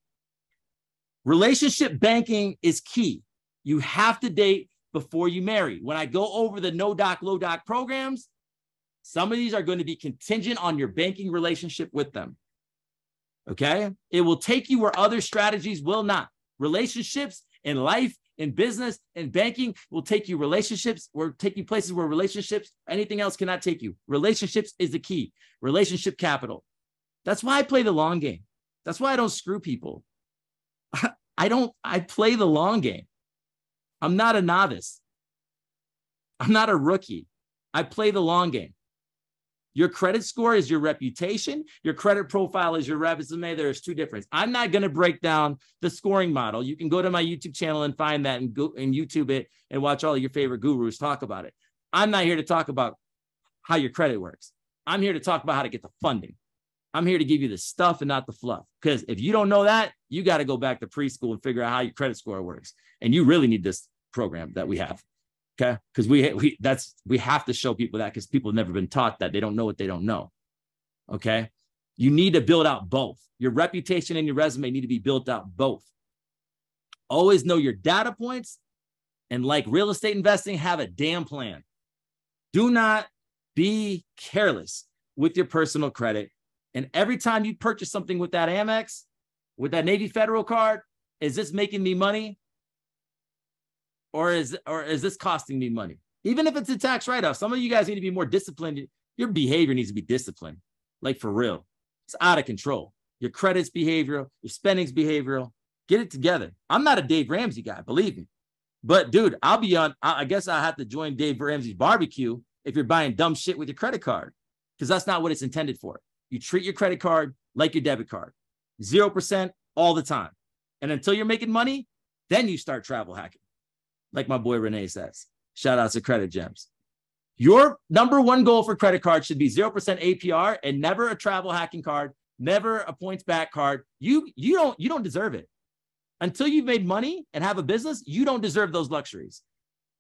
Relationship banking is key. You have to date before you marry. When I go over the no doc, low doc programs, some of these are going to be contingent on your banking relationship with them. Okay. It will take you where other strategies will not. Relationships in life, in business and banking will take you relationships, or take you places where relationships, anything else cannot take you. Relationships is the key. Relationship capital. That's why I play the long game. That's why I don't screw people. I don't, I play the long game. I'm not a novice. I'm not a rookie. I play the long game. Your credit score is your reputation. Your credit profile is your resume. There's two differences. I'm not going to break down the scoring model. You can go to my YouTube channel and find that and go and YouTube it and watch all your favorite gurus talk about it. I'm not here to talk about how your credit works. I'm here to talk about how to get the funding. I'm here to give you the stuff and not the fluff. Because if you don't know that, you got to go back to preschool and figure out how your credit score works. And you really need this program that we have. Okay. Because we, we, that's, we have to show people that because people have never been taught that. They don't know what they don't know. Okay. You need to build out both. Your reputation and your resume need to be built out both. Always know your data points. And like real estate investing, have a damn plan. Do not be careless with your personal credit. And every time you purchase something with that Amex, with that Navy Federal card, is this making me money? or is or is this costing me money? Even if it's a tax write-off, some of you guys need to be more disciplined. Your behavior needs to be disciplined, like for real. It's out of control. Your credit's behavioral, your spending's behavioral. Get it together. I'm not a Dave Ramsey guy, believe me. But dude, I'll be on. I guess I have to join Dave Ramsey's barbecue if you're buying dumb shit with your credit card, because that's not what it's intended for. You treat your credit card like your debit card, zero percent all the time, and until you're making money, then you start travel hacking like my boy Renee says. Shout out to Credit Gems. Your number one goal for credit card should be 0% APR and never a travel hacking card, never a points back card. You you don't you don't deserve it. Until you've made money and have a business, you don't deserve those luxuries.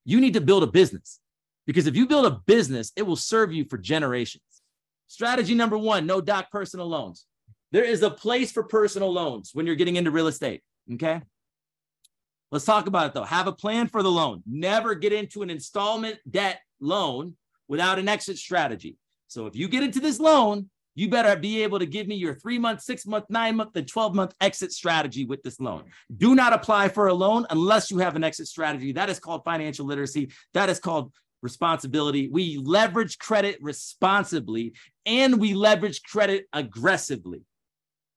You need to build a business. Because if you build a business, it will serve you for generations. Strategy number 1, no doc personal loans. There is a place for personal loans when you're getting into real estate, okay? Let's talk about it though. Have a plan for the loan. Never get into an installment debt loan without an exit strategy. So if you get into this loan, you better be able to give me your three month, six month, nine month, and 12 month exit strategy with this loan. Do not apply for a loan unless you have an exit strategy. That is called financial literacy. That is called responsibility. We leverage credit responsibly and we leverage credit aggressively.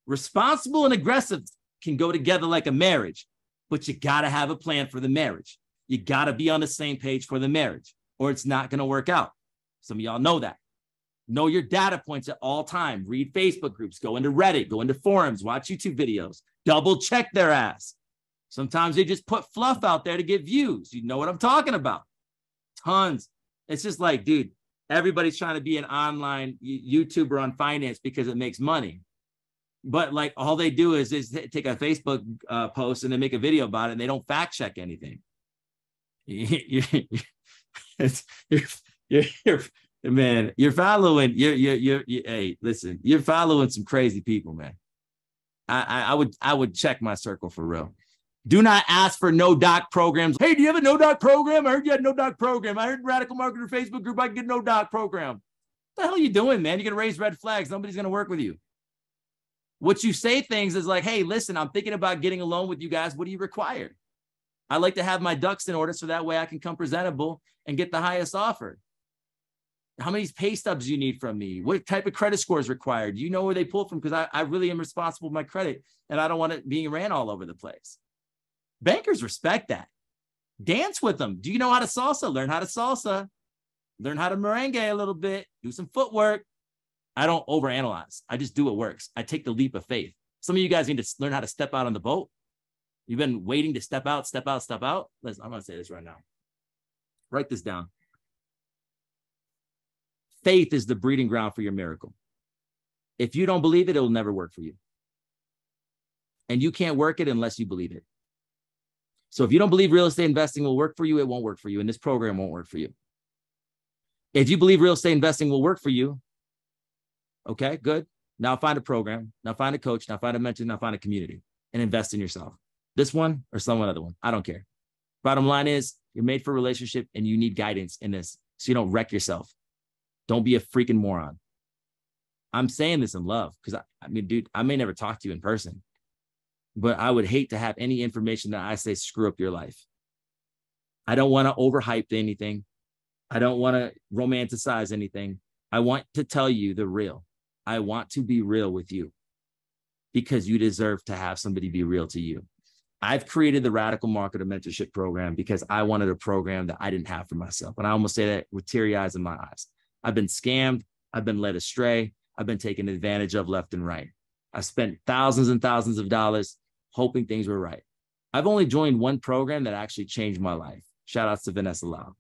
Responsible and aggressive can go together like a marriage but you got to have a plan for the marriage. You got to be on the same page for the marriage, or it's not going to work out. Some of y'all know that. Know your data points at all time. Read Facebook groups, go into Reddit, go into forums, watch YouTube videos, double check their ass. Sometimes they just put fluff out there to get views. You know what I'm talking about. Tons. It's just like, dude, everybody's trying to be an online YouTuber on finance because it makes money but like all they do is is take a Facebook uh, post and they make a video about it and they don't fact check anything. you're, you're, you're, man, you're following. You're, you're, you're, you're, hey, listen, you're following some crazy people, man. I, I, I would, I would check my circle for real. Do not ask for no doc programs. Hey, do you have a no doc program? I heard you had no doc program. I heard Radikal Marketer Facebook group. I can get no doc program. What the hell are you doing, man? You're gonna raise red flags. Nobody's gonna work with you. What you say things is like, hey, listen, I'm thinking about getting a loan with you guys. What do you require? I like to have my ducks in order so that way I can come presentable and get the highest offer. How many pay stubs you need from me? What type of credit score is required? Do you know where they pull from? Because I, I really am responsible for my credit and I don't want it being ran all over the place. Bankers respect that. Dance with them. Do you know how to salsa? Learn how to salsa. Learn how to merengue a little bit. Do some footwork. I don't overanalyze. I just do what works. I take the leap of faith. Some of you guys need to learn how to step out on the boat. You've been waiting to step out, step out, step out. Listen, I'm going to say this right now. Write this down. Faith is the breeding ground for your miracle. If you don't believe it, it will never work for you. And you can't work it unless you believe it. So if you don't believe real estate investing will work for you, it won't work for you. And this program won't work for you. If you believe real estate investing will work for you, Okay, good. Now find a program. Now find a coach. Now find a mentor. Now find a community and invest in yourself. This one or some other one. I don't care. Bottom line is you're made for a relationship and you need guidance in this so you don't wreck yourself. Don't be a freaking moron. I'm saying this in love because I, I mean, dude, I may never talk to you in person, but I would hate to have any information that I say screw up your life. I don't want to overhype anything. I don't want to romanticize anything. I want to tell you the real. I want to be real with you because you deserve to have somebody be real to you. I've created the Radikal Marketer Mentorship Program because I wanted a program that I didn't have for myself. And I almost say that with teary eyes in my eyes. I've been scammed. I've been led astray. I've been taken advantage of left and right. I've spent thousands and thousands of dollars hoping things were right. I've only joined one program that actually changed my life. Shout outs to Vanessa Lau.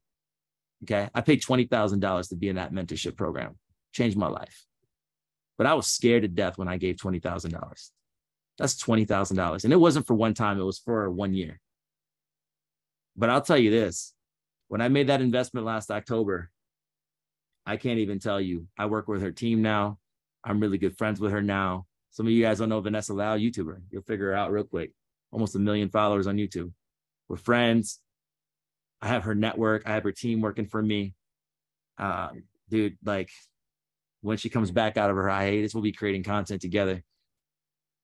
Okay. I paid $20,000 to be in that mentorship program, changed my life. But I was scared to death when I gave $20,000. That's $20,000. And it wasn't for one time, it was for one year. But I'll tell you this when I made that investment last October, I can't even tell you. I work with her team now. I'm really good friends with her now. Some of you guys don't know Vanessa Lau, YouTuber. You'll figure her out real quick. Almost a million followers on YouTube. We're friends. I have her network. I have her team working for me. Uh, dude, like when she comes back out of her hiatus, we'll be creating content together.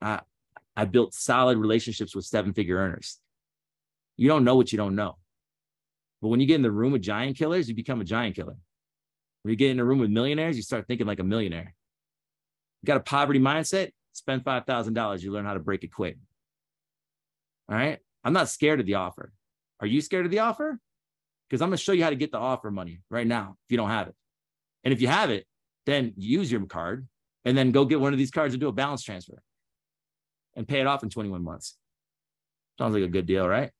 I, I built solid relationships with seven figure earners. You don't know what you don't know. But when you get in the room with giant killers, you become a giant killer. When you get in a room with millionaires, you start thinking like a millionaire. You got a poverty mindset, spend $5,000. You learn how to break it quick. All right. I'm not scared of the offer. Are you scared of the offer? Because I'm going to show you how to get the offer money right now if you don't have it. And if you have it, then use your card and then go get one of these cards and do a balance transfer and pay it off in 21 months. Sounds like a good deal, right?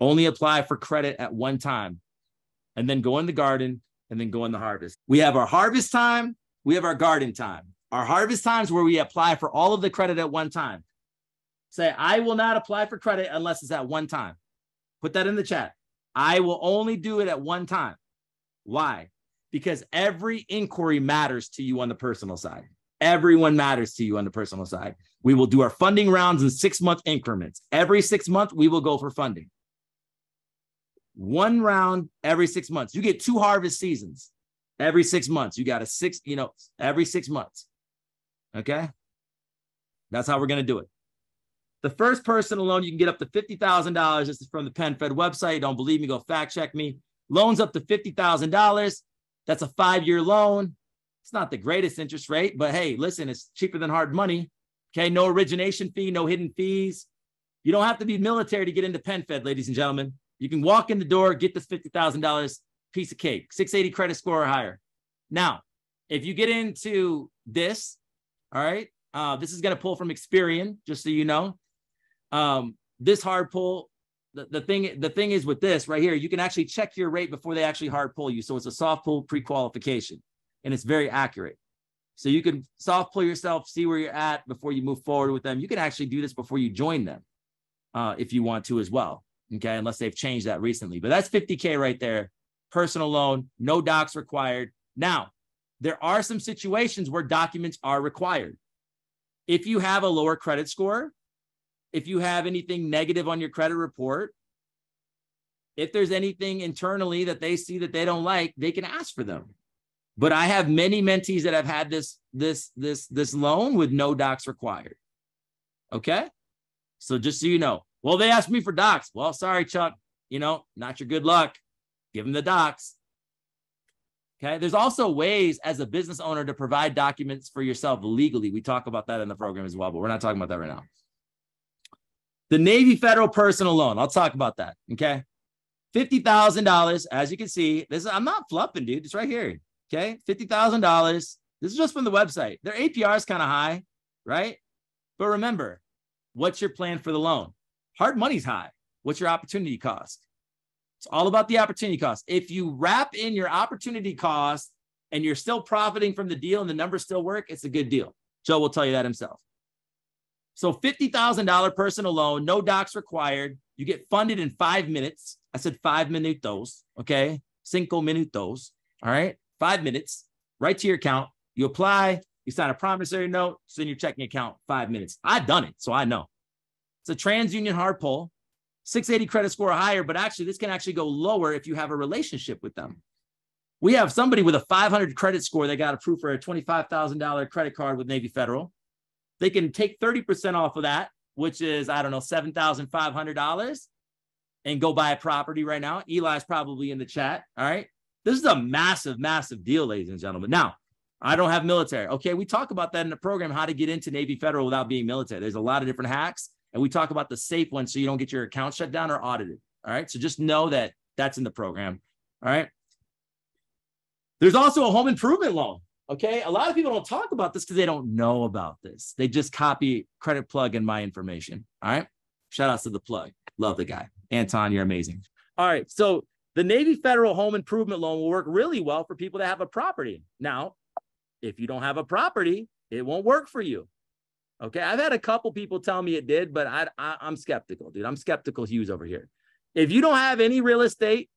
Only apply for credit at one time and then go in the garden and then go in the harvest. We have our harvest time, we have our garden time. Our harvest times where we apply for all of the credit at one time. Say, I will not apply for credit unless it's at one time. Put that in the chat. I will only do it at one time. Why? Because every inquiry matters to you on the personal side. Everyone matters to you on the personal side. We will do our funding rounds in six month increments. Every six months, we will go for funding. One round every six months. You get two harvest seasons every six months. You got a six, you know, every six months. Okay. That's how we're going to do it. The first person alone, you can get up to $50,000. This is from the PenFed website. Don't believe me? Go fact check me. Loans up to $50,000. That's a five year loan. It's not the greatest interest rate, but hey, listen, it's cheaper than hard money. Okay. No origination fee, no hidden fees. You don't have to be military to get into PenFed, ladies and gentlemen. You can walk in the door, get this $50,000 piece of cake, 680 credit score or higher. Now, if you get into this, all right, uh, this is going to pull from Experian, just so you know. Um, this hard pull, the, the thing, the thing is with this right here, you can actually check your rate before they actually hard pull you. So it's a soft pull pre-qualification and it's very accurate. So you can soft pull yourself, see where you're at before you move forward with them. You can actually do this before you join them uh, if you want to as well. Okay. Unless they've changed that recently. But that's 50K right there. Personal loan, no docs required. Now, there are some situations where documents are required. If you have a lower credit score, if you have anything negative on your credit report, if there's anything internally that they see that they don't like, they can ask for them. But I have many mentees that have had this this this this loan with no docs required. Okay? So just so you know. Well, they asked me for docs. Well, sorry, Chuck. You know, not your good luck. Give them the docs. Okay. There's also ways as a business owner to provide documents for yourself legally. We talk about that in the program as well, but we're not talking about that right now. The Navy Federal Personal Loan. I'll talk about that. Okay. $50,000. As you can see, this is, I'm not fluffing, dude. It's right here. Okay. $50,000. This is just from the website. Their APR is kind of high, right? But remember, what's your plan for the loan? Hard money's high. What's your opportunity cost? It's all about the opportunity cost. If you wrap in your opportunity cost and you're still profiting from the deal and the numbers still work, it's a good deal. Joe will tell you that himself. So $50,000 personal loan, no docs required. You get funded in five minutes. I said five minutos. Okay. Cinco minutos. All right five minutes, right to your account. You apply, you sign a promissory note, in your checking account, five minutes. I've done it, so I know. It's a TransUnion hard pull, 680 credit score higher, but actually, this can actually go lower if you have a relationship with them. We have somebody with a 500 credit score that got approved for a $25,000 credit card with Navy Federal. They can take 30% off of that which is, I don't know, $7,500 and go buy a property right now. Eli's probably in the chat. All right. This is a massive, massive deal, ladies and gentlemen. Now, I don't have military. Okay. We talk about that in the program, how to get into Navy Federal without being military. There's a lot of different hacks, and we talk about the safe ones so you don't get your account shut down or audited. All right. So just know that that's in the program. All right. There's also a home improvement loan. Okay. A lot of people don't talk about this because they don't know about this. They just copy credit plug in my information. All right. Shout outs to the plug. Love the guy. Anton, you're amazing. All right. So the Navy Federal Home Improvement Loan will work really well for people that have a property. Now, if you don't have a property, it won't work for you. Okay. I've had a couple people tell me it did, but I, I I'm skeptical, dude. I'm skeptical Hughes over here. If you don't have any real estate,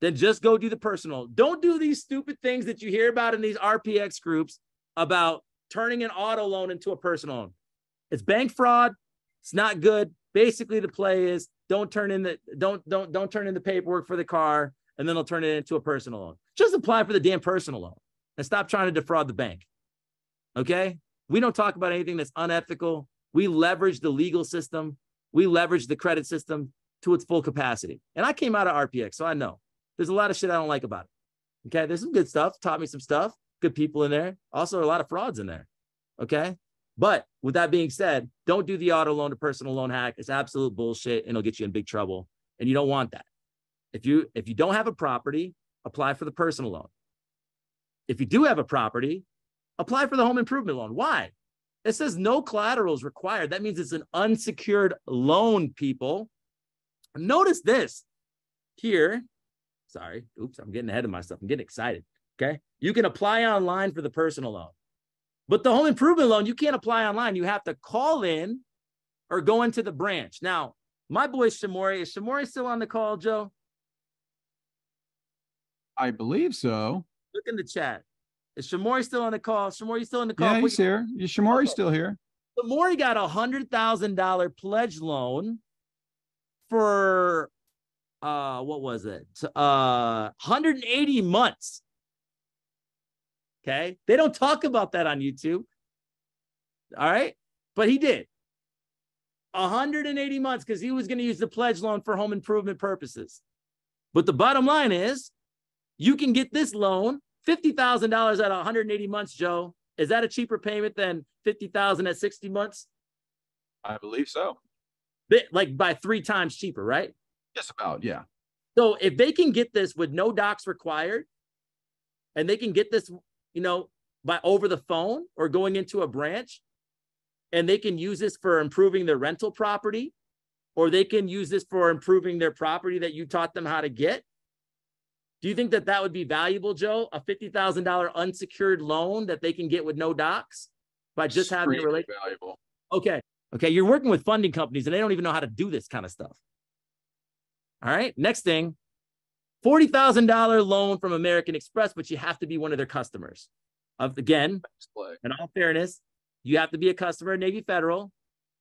then just go do the personal. Don't do these stupid things that you hear about in these RPX groups about turning an auto loan into a personal loan. It's bank fraud. It's not good. Basically, the play is don't turn in the don't don't don't turn in the paperwork for the car, and then they'll turn it into a personal loan. Just apply for the damn personal loan and stop trying to defraud the bank. Okay? We don't talk about anything that's unethical. We leverage the legal system. We leverage the credit system to its full capacity. And I came out of RPX, so I know there's a lot of shit I don't like about it. Okay. There's some good stuff, taught me some stuff, good people in there. Also, a lot of frauds in there. Okay. But with that being said, don't do the auto loan to personal loan hack. It's absolute bullshit and it'll get you in big trouble. And you don't want that. If you if you don't have a property, apply for the personal loan. If you do have a property, apply for the home improvement loan. Why? It says no collateral is required. That means it's an unsecured loan, people. Notice this here. Sorry. Oops, I'm getting ahead of myself. I'm getting excited. Okay. You can apply online for the personal loan. But the home improvement loan, you can't apply online. You have to call in or go into the branch. Now, my boy Shamori, is Shamori still on the call, Joe? I believe so. Look in the chat. Is Shamori still on the call? Shamori still in the call? Yeah, he's here. Shamori's still here. Shamori got a hundred thousand dollar pledge loan for uh what was it? Uh 180 months. Okay. They don't talk about that on YouTube. All right. But he did 180 months because he was going to use the pledge loan for home improvement purposes. But the bottom line is you can get this loan $50,000 at 180 months, Joe. Is that a cheaper payment than 50,000 at 60 months? I believe so. Like by three times cheaper, right? Just about, yeah. So if they can get this with no docs required, and they can get this you know, by over the phone or going into a branch, and they can use this for improving their rental property, or they can use this for improving their property that you taught them how to get. Do you think that that would be valuable, Joe? A fifty thousand dollar unsecured loan that they can get with no docs by just having a relationship. Valuable. Okay, okay, you're working with funding companies and they don't even know how to do this kind of stuff. All right, next thing, $40,000 loan from American Express, but you have to be one of their customers. Of again, in all fairness, you have to be a customer of Navy Federal.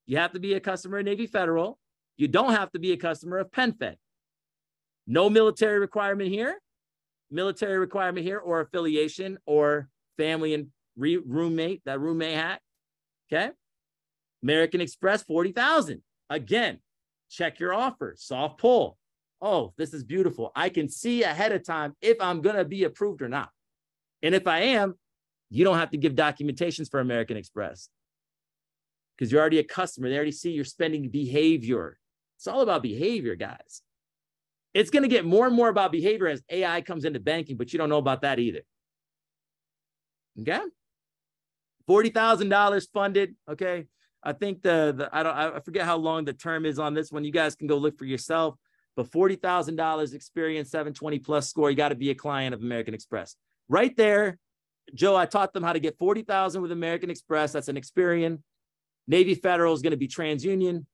You have to be a customer of Navy Federal. You don't have to be a customer of PenFed. No military requirement here, military requirement here, or affiliation, or family and re- roommate, that roommate hat. Okay. American Express, 40,000. Again, check your offer, soft pull oh, this is beautiful. I can see ahead of time if I'm going to be approved or not. And if I am, you don't have to give documentations for American Express because you're already a customer. They already see your spending behavior. It's all about behavior, guys. It's going to get more and more about behavior as AI comes into banking, but you don't know about that either. Okay. $40,000 funded. Okay. I think the, the I don't I forget how long the term is on this one. You guys can go look for yourself. But $40,000 experience, 720 plus score, you got to be a client of American Express. Right there, Joe, I taught them how to get 40,000 with American Express. That's an Experian. Navy Federal is going to be TransUnion.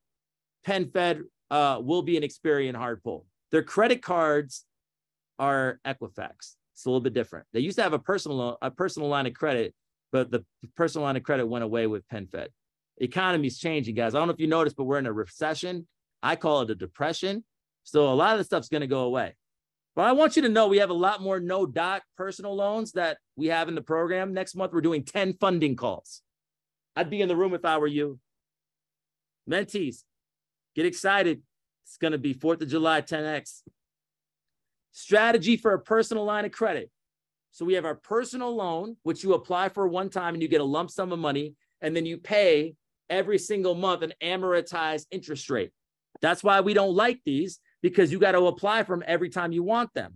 PenFed uh, will be an Experian hard pull. Their credit cards are Equifax. It's a little bit different. They used to have a personal a personal line of credit, but the personal line of credit went away with PenFed. Economy's changing, guys. I don't know if you noticed, but we're in a recession. I call it a depression. So a lot of the stuff's going to go away. But I want you to know we have a lot more no doc personal loans that we have in the program. Next month, we're doing 10 funding calls. I'd be in the room if I were you. mentees, get excited. It's going to be 4th of July 10X. Strategy for a personal line of credit. So we have our personal loan, which you apply for one time and you get a lump sum of money, and then you pay every single month an amortized interest rate. That's why we don't like these because you got to apply for them every time you want them.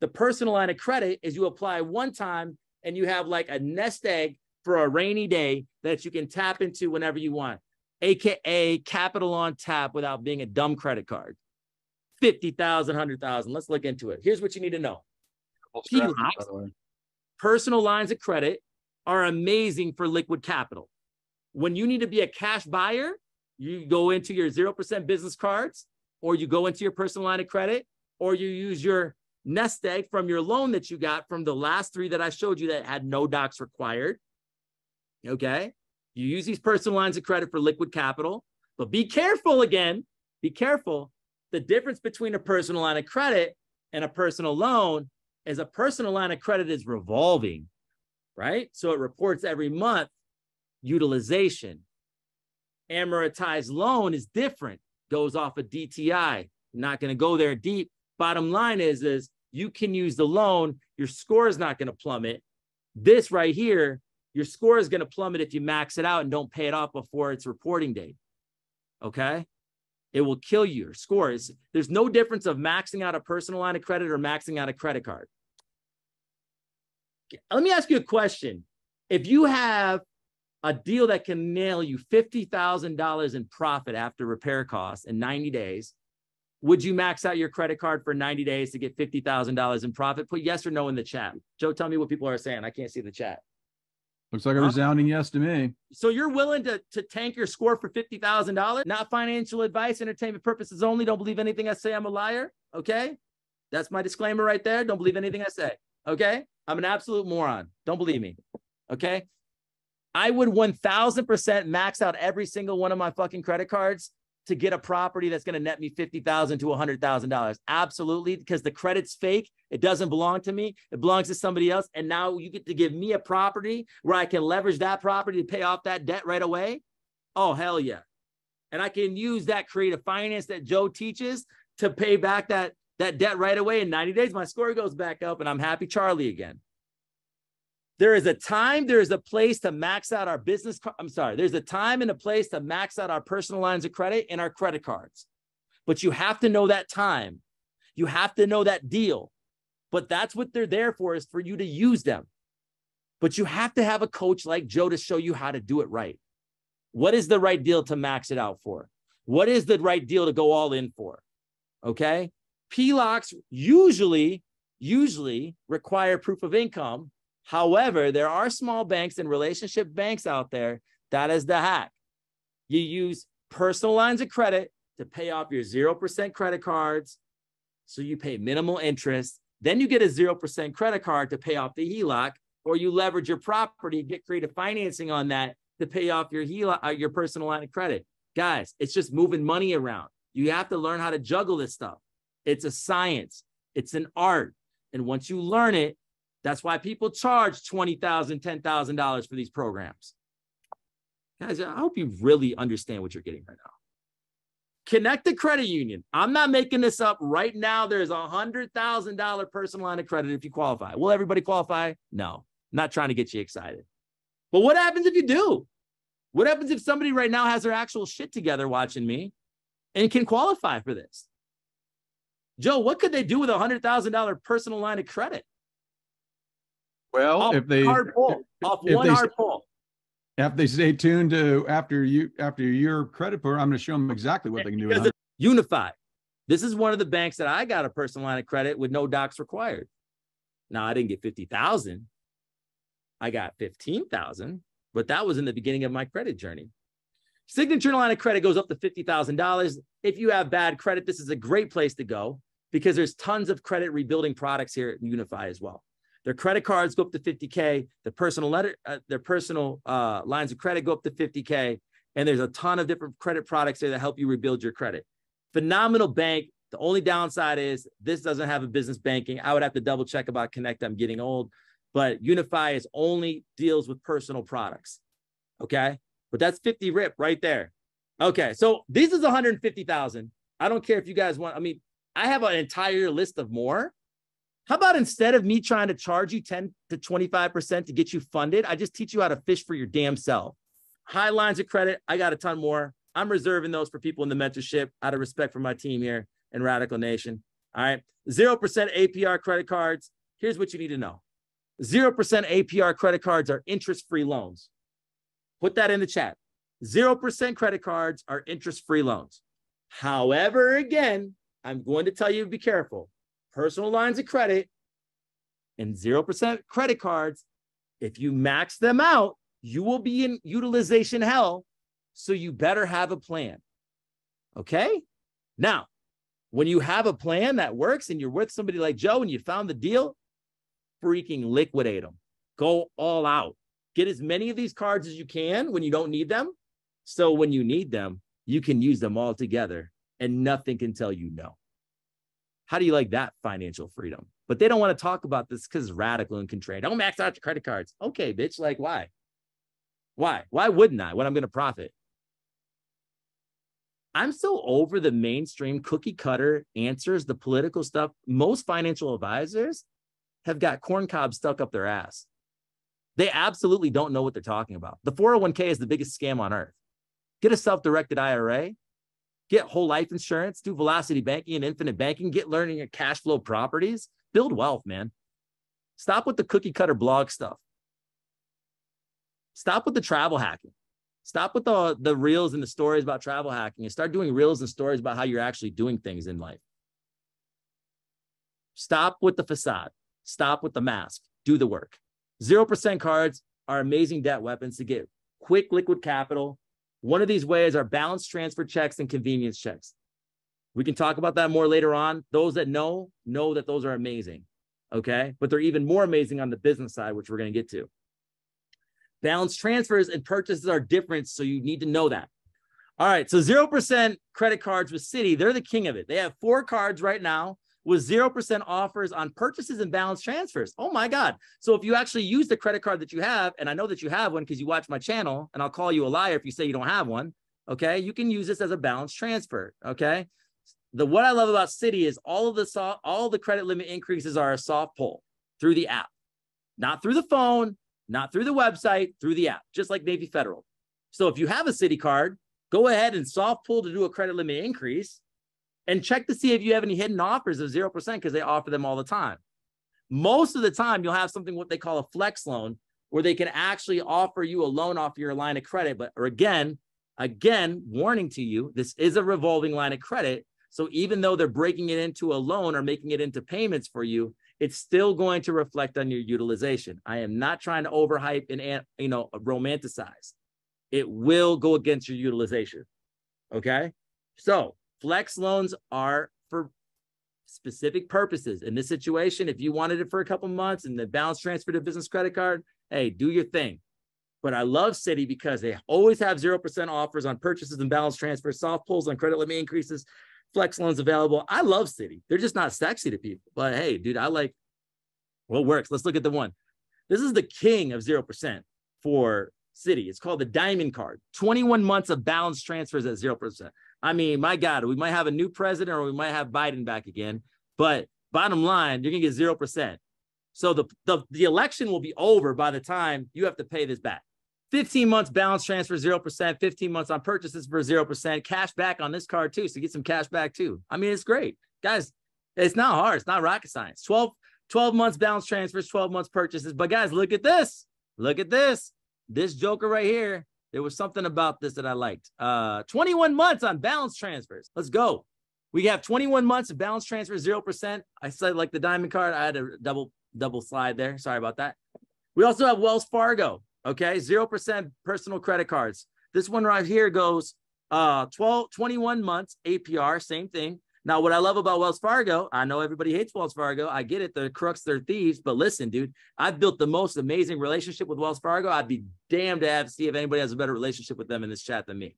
The personal line of credit is you apply one time and you have like a nest egg for a rainy day that you can tap into whenever you want, AKA capital on tap without being a dumb credit card. 50,000, 100,000. Let's look into it. Here's what you need to know. Personal lines of credit are amazing for liquid capital. When you need to be a cash buyer, you go into your 0% business cards, or you go into your personal line of credit, or you use your nest egg from your loan that you got from the last three that I showed you that had no docs required. Okay. You use these personal lines of credit for liquid capital, but be careful again. Be careful. The difference between a personal line of credit and a personal loan is a personal line of credit is revolving, right? So it reports every month utilization. Amortized loan is different, goes off a of DTI. not going to go there deep. Bottom line is, is you can use the loan, your score is not going to plummet. This right here, your score is going to plummet if you max it out and don't pay it off before its reporting date. Okay. It will kill your scores. There's no difference of maxing out a personal line of credit or maxing out a credit card. Let me ask you a question. If you have a deal that can nail you $50,000 in profit after repair costs in 90 days, would you max out your credit card for 90 days to get $50,000 in profit? Put yes or no in the chat. Joe, tell me what people are saying. I can't see the chat. Looks like a resounding yes to me. So you're willing to, to tank your score for $50,000? Not financial advice, entertainment purposes only. Don't believe anything I say. I'm a liar. Okay. That's my disclaimer right there. Don't believe anything I say. Okay. I'm an absolute moron. Don't believe me. Okay. I would 1000% max out every single one of my fucking credit cards to get a property that's going to net me $50,000 to $100,000. Absolutely. Because the credit's fake. It doesn't belong to me. It belongs to somebody else. And now you get to give me a property where I can leverage that property to pay off that debt right away. Oh, hell yeah. And I can use that creative finance that Joe teaches to pay back that that debt right away in 90 days, my score goes back up and I'm happy Charlie again. There is a time, there is a place to max out our business. I'm sorry, there's a time and a place to max out our personal lines of credit and our credit cards. But you have to know that time. You have to know that deal. But that's what they're there for, is for you to use them. But you have to have a coach like Joe to show you how to do it right. What is the right deal to max it out for? What is the right deal to go all in for? Okay. PLOCs usually, usually require proof of income. However, there are small banks and relationship banks out there. That is the hack. You use personal lines of credit to pay off your 0% credit cards. So you pay minimal interest. Then you get a 0% credit card to pay off the HELOC, or you leverage your property, get creative financing on that to pay off your HELOC, uh, your personal line of credit. Guys, it's just moving money around. You have to learn how to juggle this stuff. It's a science, it's an art. And once you learn it, that's why people charge $20,000, $10,000 for these programs. Guys, I hope you really understand what you're getting right now. Connect the credit union. I'm not making this up right now. There's a $100,000 personal line of credit if you qualify. Will everybody qualify? No, not trying to get you excited. But what happens if you do? What happens if somebody right now has their actual shit together watching me and can qualify for this? Joe, what could they do with a hundred thousand dollar personal line of credit? Well, off if they hard pull, off one they, hard pull. If they stay tuned to after you after your credit pour, I'm going to show them exactly what they can do. Unify. This is one of the banks that I got a personal line of credit with no docs required. Now I didn't get fifty thousand. I got fifteen thousand, but that was in the beginning of my credit journey. Signature line of credit goes up to fifty thousand dollars. If you have bad credit, this is a great place to go because there's tons of credit rebuilding products here at Unify as well. Their credit cards go up to 50k. Their personal letter, uh, their personal uh, lines of credit go up to 50k, and there's a ton of different credit products there that help you rebuild your credit. Phenomenal bank. The only downside is this doesn't have a business banking. I would have to double check about Connect. I'm getting old, but Unify is only deals with personal products. Okay, but that's 50 rip right there. Okay, so this is 150,000. I don't care if you guys want. I mean, I have an entire list of more. How about instead of me trying to charge you 10 to 25% to get you funded, I just teach you how to fish for your damn self. High lines of credit, I got a ton more. I'm reserving those for people in the mentorship out of respect for my team here in Radikal Nation. All right. 0% APR credit cards. Here's what you need to know 0% APR credit cards are interest free loans. Put that in the chat. 0% credit cards are interest free loans. However, again, I'm going to tell you to be careful. Personal lines of credit and 0% credit cards, if you max them out, you will be in utilization hell. So you better have a plan. Okay. Now, when you have a plan that works and you're with somebody like Joe and you found the deal, freaking liquidate them. Go all out. Get as many of these cards as you can when you don't need them. So when you need them, you can use them all together and nothing can tell you no. How do you like that financial freedom? But they don't want to talk about this because it's radical and contrary. Don't max out your credit cards. Okay, bitch. Like, why? Why? Why wouldn't I when I'm going to profit? I'm so over the mainstream cookie cutter answers, the political stuff. Most financial advisors have got corn cob stuck up their ass. They absolutely don't know what they're talking about. The 401k is the biggest scam on earth. Get a self directed IRA, get whole life insurance, do velocity banking and infinite banking, get learning your cash flow properties, build wealth, man. Stop with the cookie cutter blog stuff. Stop with the travel hacking. Stop with the, the reels and the stories about travel hacking and start doing reels and stories about how you're actually doing things in life. Stop with the facade. Stop with the mask. Do the work. 0% cards are amazing debt weapons to get quick liquid capital one of these ways are balance transfer checks and convenience checks. We can talk about that more later on. Those that know, know that those are amazing. Okay. But they're even more amazing on the business side, which we're going to get to. Balance transfers and purchases are different. So you need to know that. All right. So 0% credit cards with Citi, they're the king of it. They have four cards right now with 0% offers on purchases and balance transfers. Oh my God. So if you actually use the credit card that you have, and I know that you have one because you watch my channel, and I'll call you a liar if you say you don't have one. Okay. You can use this as a balance transfer. Okay. The what I love about Citi is all of the soft, all the credit limit increases are a soft pull through the app, not through the phone, not through the website, through the app, just like Navy Federal. So if you have a Citi card, go ahead and soft pull to do a credit limit increase and check to see if you have any hidden offers of 0% because they offer them all the time. Most of the time, you'll have something what they call a flex loan where they can actually offer you a loan off your line of credit. But or again, again, warning to you, this is a revolving line of credit. So even though they're breaking it into a loan or making it into payments for you, it's still going to reflect on your utilization. I am not trying to overhype and you know romanticize. It will go against your utilization. Okay. So Flex loans are for specific purposes. In this situation, if you wanted it for a couple months and the balance transfer to business credit card, hey, do your thing. But I love Citi because they always have 0% offers on purchases and balance transfers, soft pulls on credit limit increases, flex loans available. I love Citi. They're just not sexy to people. But hey, dude, I like what works. Let's look at the one. This is the king of 0% for Citi. It's called the Diamond Card. 21 months of balance transfers at 0%. I mean, my God, we might have a new president or we might have Biden back again. But bottom line, you're gonna get zero percent. So the, the the election will be over by the time you have to pay this back. 15 months balance transfer, 0%, 15 months on purchases for 0%, cash back on this card too. So get some cash back too. I mean, it's great. Guys, it's not hard. It's not rocket science. 12, 12 months balance transfers, 12 months purchases. But guys, look at this. Look at this. This joker right here there was something about this that I liked. Uh, 21 months on balance transfers. Let's go. We have 21 months of balance transfer, 0%. I said like the diamond card. I had a double, double slide there. Sorry about that. We also have Wells Fargo. Okay. 0% personal credit cards. This one right here goes uh 12, 21 months APR, same thing. Now, what I love about Wells Fargo, I know everybody hates Wells Fargo. I get it. They're crooks, they're thieves. But listen, dude, I've built the most amazing relationship with Wells Fargo. I'd be damned to have see if anybody has a better relationship with them in this chat than me.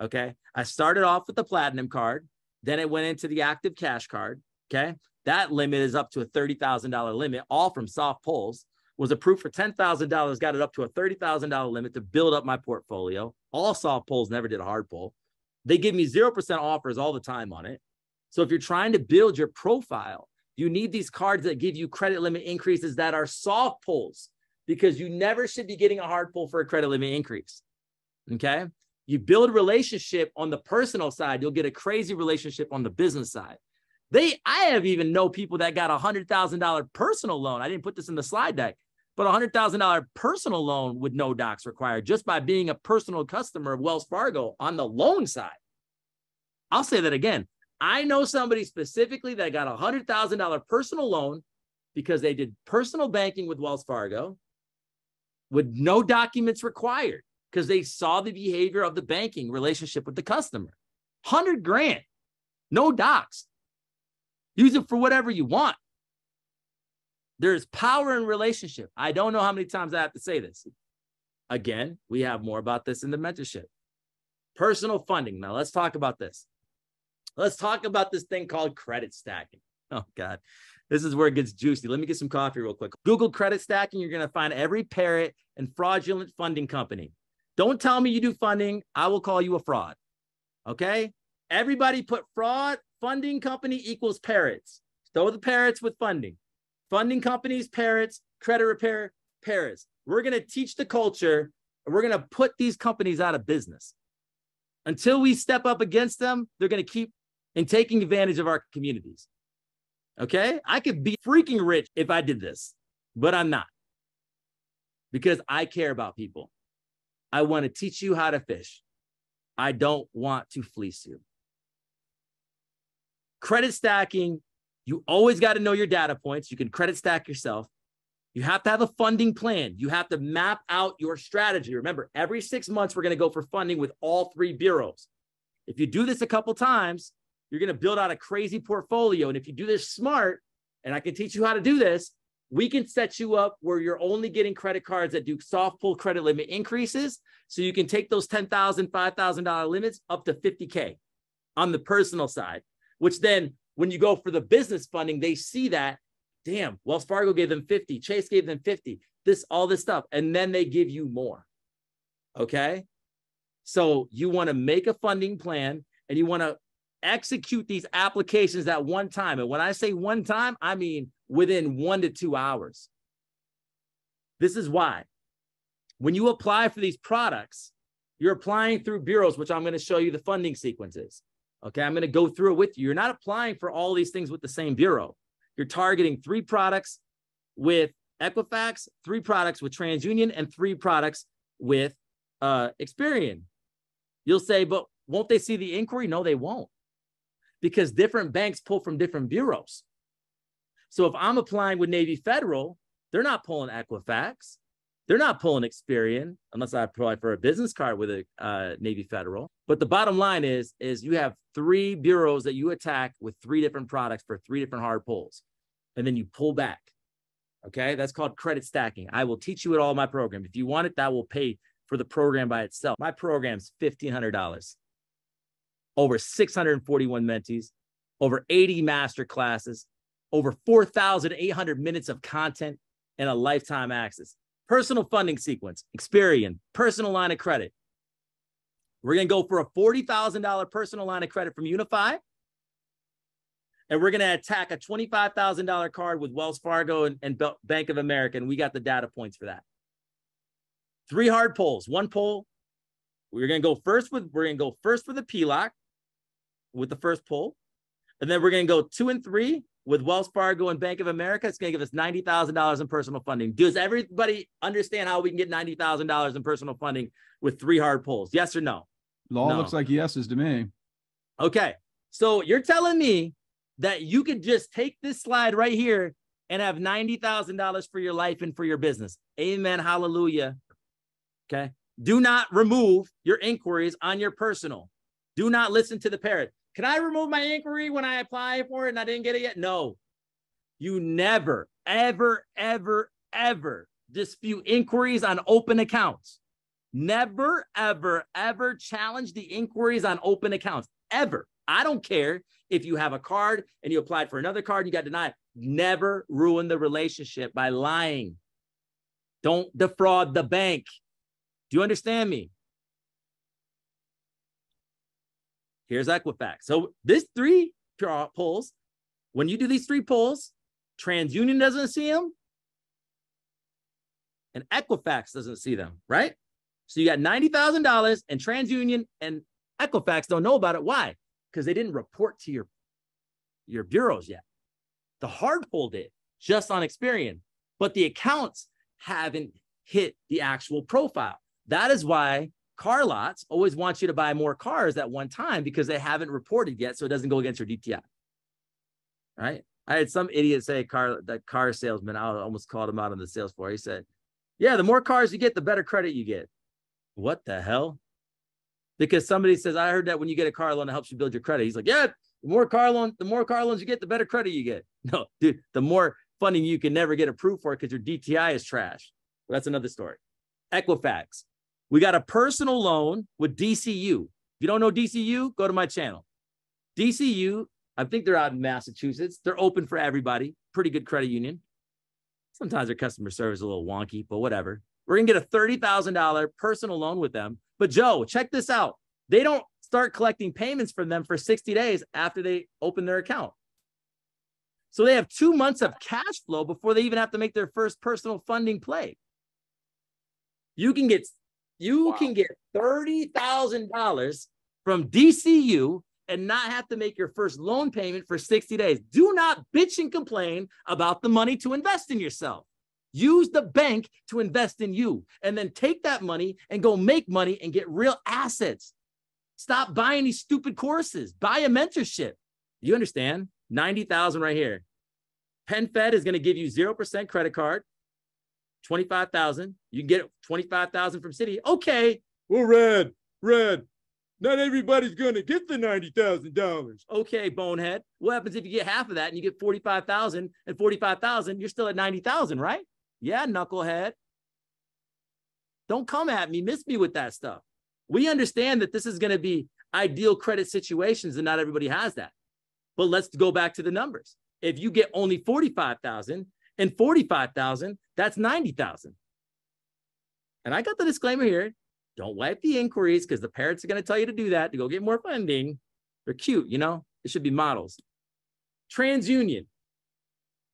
Okay. I started off with the platinum card, then it went into the active cash card. Okay. That limit is up to a $30,000 limit, all from soft pulls. Was approved for $10,000, got it up to a $30,000 limit to build up my portfolio. All soft pulls never did a hard pull. They give me 0% offers all the time on it. So if you're trying to build your profile, you need these cards that give you credit limit increases that are soft pulls because you never should be getting a hard pull for a credit limit increase. Okay. You build relationship on the personal side, you'll get a crazy relationship on the business side. They, I have even know people that got a hundred thousand dollar personal loan. I didn't put this in the slide deck, but a hundred thousand dollar personal loan with no docs required just by being a personal customer of Wells Fargo on the loan side. I'll say that again. I know somebody specifically that got a hundred thousand dollar personal loan because they did personal banking with Wells Fargo with no documents required because they saw the behavior of the banking relationship with the customer. 100 grand, no docs. Use it for whatever you want. There's power in relationship. I don't know how many times I have to say this. Again, we have more about this in the mentorship. Personal funding. Now, let's talk about this. Let's talk about this thing called credit stacking. Oh, God. This is where it gets juicy. Let me get some coffee real quick. Google credit stacking. You're going to find every parrot and fraudulent funding company. Don't tell me you do funding. I will call you a fraud. Okay. Everybody put fraud funding company equals parrots. Throw the parrots with funding. Funding companies, parrots, credit repair, parrots. We're going to teach the culture. And we're going to put these companies out of business. Until we step up against them, they're going to keep and taking advantage of our communities. Okay. I could be freaking rich if I did this, but I'm not because I care about people. I want to teach you how to fish. I don't want to fleece you. Credit stacking, you always got to know your data points. You can credit stack yourself. You have to have a funding plan. You have to map out your strategy. Remember, every six months, we're going to go for funding with all three bureaus. If you do this a couple times, you're going to build out a crazy portfolio. And if you do this smart, and I can teach you how to do this, we can set you up where you're only getting credit cards that do soft pull credit limit increases. So you can take those $10,000, $5,000 limits up to 50K on the personal side, which then when you go for the business funding, they see that, damn, Wells Fargo gave them 50, Chase gave them 50, this, all this stuff. And then they give you more. Okay. So you want to make a funding plan and you want to execute these applications at one time. And when I say one time, I mean within one to two hours. This is why. When you apply for these products, you're applying through bureaus, which I'm going to show you the funding sequences. Okay, I'm going to go through it with you. You're not applying for all these things with the same bureau. You're targeting three products with Equifax, three products with TransUnion, and three products with uh, Experian. You'll say, but won't they see the inquiry? No, they won't because different banks pull from different bureaus. So if I'm applying with Navy Federal, they're not pulling Equifax. They're not pulling Experian unless I apply for a business card with a uh, Navy Federal. But the bottom line is, is you have three bureaus that you attack with three different products for three different hard pulls, and then you pull back. Okay, that's called credit stacking. I will teach you it all in my program. If you want it, that will pay for the program by itself. My program's fifteen hundred dollars over 641 mentees, over 80 master classes, over 4,800 minutes of content, and a lifetime access. Personal funding sequence, Experian, personal line of credit. We're going to go for a $40,000 personal line of credit from Unify. And we're going to attack a $25,000 card with Wells Fargo and, and Bank of America. And we got the data points for that. Three hard pulls. One pull. We're going to go first with, we're going to go first for the PLOC with the first pull. And then we're going to go two and three with Wells Fargo and Bank of America. It's going to give us $90,000 in personal funding. Does everybody understand how we can get $90,000 in personal funding with three hard pulls? Yes or no? Law no. looks like yeses to me. Okay. So you're telling me that you could just take this slide right here and have $90,000 for your life and for your business. Amen. Hallelujah. Okay. Do not remove your inquiries on your personal. Do not listen to the parrot. Can I remove my inquiry when I apply for it and I didn't get it yet? No. You never, ever, ever, ever dispute inquiries on open accounts. Never, ever, ever challenge the inquiries on open accounts. Ever. I don't care if you have a card and you applied for another card and you got denied. Never ruin the relationship by lying. Don't defraud the bank. Do you understand me? Here's Equifax. So this three uh, polls, when you do these three polls, TransUnion doesn't see them, and Equifax doesn't see them, right? So you got $90,000 and TransUnion and Equifax don't know about it. Why? Because they didn't report to your, your bureaus yet. The hard poll did just on Experian, but the accounts haven't hit the actual profile. That is why car lots always want you to buy more cars at one time because they haven't reported yet, so it doesn't go against your DTI. Right? I had some idiot say car that car salesman. I almost called him out on the sales floor. He said, "Yeah, the more cars you get, the better credit you get." What the hell? Because somebody says, "I heard that when you get a car loan, it helps you build your credit." He's like, "Yeah, the more car loan, the more car loans you get, the better credit you get." No, dude, the more funding you can never get approved for because your DTI is trash. But that's another story. Equifax. We got a personal loan with DCU. If you don't know DCU, go to my channel. DCU, I think they're out in Massachusetts. They're open for everybody. Pretty good credit union. Sometimes their customer service is a little wonky, but whatever. We're going to get a $30,000 personal loan with them. But Joe, check this out. They don't start collecting payments from them for 60 days after they open their account. So they have two months of cash flow before they even have to make their first personal funding play. You can get you wow. can get $30,000 from DCU and not have to make your first loan payment for 60 days. Do not bitch and complain about the money to invest in yourself. Use the bank to invest in you and then take that money and go make money and get real assets. Stop buying these stupid courses. Buy a mentorship. You understand? 90,000 right here. PenFed is going to give you 0% credit card, 25,000. You can get 25,000 from Citi. Okay. Well, Red, Red, not everybody's going to get the $90,000. Okay, bonehead. What happens if you get half of that and you get 45,000 and 45,000, you're still at 90,000, right? Yeah, knucklehead. Don't come at me, miss me with that stuff. We understand that this is going to be ideal credit situations and not everybody has that. But let's go back to the numbers. If you get only 45,000 and 45,000, that's 90,000. And I got the disclaimer here. Don't wipe the inquiries because the parents are going to tell you to do that to go get more funding. They're cute, you know, it should be models. TransUnion.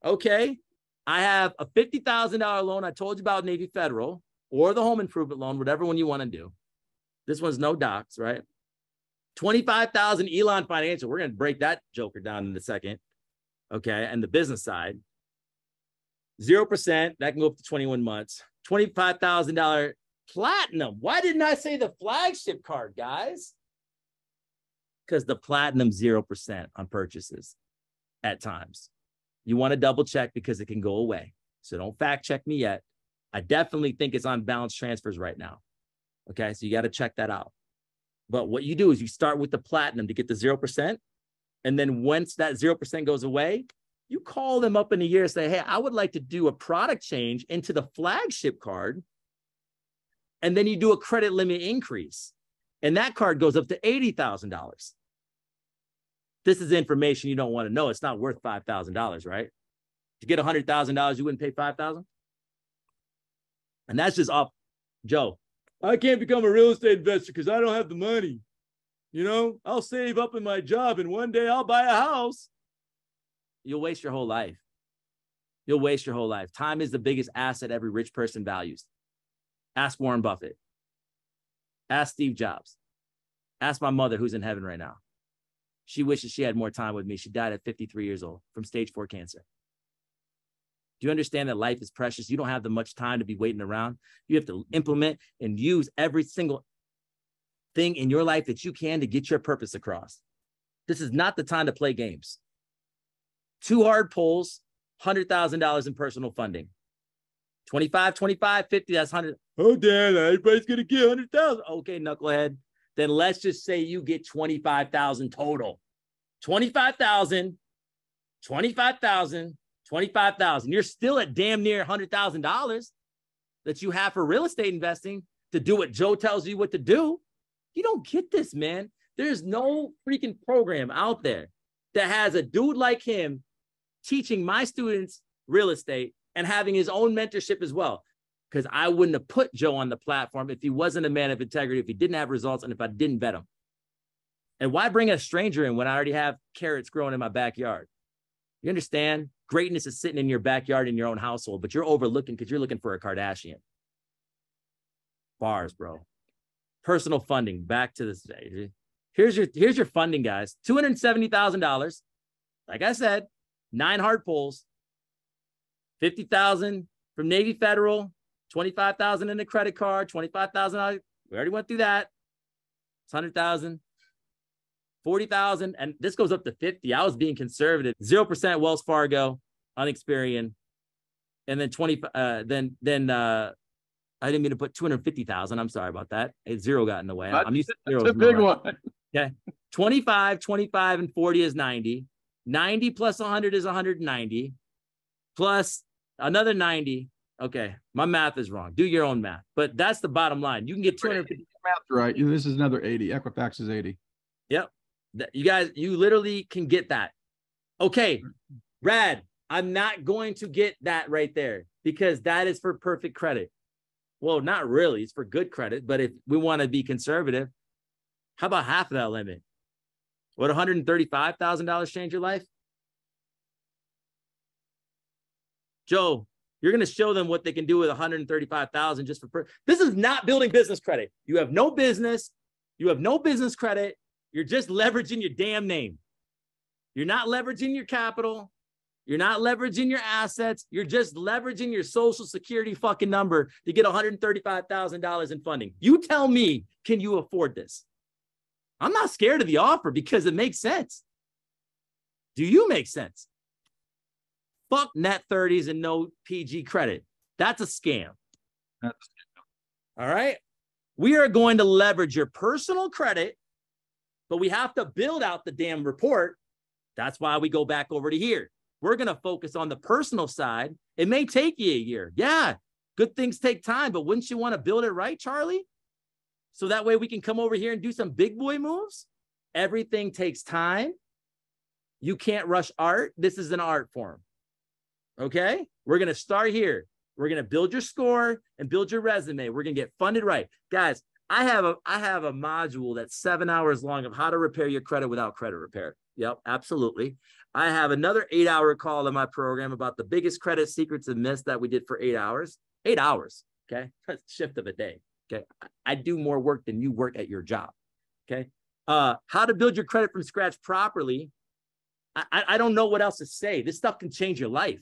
Okay. I have a $50,000 loan. I told you about Navy Federal or the home improvement loan, whatever one you want to do. This one's no docs, right? 25,000 Elan Financial. We're going to break that joker down in a second. Okay. And the business side, 0%, that can go up to 21 months. $25,000 platinum. Why didn't I say the flagship card, guys? Because the platinum 0% on purchases at times. You want to double check because it can go away. So don't fact check me yet. I definitely think it's on balance transfers right now. Okay. So you got to check that out. But what you do is you start with the platinum to get the 0%. And then once that 0% goes away, you call them up in a year and say, Hey, I would like to do a product change into the flagship card. And then you do a credit limit increase. And that card goes up to $80,000. This is information you don't want to know. It's not worth $5,000, right? To get $100,000, you wouldn't pay 5000 And that's just off. Joe. I can't become a real estate investor because I don't have the money. You know, I'll save up in my job and one day I'll buy a house you'll waste your whole life. You'll waste your whole life. Time is the biggest asset every rich person values. Ask Warren Buffett. Ask Steve Jobs. Ask my mother, who's in heaven right now. She wishes she had more time with me. She died at 53 years old from stage four cancer. Do you understand that life is precious? You don't have the much time to be waiting around. You have to implement and use every single thing in your life that you can to get your purpose across. This is not the time to play games. Two hard pulls, $100,000 in personal funding. 25, 25, 50, that's 100. Oh, damn, everybody's going to get 100,000. Okay, knucklehead. Then let's just say you get 25,000 total. 25,000, 25,000, 25,000. You're still at damn near $100,000 that you have for real estate investing to do what Joe tells you what to do. You don't get this, man. There's no freaking program out there that has a dude like him teaching my students real estate and having his own mentorship as well. Because I wouldn't have put Joe on the platform if he wasn't a man of integrity, if he didn't have results, and if I didn't vet him. And why bring a stranger in when I already have carrots growing in my backyard? You understand? Greatness is sitting in your backyard in your own household, but you're overlooking because you're looking for a Kardashian. Bars, bro. Personal funding. Back to this. Here's your here's your funding, guys. Two hundred seventy thousand dollars. Like I said, nine hard pulls. Fifty thousand from Navy Federal. Twenty five thousand in the credit card. Twenty five thousand. We already went through that. It's hundred thousand. 40,000 and this goes up to 50. I was being conservative. 0% Wells Fargo on Experian. And then 20 uh then then uh I didn't mean to put 250,000. I'm sorry about that. A zero got in the way. I'm used to zero. It's a big one. Okay. 25, 25 and 40 is 90. 90 plus 100 is 190 plus another 90. Okay, my math is wrong. Do your own math, but that's the bottom line. You can get 250. Math right. This is another 80. Equifax is 80. Yep. You guys, you literally can get that. Okay, Brad, I'm not going to get that right there because that is for perfect credit. Well, not really. It's for good credit, but if we want to be conservative, how about half of that limit? Would $135,000 change your life? Joe, you're going to show them what they can do with 135,000 just for per- this is not building business credit. You have no business, you have no business credit, you're just leveraging your damn name. You're not leveraging your capital. You're not leveraging your assets. You're just leveraging your social security fucking number to get $135,000 in funding. You tell me, can you afford this? I'm not scared of the offer because it makes sense. Do you make sense? Fuck net 30s and no PG credit. That's a scam. That's a scam. All right. We are going to leverage your personal credit but we have to build out the damn report. That's why we go back over to here. We're going to focus on the personal side. It may take you a year. Yeah, good things take time, but wouldn't you want to build it right, Charlie? So that way we can come over here and do some big boy moves. Everything takes time. You can't rush art. This is an art form. Okay. We're going to start here. We're going to build your score and build your resume. We're going to get funded right. Guys, I have a I have a module that's seven hours long of how to repair your credit without credit repair. Yep, absolutely. I have another eight hour call in my program about the biggest credit secrets and myths that we did for eight hours. Eight hours. Okay. Shift of a day. Okay. I do more work than you work at your job. Okay. Uh, how to build your credit from scratch properly. I, I don't know what else to say. This stuff can change your life.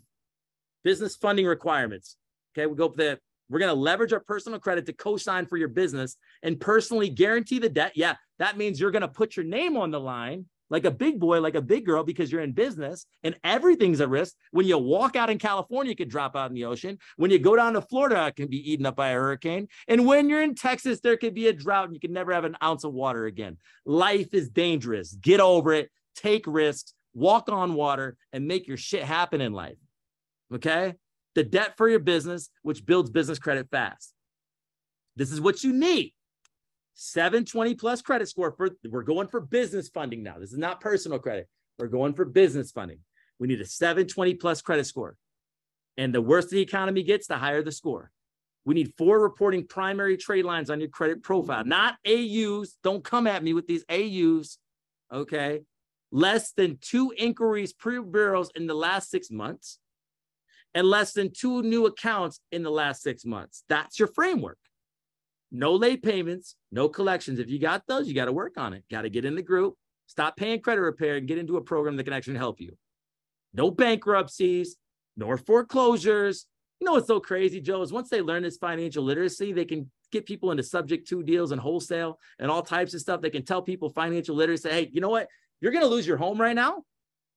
Business funding requirements. Okay. We go up the we're going to leverage our personal credit to co-sign for your business and personally guarantee the debt. Yeah, that means you're going to put your name on the line like a big boy, like a big girl, because you're in business and everything's a risk. When you walk out in California, you could drop out in the ocean. When you go down to Florida, it can be eaten up by a hurricane. And when you're in Texas, there could be a drought and you can never have an ounce of water again. Life is dangerous. Get over it. Take risks, walk on water, and make your shit happen in life. Okay the debt for your business, which builds business credit fast. This is what you need. 720 plus credit score for we're going for business funding now. This is not personal credit. We're going for business funding. We need a 720 plus credit score. And the worse the economy gets, the higher the score. We need four reporting primary trade lines on your credit profile, not AUs. Don't come at me with these AUs. Okay. Less than two inquiries per bureaus in the last six months and less than two new accounts in the last six months. That's your framework. No late payments, no collections. If you got those, you got to work on it. Got to get in the group, stop paying credit repair, and get into a program that can actually help you. No bankruptcies, nor foreclosures. You know what's so crazy, Joe, is once they learn this financial literacy, they can get people into subject to deals and wholesale and all types of stuff. They can tell people financial literacy, hey, you know what? You're going to lose your home right now,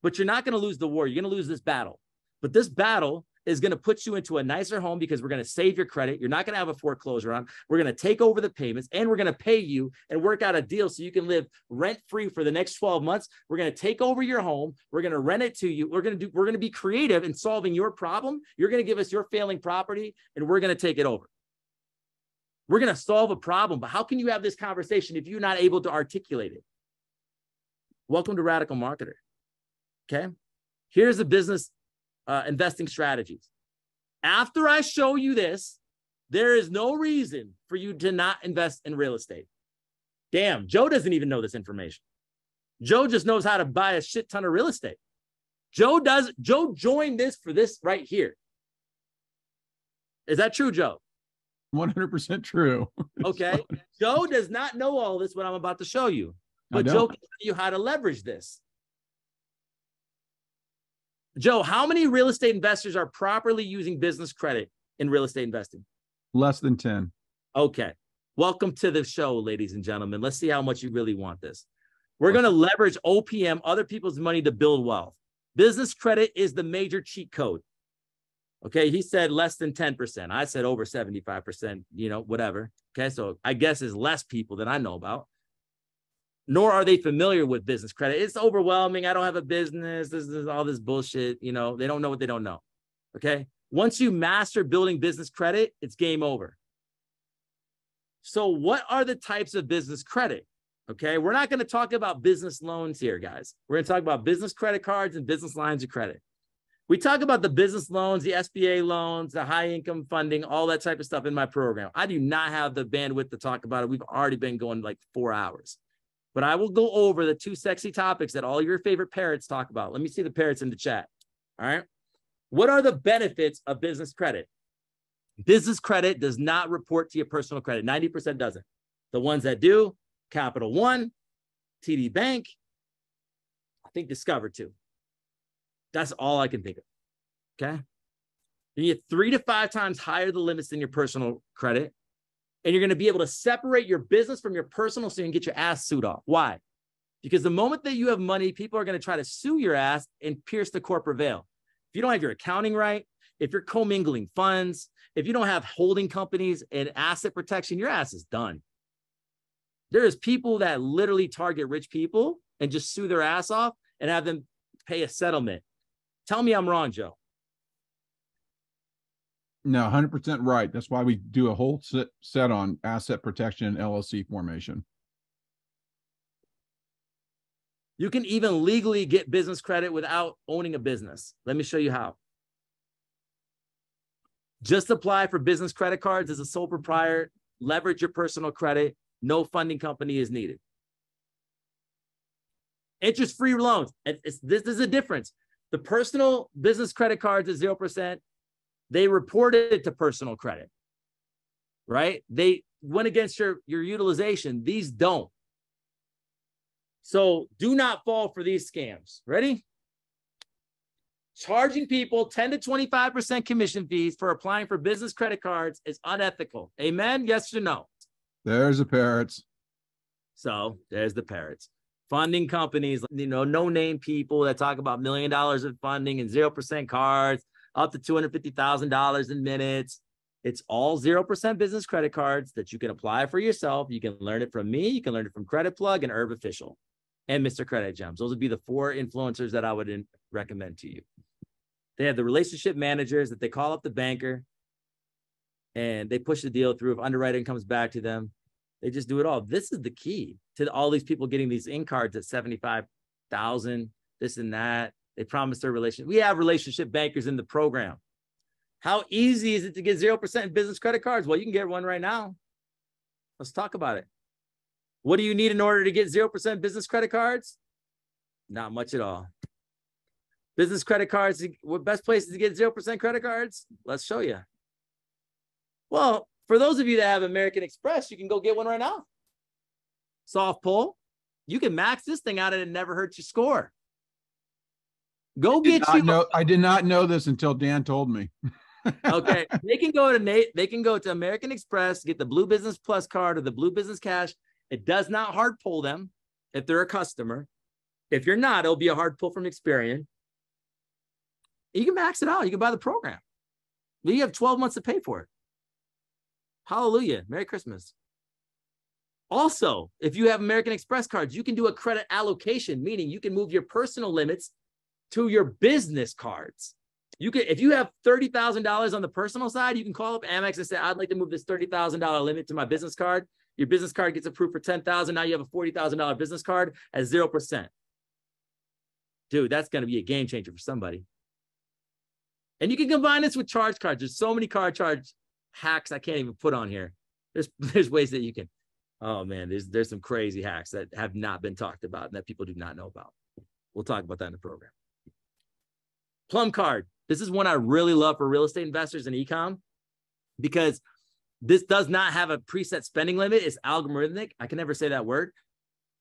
but you're not going to lose the war. You're going to lose this battle. But this battle is going to put you into a nicer home because we're going to save your credit. You're not going to have a foreclosure on. We're going to take over the payments and we're going to pay you and work out a deal so you can live rent free for the next 12 months. We're going to take over your home. We're going to rent it to you. We're going to do, we're going to be creative in solving your problem. You're going to give us your failing property and we're going to take it over. We're going to solve a problem, but how can you have this conversation if you're not able to articulate it? Welcome to Radikal Marketer. Okay. Here's a business uh, investing strategies. After I show you this, there is no reason for you to not invest in real estate. Damn, Joe doesn't even know this information. Joe just knows how to buy a shit ton of real estate. Joe does, Joe joined this for this right here. Is that true, Joe? 100% true. Okay. Joe does not know all this, what I'm about to show you, but. Joe can tell you how to leverage this. Joe, how many real estate investors are properly using business credit in real estate investing? Less than 10. Okay. Welcome to the show, ladies and gentlemen. Let's see how much you really want this. We're going to leverage OPM, other people's money to build wealth. Business credit is the major cheat code. Okay. He said less than 10%. I said over 75%, you know, whatever. Okay. So I guess is less people than I know about. Nor are they familiar with business credit. It's overwhelming. I don't have a business. This is all this bullshit. You know, they don't know what they don't know. Okay. Once you master building business credit, it's game over. So, what are the types of business credit? Okay. We're not going to talk about business loans here, guys. We're going to talk about business credit cards and business lines of credit. We talk about the business loans, the SBA loans, the high income funding, all that type of stuff in my program. I do not have the bandwidth to talk about it. We've already been going like four hours, but I will go over the two sexy topics that all your favorite parrots talk about. Let me see the parrots in the chat. All right. What are the benefits of business credit? Business credit does not report to your personal credit. 90% doesn't. The ones that do, Capital One, TD Bank, I think Discover too. That's all I can think of. Okay. You get three to five times higher the limits than your personal credit. And you're going to be able to separate your business from your personal so you can get your ass sued off. Why? Because the moment that you have money, people are going to try to sue your ass and pierce the corporate veil. If you don't have your accounting right, if you're commingling funds, if you don't have holding companies and asset protection, your ass is done. There's people that literally target rich people and just sue their ass off and have them pay a settlement. Tell me I'm wrong, Joe. No, 100% right. That's why we do a whole set, on asset protection and LLC formation. You can even legally get business credit without owning a business. Let me show you how. Just apply for business credit cards as a sole proprietor, leverage your personal credit. No funding company is needed. Interest free loans. It's, this is a difference. The personal business credit cards is 0%. They reported it to personal credit, right? They went against your, your utilization. These don't. So do not fall for these scams. Ready? Charging people 10 to 25% commission fees for applying for business credit cards is unethical. Amen? Yes or no? There's the parrots. So there's the parrots. Funding companies, you know, no name people that talk about million dollars of funding and 0% cards, up to $250,000 in minutes. It's all 0% business credit cards that you can apply for yourself. You can learn it from me. You can learn it from Credit Plug and Herb Official and Mr. Credit Gems. Those would be the four influencers that I would in- recommend to you. They have the relationship managers that they call up the banker and they push the deal through. If underwriting comes back to them, they just do it all. This is the key to all these people getting these in cards at 75,000, this and that. They promise their relation. We have relationship bankers in the program. How easy is it to get 0% business credit cards? Well, you can get one right now. Let's talk about it. What do you need in order to get 0% business credit cards? Not much at all. Business credit cards, what best places to get 0% credit cards? Let's show you. Well, for those of you that have American Express, you can go get one right now. Soft pull. You can max this thing out and it never hurts your score. Go get you. know, I did not know this until Dan told me. okay, they can go to Nate. They can go to American Express, get the Blue Business Plus card or the Blue Business Cash. It does not hard pull them if they're a customer. If you're not, it'll be a hard pull from Experian. You can max it out. You can buy the program. You have 12 months to pay for it. Hallelujah. Merry Christmas. Also, if you have American Express cards, you can do a credit allocation, meaning you can move your personal limits to your business cards. You can, if you have thirty thousand dollars on the personal side, you can call up Amex and say, "I'd like to move this thirty thousand dollar limit to my business card." Your business card gets approved for ten thousand. Now you have a forty thousand dollar business card at zero percent. Dude, that's going to be a game changer for somebody. And you can combine this with charge cards. There's so many card charge hacks I can't even put on here. There's there's ways that you can. Oh man, there's there's some crazy hacks that have not been talked about and that people do not know about. We'll talk about that in the program. Plum card. This is one I really love for real estate investors and ecom because this does not have a preset spending limit. It's algorithmic. I can never say that word,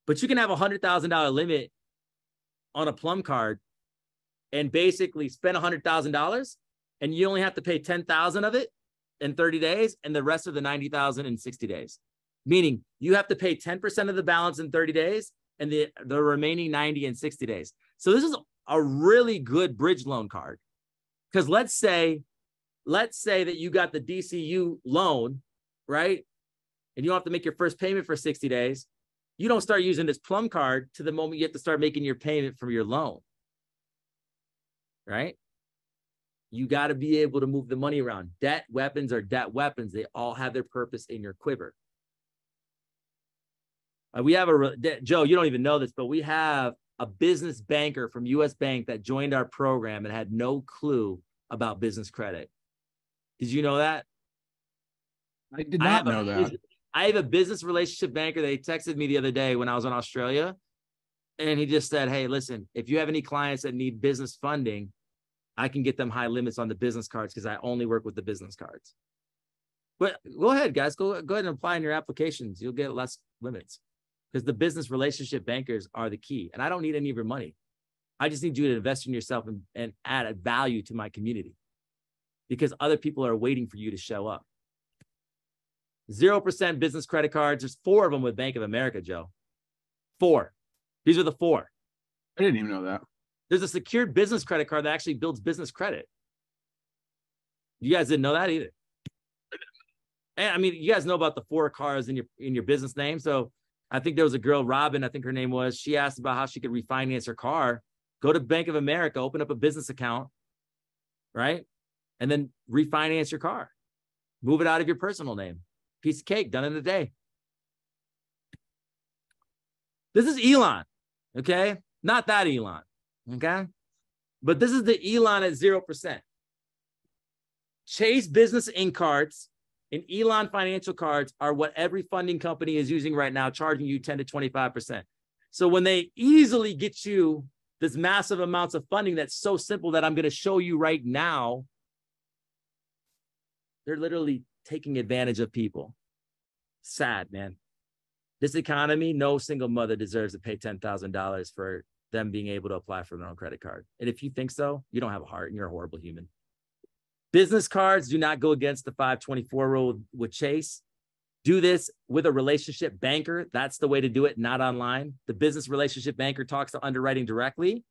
but you can have a hundred thousand dollar limit on a plum card and basically spend a hundred thousand dollars and you only have to pay 10,000 of it in 30 days and the rest of the 90,000 in 60 days. Meaning you have to pay 10% of the balance in 30 days and the, the remaining 90 in 60 days. So this is a really good bridge loan card. Because let's say, let's say that you got the DCU loan, right? And you don't have to make your first payment for 60 days. You don't start using this plum card to the moment you have to start making your payment for your loan. Right? You got to be able to move the money around. Debt weapons are debt weapons. They all have their purpose in your quiver. Uh, we have a Joe. You don't even know this, but we have a business banker from U.S. Bank that joined our program and had no clue about business credit. Did you know that? I did not I know a, that. I have a business relationship banker. They texted me the other day when I was in Australia, and he just said, "Hey, listen, if you have any clients that need business funding, I can get them high limits on the business cards because I only work with the business cards. But go ahead, guys. Go, go ahead and apply in your applications. You'll get less limits because the business relationship bankers are the key. And I don't need any of your money. I just need you to invest in yourself and, and add a value to my community because other people are waiting for you to show up. 0% business credit cards. There's four of them with Bank of America, Joe. Four. These are the four. I didn't even know that. There's a secured business credit card that actually builds business credit. You guys didn't know that either. And I mean, you guys know about the four cars in your in your business name. So I think there was a girl, Robin, I think her name was. She asked about how she could refinance her car. Go to Bank of America, open up a business account, right? And then refinance your car. Move it out of your personal name. Piece of cake, done in a day. This is Elan, okay? Not that Elon. Okay. But this is the Elan at 0%. Chase Business Ink cards and Elan Financial cards are what every funding company is using right now, charging you 10 to 25%. So when they easily get you this massive amounts of funding that's so simple that I'm going to show you right now, they're literally taking advantage of people. Sad, man. This economy, no single mother deserves to pay $10,000 for them being able to apply for their own credit card. And if you think so, you don't have a heart and you're a horrible human. Business cards do not go against the 524 rule with Chase. Do this with a relationship banker. That's the way to do it, not online. The business relationship banker talks to underwriting directly,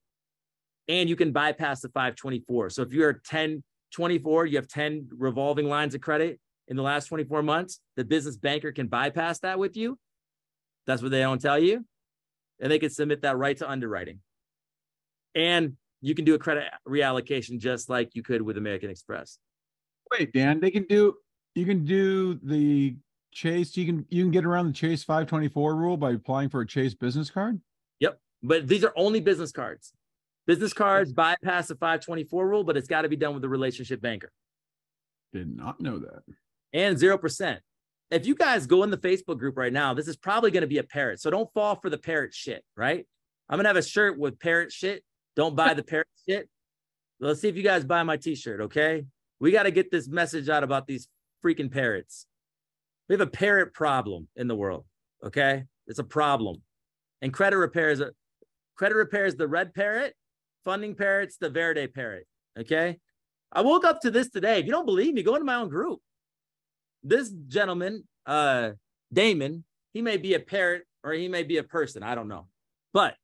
and you can bypass the 524. So if you're 1024, you have 10 revolving lines of credit in the last 24 months, the business banker can bypass that with you. That's what they don't tell you and they can submit that right to underwriting. And you can do a credit reallocation just like you could with American Express. Wait, Dan, they can do you can do the Chase, you can you can get around the Chase 524 rule by applying for a Chase business card? Yep. But these are only business cards. Business cards bypass the 524 rule, but it's got to be done with a relationship banker. Did not know that. And 0% if you guys go in the Facebook group right now, this is probably going to be a parrot. So don't fall for the parrot shit, right? I'm going to have a shirt with parrot shit. Don't buy the parrot shit. Let's see if you guys buy my t shirt, okay? We got to get this message out about these freaking parrots. We have a parrot problem in the world, okay? It's a problem. And credit repair is a credit repair is the red parrot, funding parrots, the Verde parrot, okay? I woke up to this today. If you don't believe me, go into my own group this gentleman, uh, Damon, he may be a parrot or he may be a person. I don't know. But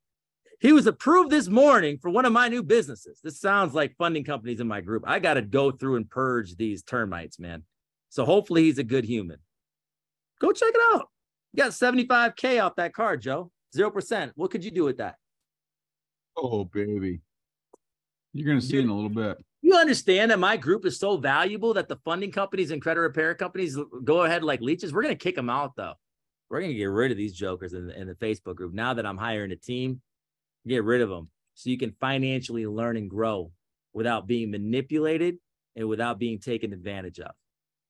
he was approved this morning for one of my new businesses. This sounds like funding companies in my group. I got to go through and purge these termites, man. So hopefully he's a good human. Go check it out. You got 75K off that card, Joe. 0%. What could you do with that? Oh, baby. You're going to see in a little bit. You understand that my group is so valuable that the funding companies and credit repair companies go ahead like leeches. We're going to kick them out though. We're going to get rid of these jokers in the, in the Facebook group. Now that I'm hiring a team, get rid of them so you can financially learn and grow without being manipulated and without being taken advantage of.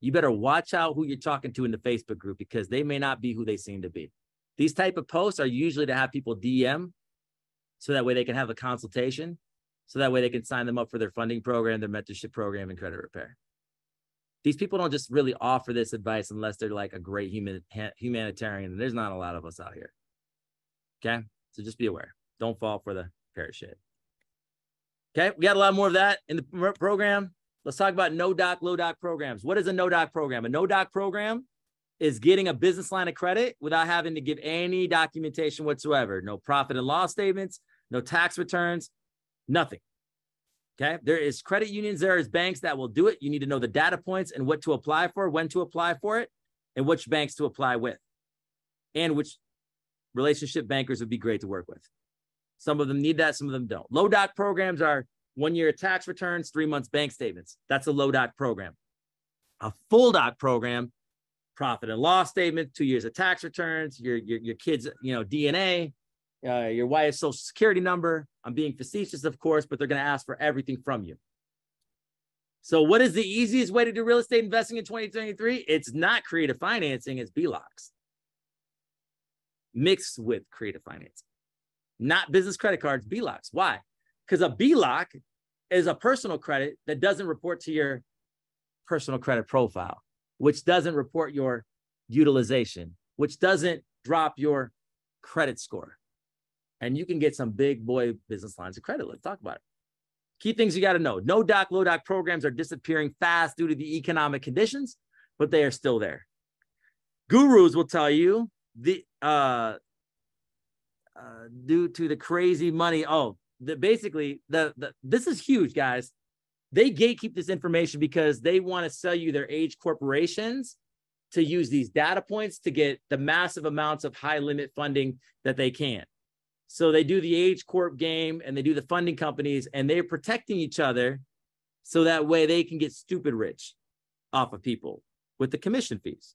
you better watch out who you're talking to in the Facebook group because they may not be who they seem to be. These type of posts are usually to have people DM so that way they can have a consultation. So that way they can sign them up for their funding program, their mentorship program, and credit repair. These people don't just really offer this advice unless they're like a great human humanitarian. There's not a lot of us out here. Okay. So just be aware. Don't fall for the shit. Okay. We got a lot more of that in the program. Let's talk about no doc, low doc programs. What is a no doc program? A no doc program is getting a business line of credit without having to give any documentation whatsoever. No profit and loss statements, no tax returns, nothing. Okay. There is credit unions, there is banks that will do it. You need to know the data points and what to apply for, when to apply for it, and which banks to apply with, and which relationship bankers would be great to work with. Some of them need that, some of them don't. Low doc programs are one year tax returns, three months bank statements. That's a low doc program. A full doc program, profit and loss statement, two years of tax returns, your your, your kids, you know, DNA, uh, your wife's social security number. I'm being facetious, of course, but they're going to ask for everything from you. So, what is the easiest way to do real estate investing in 2023? It's not creative financing, it's BLOCs mixed with creative financing, not business credit cards, BLOCs. Why? Because a BLOC is a personal credit that doesn't report to your personal credit profile, which doesn't report your utilization, which doesn't drop your credit score. And you can get some big boy business lines of credit. Let's talk about it. Key things you got to know no doc, low doc programs are disappearing fast due to the economic conditions, but they are still there. Gurus will tell you the uh, uh, due to the crazy money. Oh, the basically the, the this is huge, guys. They gatekeep this information because they want to sell you their age corporations to use these data points to get the massive amounts of high limit funding that they can. So they do the age corp game and they do the funding companies and they're protecting each other so that way they can get stupid rich off of people with the commission fees.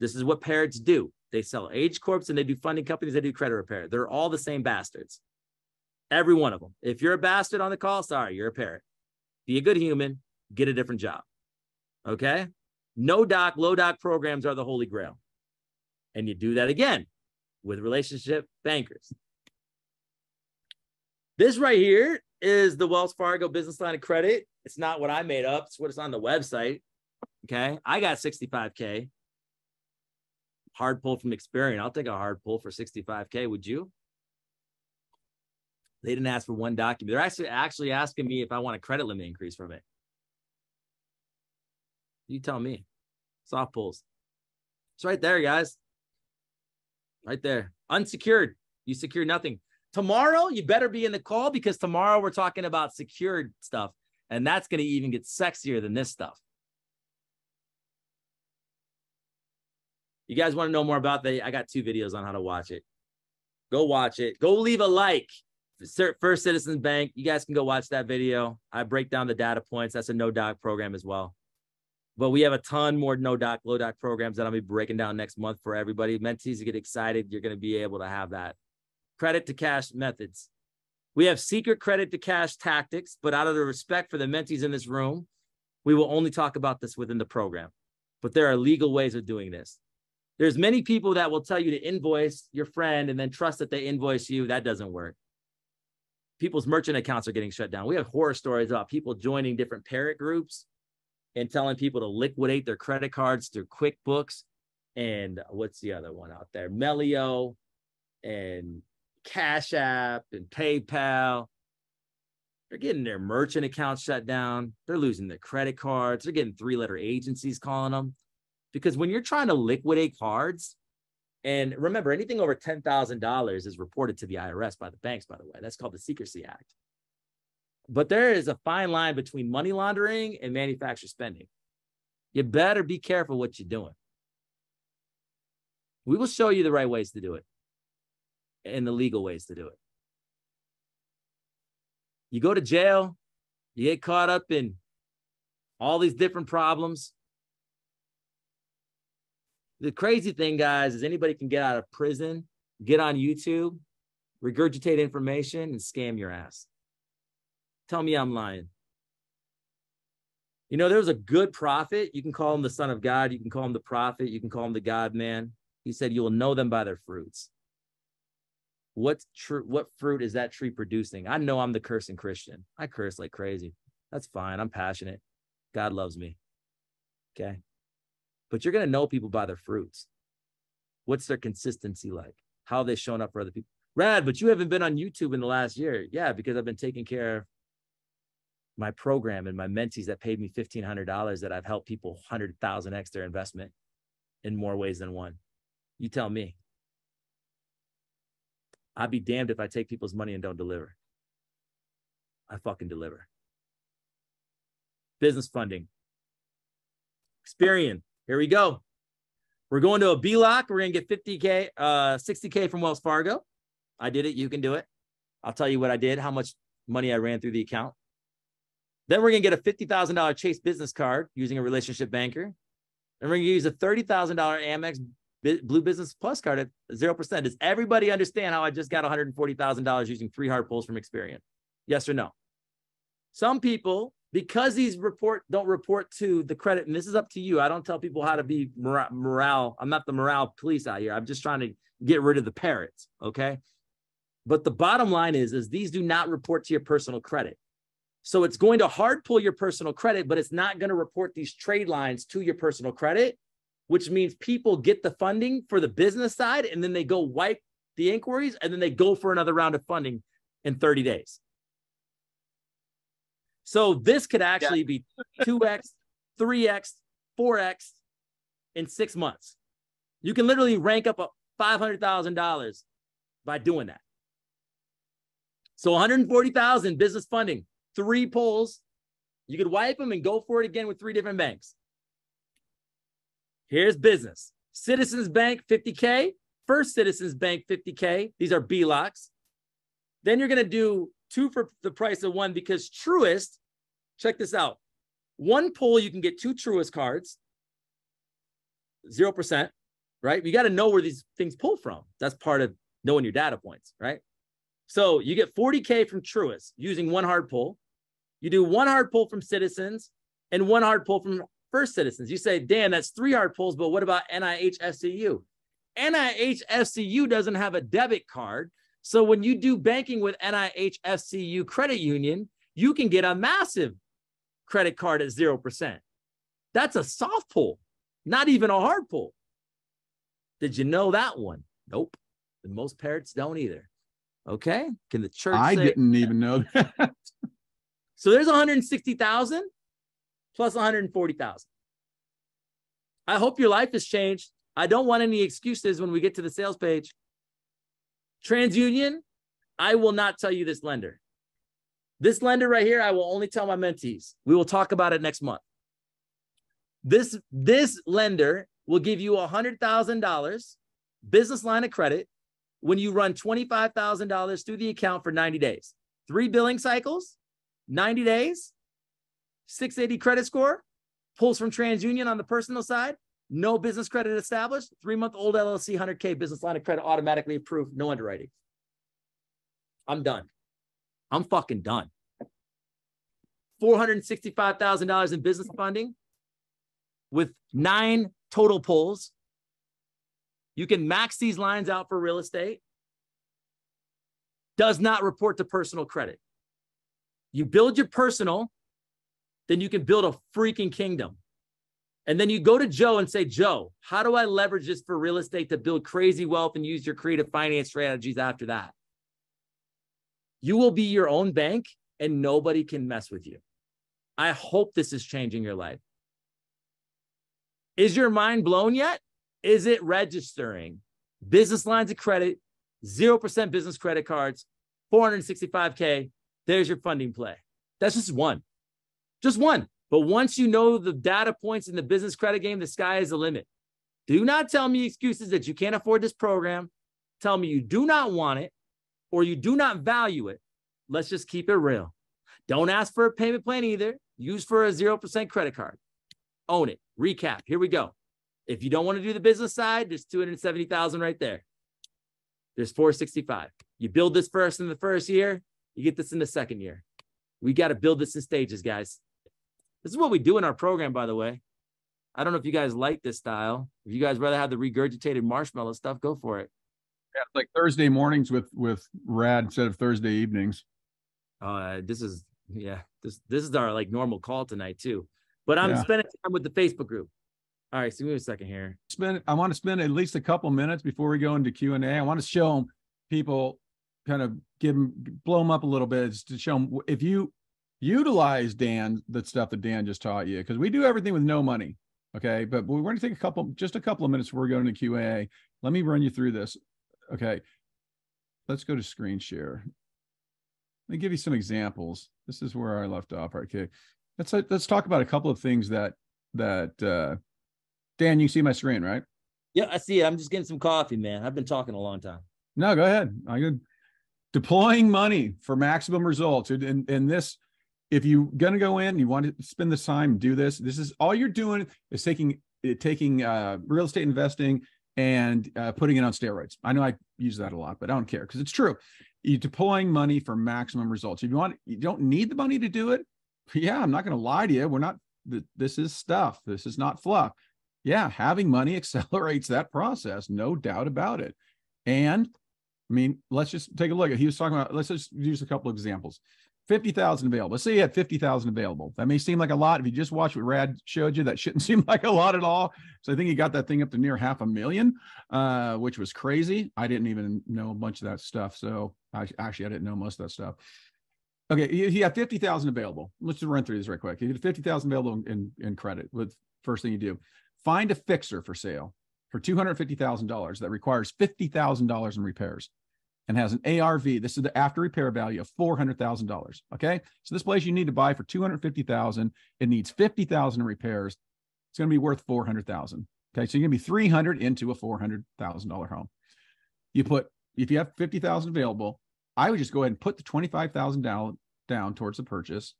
This is what parrots do. They sell age corps and they do funding companies, they do credit repair. They're all the same bastards. Every one of them. If you're a bastard on the call, sorry, you're a parrot. Be a good human, get a different job. Okay? No doc, low doc programs are the holy grail. And you do that again with relationship bankers. This right here is the Wells Fargo business line of credit. It's not what I made up, it's what's on the website. Okay. I got 65K. Hard pull from Experian. I'll take a hard pull for 65K. Would you? They didn't ask for one document. They're actually actually asking me if I want a credit limit increase from it. You tell me. Soft pulls. It's right there, guys. Right there. Unsecured. You secure nothing. Tomorrow, you better be in the call because tomorrow we're talking about secured stuff. And that's going to even get sexier than this stuff. You guys want to know more about that? I got two videos on how to watch it. Go watch it. Go leave a like. First Citizens Bank. You guys can go watch that video. I break down the data points. That's a no doc program as well. But we have a ton more no doc, low doc programs that I'll be breaking down next month for everybody. Mentees get excited. You're going to be able to have that. Credit to cash methods. We have secret credit to cash tactics, but out of the respect for the mentees in this room, we will only talk about this within the program. But there are legal ways of doing this. There's many people that will tell you to invoice your friend and then trust that they invoice you. That doesn't work. People's merchant accounts are getting shut down. We have horror stories about people joining different parrot groups and telling people to liquidate their credit cards through QuickBooks and what's the other one out there? Melio and Cash App and PayPal. They're getting their merchant accounts shut down. They're losing their credit cards. They're getting three letter agencies calling them. Because when you're trying to liquidate cards, and remember, anything over $10,000 is reported to the IRS by the banks, by the way. That's called the Secrecy Act. But there is a fine line between money laundering and manufacturer spending. You better be careful what you're doing. We will show you the right ways to do it and the legal ways to do it. You go to jail, you get caught up in all these different problems, the crazy thing, guys, is anybody can get out of prison, get on YouTube, regurgitate information, and scam your ass. Tell me I'm lying. You know, there was a good prophet. You can call him the son of God. You can call him the prophet. You can call him the God man. He said, You will know them by their fruits. What true what fruit is that tree producing? I know I'm the cursing Christian. I curse like crazy. That's fine. I'm passionate. God loves me. Okay. But you're gonna know people by their fruits. What's their consistency like? How they shown up for other people? Rad, but you haven't been on YouTube in the last year. Yeah, because I've been taking care of my program and my mentees that paid me $1,500 that I've helped people 100,000 x their investment in more ways than one. You tell me. I'd be damned if I take people's money and don't deliver. I fucking deliver. Business funding. Experian. Here we go. We're going to a BLOC. We're going to get 50K, uh, 60K from Wells Fargo. I did it. You can do it. I'll tell you what I did, how much money I ran through the account. Then we're going to get a $50,000 Chase business card using a relationship banker. And we're going to use a $30,000 Amex Blue Business Plus card at 0%. Does everybody understand how I just got $140,000 using three hard pulls from Experian? Yes or no? Some people, because these report don't report to the credit, and this is up to you. I don't tell people how to be morale. I'm not the morale police out here. I'm just trying to get rid of the parrots. Okay. But the bottom line is, is these do not report to your personal credit. So it's going to hard pull your personal credit, but it's not going to report these trade lines to your personal credit, which means people get the funding for the business side and then they go wipe the inquiries and then they go for another round of funding in 30 days. So this could actually be 2x, 3x, 4x in six months. You can literally rank up a $500,000 by doing that. So 140,000 business funding three pulls. You could wipe them and go for it again with three different banks. Here's business. Citizens Bank 50K, First Citizens Bank 50K. These are BLOCs. Then you're going to do two for the price of one because Truist, check this out. One pull, you can get two Truist cards, 0%, right? You got to know where these things pull from. That's part of knowing your data points, right? So you get 40K from Truist using one hard pull. You do one hard pull from citizens and one hard pull from first citizens. You say, Dan, that's three hard pulls, but what about NIH FCU? NIH FCU doesn't have a debit card. So when you do banking with NIH FCU Credit Union, you can get a massive credit card at 0%. That's a soft pull, not even a hard pull. Did you know that one? Nope. And most parents don't either. Okay. Can the church? I didn't even know that. So there's 160,000 plus 140,000. I hope your life has changed. I don't want any excuses when we get to the sales page. TransUnion, I will not tell you this lender. This lender right here, I will only tell my mentees. We will talk about it next month. This, this lender will give you $100,000 business line of credit when you run $25,000 through the account for 90 days. Three billing cycles, 90 days, 680 credit score, pulls from TransUnion on the personal side, no business credit established, three month old LLC, 100K business line of credit automatically approved, no underwriting. I'm done. I'm fucking done. $465,000 in business funding with nine total pulls. You can max these lines out for real estate. Does not report to personal credit. You build your personal, then you can build a freaking kingdom. And then you go to Joe and say, Joe, how do I leverage this for real estate to build crazy wealth and use your creative finance strategies after that? You will be your own bank and nobody can mess with you. I hope this is changing your life. Is your mind blown yet? Is it registering? Business lines of credit, 0% business credit cards, 465K, there's your funding play. That's just one, just one. But once you know the data points in the business credit game, the sky is the limit. Do not tell me excuses that you can't afford this program. Tell me you do not want it or you do not value it. Let's just keep it real. Don't ask for a payment plan either. Use for a 0% credit card. Own it. Recap. Here we go. If you don't want to do the business side, there's 270,000 right there. There's 465. You build this first in the first year, you get this in the second year. We got to build this in stages, guys. This is what we do in our program, by the way. I don't know if you guys like this style. If you guys rather have the regurgitated marshmallow stuff, go for it. Yeah, it's like Thursday mornings with with Rad instead of Thursday evenings. Uh, this is yeah, this this is our like normal call tonight too. But I'm Yeah. spending time with the Facebook group. All right, so give me a second here. Spend I want to spend at least a couple minutes before we go into Q and A. I want to show people kind of give them blow them up a little bit just to show them if you utilize Dan the stuff that Dan just taught you because we do everything with no money. Okay, but we're going to take a couple just a couple of minutes before we go into Q and A. Let me run you through this. Okay, let's go to screen share. Let me give you some examples. This is where I left off. Okay, let's let's talk about a couple of things that that uh, Dan, you see my screen, right? Yeah, I see it. I'm just getting some coffee, man. I've been talking a long time. No, go ahead. I could deploying money for maximum results. And, and, and this, if you're gonna go in, and you want to spend the time, do this. This is all you're doing is taking eh, taking uh, real estate investing and uh, putting it on steroids. I know I use that a lot, but I don't care because it's true. You're deploying money for maximum results. If you want, you don't need the money to do it. Yeah, I'm not going to lie to you. We're not. This is stuff. This is not fluff. Yeah, having money accelerates that process, no doubt about it. And I mean, let's just take a look at. He was talking about. Let's just use a couple examples. Fifty thousand available. Let's say you had fifty thousand available. That may seem like a lot. If you just watch what Rad showed you, that shouldn't seem like a lot at all. So I think he got that thing up to near half a million, uh, which was crazy. I didn't even know a bunch of that stuff. So I, actually, I didn't know most of that stuff. Okay, he, he had fifty thousand available. Let's just run through this right quick. He had fifty thousand available in, in credit. With first thing you do, find a fixer for sale for two hundred fifty thousand dollars that requires fifty thousand dollars in repairs and has an ARV. This is the after repair value of four hundred thousand dollars. Okay, so this place you need to buy for two hundred fifty thousand. It needs fifty thousand in repairs. It's going to be worth four hundred thousand. Okay, so you're going to be three hundred into a four hundred thousand dollar home. You put if you have fifty thousand available, I would just go ahead and put the twenty five thousand down down towards the purchase.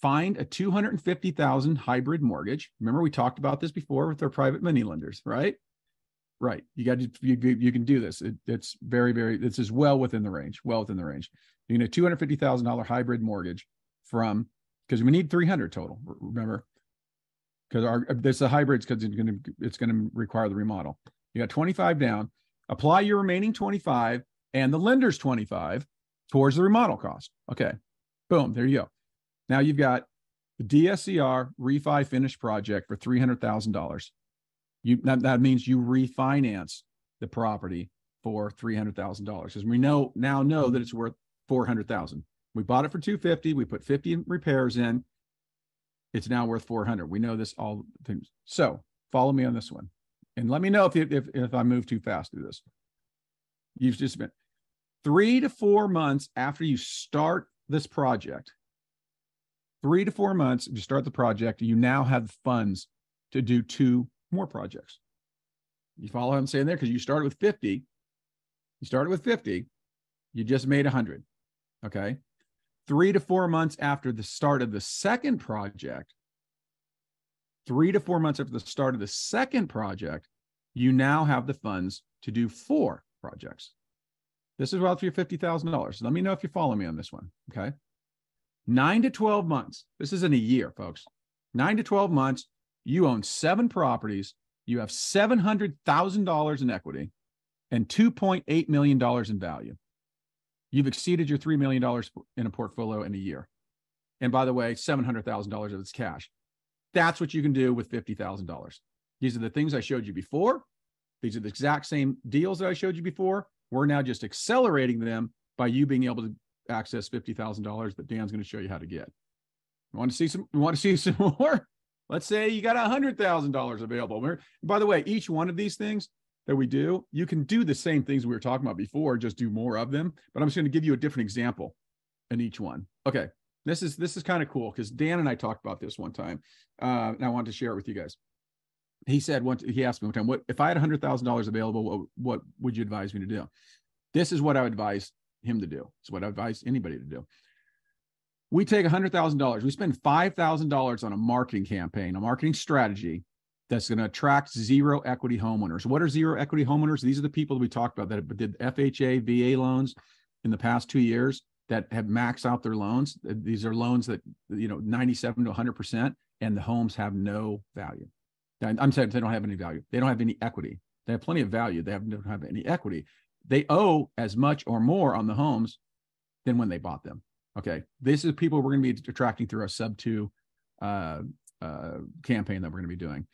Find a two hundred and fifty thousand hybrid mortgage. Remember we talked about this before with our private money lenders, right? Right. You got to you, you can do this. It, it's very very. This is well within the range. Well within the range. You need a two hundred fifty thousand dollar hybrid mortgage from because we need three hundred total. Remember, because our this a hybrids because it's going to it's going to require the remodel. You got twenty five down. Apply your remaining twenty five and the lender's twenty five towards the remodel cost. Okay. Boom. There you go. Now you've got the DSCR refi finished project for three hundred thousand dollars. You that, that means you refinance the property for three hundred thousand dollars because we know now know that it's worth four hundred thousand. We bought it for two fifty. We put fifty repairs in. It's now worth four hundred. We know this all things. So follow me on this one, and let me know if if if I move too fast through this. You've just spent three to four months after you start this project. Three to four months, you start the project, you now have funds to do two more projects. You follow what I'm saying there? Because you started with 50. You started with 50. You just made 100. Okay. Three to four months after the start of the second project, three to four months after the start of the second project, you now have the funds to do four projects. This is about your $50,000. Let me know if you follow me on this one. Okay. Nine to 12 months. This isn't a year, folks. Nine to 12 months. You own seven properties. You have $700,000 in equity and $2.8 million in value. You've exceeded your $3 million in a portfolio in a year. And by the way, $700,000 of it's cash. That's what you can do with $50,000. These are the things I showed you before. These are the exact same deals that I showed you before. We're now just accelerating them by you being able to access $50,000 that Dan's going to show you how to get. You want to see some, you want to see some more? Let's say you got $100,000 available. By the way, each one of these things that we do, you can do the same things we were talking about before, just do more of them. But I'm just going to give you a different example in each one. Okay. This is this is kind of cool because Dan and I talked about this one time, uh, and I wanted to share it with you guys. He said one. He asked me one time, "What if I had hundred thousand dollars available? What what would you advise me to do?" This is what I would advise him to do. It's what I advise anybody to do. We take hundred thousand dollars. We spend five thousand dollars on a marketing campaign, a marketing strategy that's going to attract zero equity homeowners. What are zero equity homeowners? These are the people that we talked about that did FHA, VA loans in the past two years. that have maxed out their loans. These are loans that, you know, 97 to 100%, and the homes have no value. I'm saying they don't have any value. They don't have any equity. They have plenty of value. They have, don't have any equity. They owe as much or more on the homes than when they bought them. Okay. This is people we're going to be attracting through our sub two uh, uh, campaign that we're going to be doing.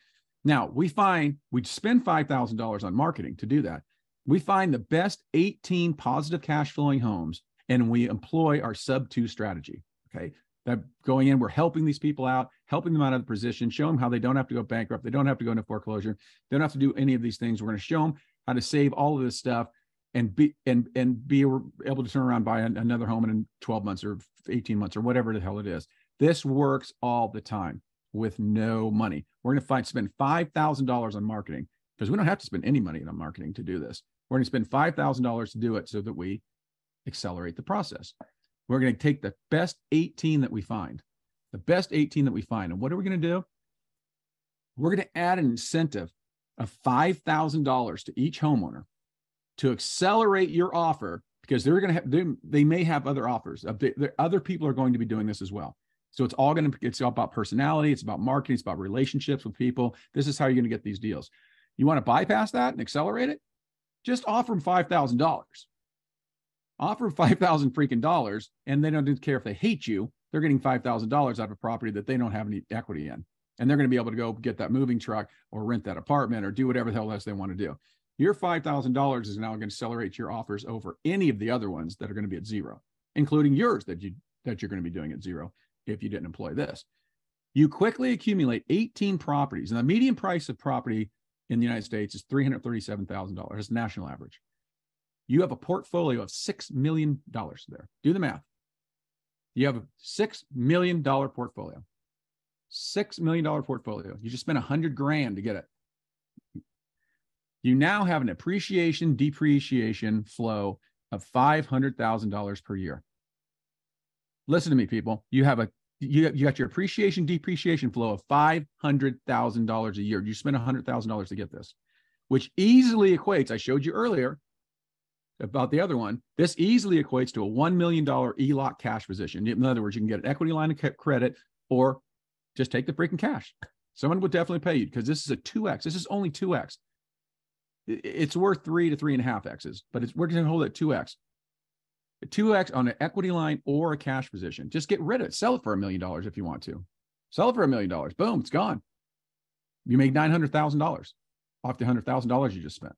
Now we find we spend $5,000 on marketing to do that. We find the best 18 positive cash flowing homes and we employ our sub two strategy. Okay. That going in, we're helping these people out, helping them out of the position, show them how they don't have to go bankrupt. They don't have to go into foreclosure. They don't have to do any of these things. We're going to show them how to save all of this stuff and be and and be able to turn around buy another home in 12 months or 18 months or whatever the hell it is. This works all the time with no money. We're going to find spend five thousand dollars on marketing because we don't have to spend any money on marketing to do this. We're going to spend five thousand dollars to do it so that we accelerate the process. We're going to take the best 18 that we find, the best 18 that we find. And what are we going to do? We're going to add an incentive of $5,000 to each homeowner to accelerate your offer because they're going to have, they, they may have other offers. Other people are going to be doing this as well. So it's all going to, it's all about personality. It's about marketing. It's about relationships with people. This is how you're going to get these deals. You want to bypass that and accelerate it? Just offer them $5,000 offer 5000 freaking dollars and they don't care if they hate you they're getting $5000 out of a property that they don't have any equity in and they're going to be able to go get that moving truck or rent that apartment or do whatever the hell else they want to do your $5000 is now going to accelerate your offers over any of the other ones that are going to be at zero including yours that you that you're going to be doing at zero if you didn't employ this you quickly accumulate 18 properties and the median price of property in the united states is $337000 it's national average you have a portfolio of $6 million there. Do the math. You have a $6 million portfolio. $6 million portfolio. You just spent a hundred grand to get it. You now have an appreciation depreciation flow of $500,000 per year. Listen to me, people. You have a you, you got your appreciation depreciation flow of $500,000 a year. You spend $100,000 to get this, which easily equates, I showed you earlier, about the other one, this easily equates to a $1 million ELOC cash position. In other words, you can get an equity line of credit or just take the freaking cash. Someone would definitely pay you because this is a 2x. This is only 2x. It's worth three to three and a half X's, but it's, we're going to hold it 2x. 2x on an equity line or a cash position. Just get rid of it. Sell it for a million dollars if you want to. Sell it for a million dollars. Boom, it's gone. You make $900,000 off the $100,000 you just spent.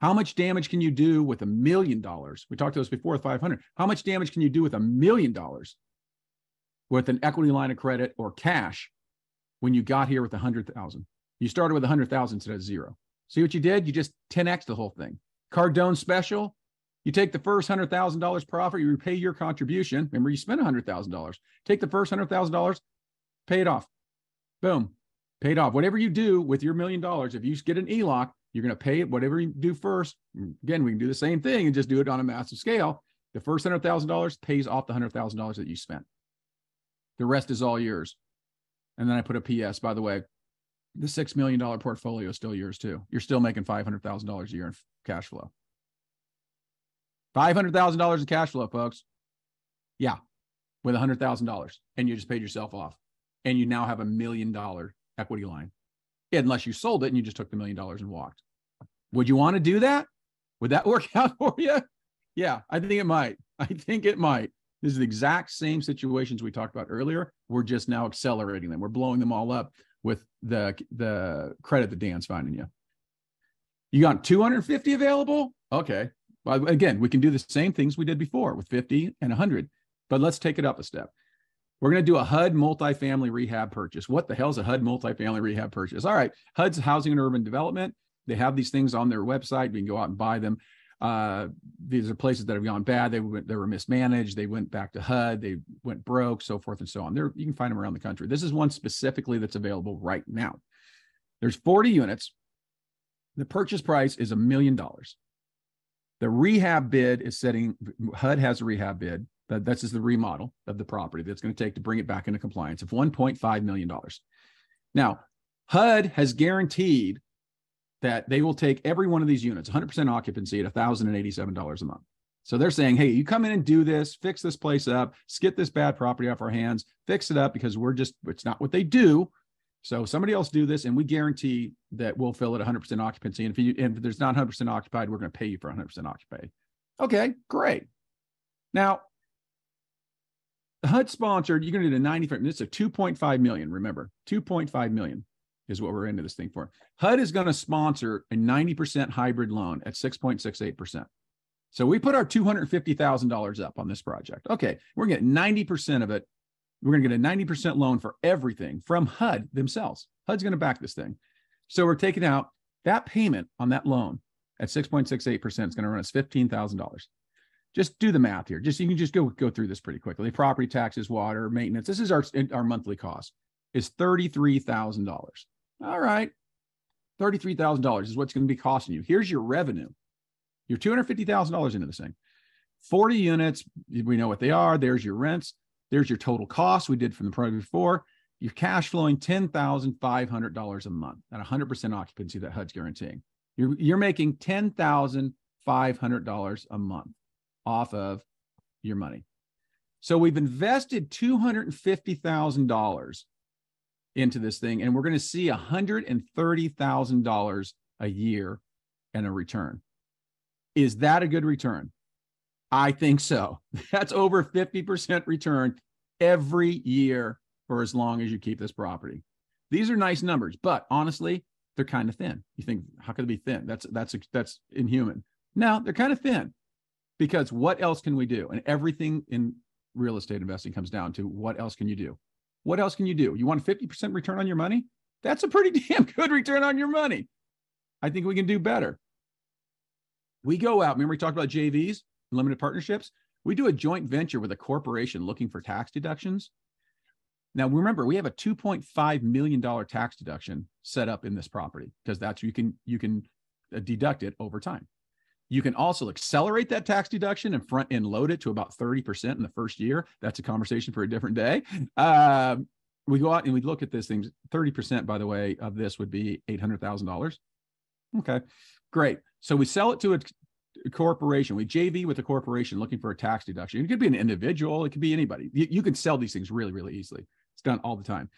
How much damage can you do with a million dollars? We talked to this before with 500. How much damage can you do with a million dollars with an equity line of credit or cash when you got here with a hundred thousand? You started with a hundred thousand instead of zero. See what you did? You just 10x the whole thing. Cardone special. You take the first hundred thousand dollars profit, you repay your contribution. Remember, you spent hundred thousand dollars. Take the first hundred thousand dollars, pay it off. Boom, paid off. Whatever you do with your million dollars, if you get an ELOC, you're going to pay it whatever you do first. Again, we can do the same thing and just do it on a massive scale. The first hundred thousand dollars pays off the hundred thousand dollars that you spent. The rest is all yours. And then I put a PS. By the way, the six million dollar portfolio is still yours too. You're still making five hundred thousand dollars a year in cash flow. Five hundred thousand dollars in cash flow, folks. Yeah, with a hundred thousand dollars, and you just paid yourself off, and you now have a million dollar equity line unless you sold it and you just took the million dollars and walked. Would you want to do that? Would that work out for you? Yeah, I think it might. I think it might. This is the exact same situations we talked about earlier. We're just now accelerating them. We're blowing them all up with the the credit that Dan's finding you. You got 250 available? Okay. Well, again, we can do the same things we did before with 50 and 100, but let's take it up a step. We're going to do a HUD multifamily rehab purchase. What the hell is a HUD multifamily rehab purchase? All right. HUD's Housing and Urban Development. They have these things on their website. We can go out and buy them. Uh, these are places that have gone bad. They went, they were mismanaged. They went back to HUD. They went broke, so forth and so on. There, you can find them around the country. This is one specifically that's available right now. There's 40 units. The purchase price is a million dollars. The rehab bid is setting. HUD has a rehab bid that this is the remodel of the property that's going to take to bring it back into compliance of $1.5 million. Now, HUD has guaranteed that they will take every one of these units, 100% occupancy at $1,087 a month. So they're saying, hey, you come in and do this, fix this place up, get this bad property off our hands, fix it up because we're just, it's not what they do. So somebody else do this, and we guarantee that we'll fill it 100% occupancy. And if you and if there's not 100% occupied, we're going to pay you for 100% occupied. Okay, great. Now, the HUD sponsored, you're going to do a 95. This is a 2.5 million. Remember, 2.5 million is what we're into this thing for. HUD is going to sponsor a 90% hybrid loan at 6.68%. So we put our $250,000 up on this project. Okay, we're going to get 90% of it. We're going to get a 90% loan for everything from HUD themselves. HUD's going to back this thing. So we're taking out that payment on that loan at 6.68% is going to run us $15,000. Just do the math here. Just you can just go go through this pretty quickly. Property taxes, water, maintenance. This is our our monthly cost is $33,000. All right. $33,000 is what's going to be costing you. Here's your revenue. You're $250,000 into this thing. 40 units, we know what they are. There's your rents. There's your total cost we did from the program before. You're cash flowing $10,500 a month at 100% occupancy that HUD's guaranteeing. You're, you're making $10,500 a month off of your money. So we've invested $250,000 into this thing, and we're going to see $130,000 a year and a return. Is that a good return? I think so. That's over 50% return every year for as long as you keep this property. These are nice numbers, but honestly, they're kind of thin. You think, how could it be thin? That's that's that's inhuman. No, they're kind of thin because what else can we do? And everything in real estate investing comes down to what else can you do? What else can you do? You want a 50% return on your money? That's a pretty damn good return on your money. I think we can do better. We go out, remember we talked about JVs, limited partnerships? We do a joint venture with a corporation looking for tax deductions. Now remember, we have a 2.5 million dollar tax deduction set up in this property because that's you can you can uh, deduct it over time. You can also accelerate that tax deduction and front end load it to about 30% in the first year. That's a conversation for a different day. Uh, we go out and we look at this thing. 30%, by the way, of this would be $800,000. Okay, great. So we sell it to a, a, corporation. We JV with a corporation looking for a tax deduction. It could be an individual, it could be anybody. You, you can sell these things really, really easily. It's done all the time.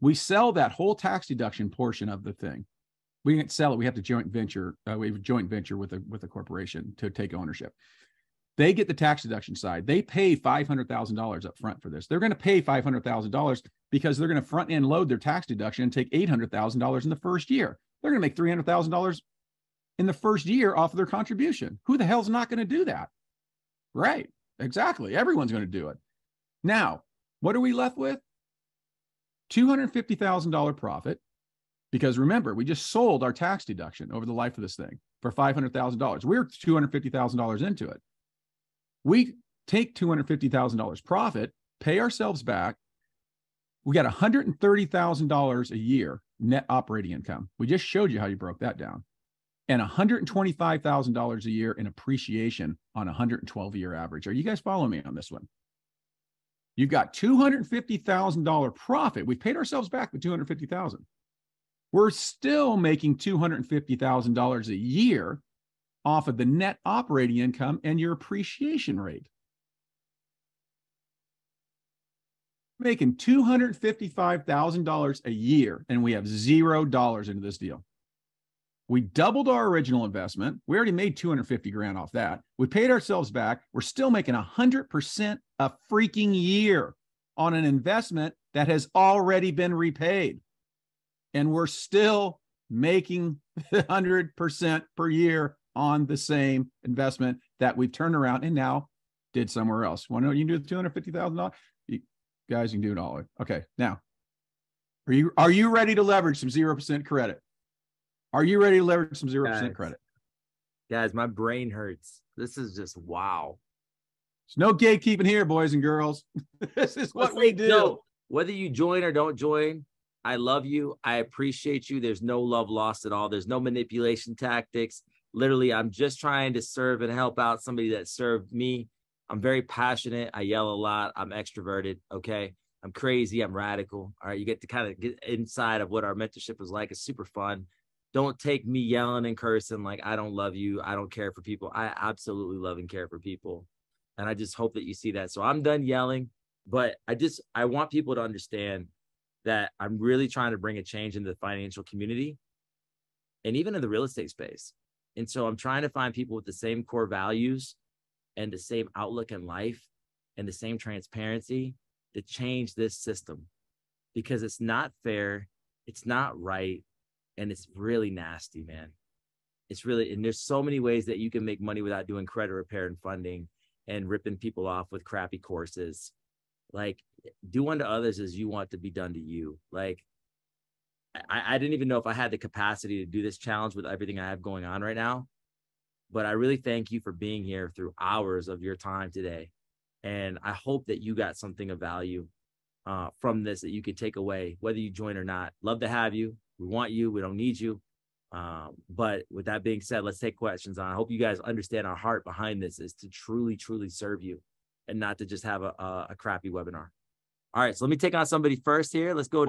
We sell that whole tax deduction portion of the thing we can't sell it. We have to joint venture. Uh, we have a joint venture with a with a corporation to take ownership. They get the tax deduction side. They pay five hundred thousand dollars up front for this. They're going to pay five hundred thousand dollars because they're going to front end load their tax deduction and take eight hundred thousand dollars in the first year. They're going to make three hundred thousand dollars in the first year off of their contribution. Who the hell's not going to do that? Right. Exactly. Everyone's going to do it. Now, what are we left with? $250,000 profit because remember, we just sold our tax deduction over the life of this thing for $500,000. We're $250,000 into it. We take $250,000 profit, pay ourselves back. We got $130,000 a year net operating income. We just showed you how you broke that down. And $125,000 a year in appreciation on a 112 year average. Are you guys following me on this one? You've got $250,000 profit. We've paid ourselves back with 250,000 we're still making $250,000 a year off of the net operating income and your appreciation rate. Making $255,000 a year, and we have zero dollars into this deal. We doubled our original investment. We already made 250 grand off that. We paid ourselves back. We're still making 100% a freaking year on an investment that has already been repaid and we're still making 100% per year on the same investment that we've turned around and now did somewhere else. Want to know you can do the $250,000? You guys, you can do it all. Okay. Now, are you are you ready to leverage some 0% credit? Are you ready to leverage some 0% guys, credit? Guys, my brain hurts. This is just wow. There's no gatekeeping here, boys and girls. this is what we do. No, whether you join or don't join, I love you. I appreciate you. There's no love lost at all. There's no manipulation tactics. Literally, I'm just trying to serve and help out somebody that served me. I'm very passionate. I yell a lot. I'm extroverted. Okay. I'm crazy. I'm radical. All right. You get to kind of get inside of what our mentorship was like. It's super fun. don't take me yelling and cursing like I don't love you. I don't care for people. I absolutely love and care for people. And I just hope that you see that. So I'm done yelling, but I just I want people to understand that I'm really trying to bring a change in the financial community and even in the real estate space. And so I'm trying to find people with the same core values and the same outlook in life and the same transparency to change this system because it's not fair, it's not right, and it's really nasty, man. It's really, and there's so many ways that you can make money without doing credit repair and funding and ripping people off with crappy courses. Like, do unto others as you want to be done to you. Like, I, I didn't even know if I had the capacity to do this challenge with everything I have going on right now. But I really thank you for being here through hours of your time today. And I hope that you got something of value uh, from this that you could take away, whether you join or not. Love to have you. We want you. We don't need you. Um, but with that being said, let's take questions on. I hope you guys understand our heart behind this is to truly, truly serve you and not to just have a, a, a crappy webinar. All right, so let me take on somebody first here. Let's go.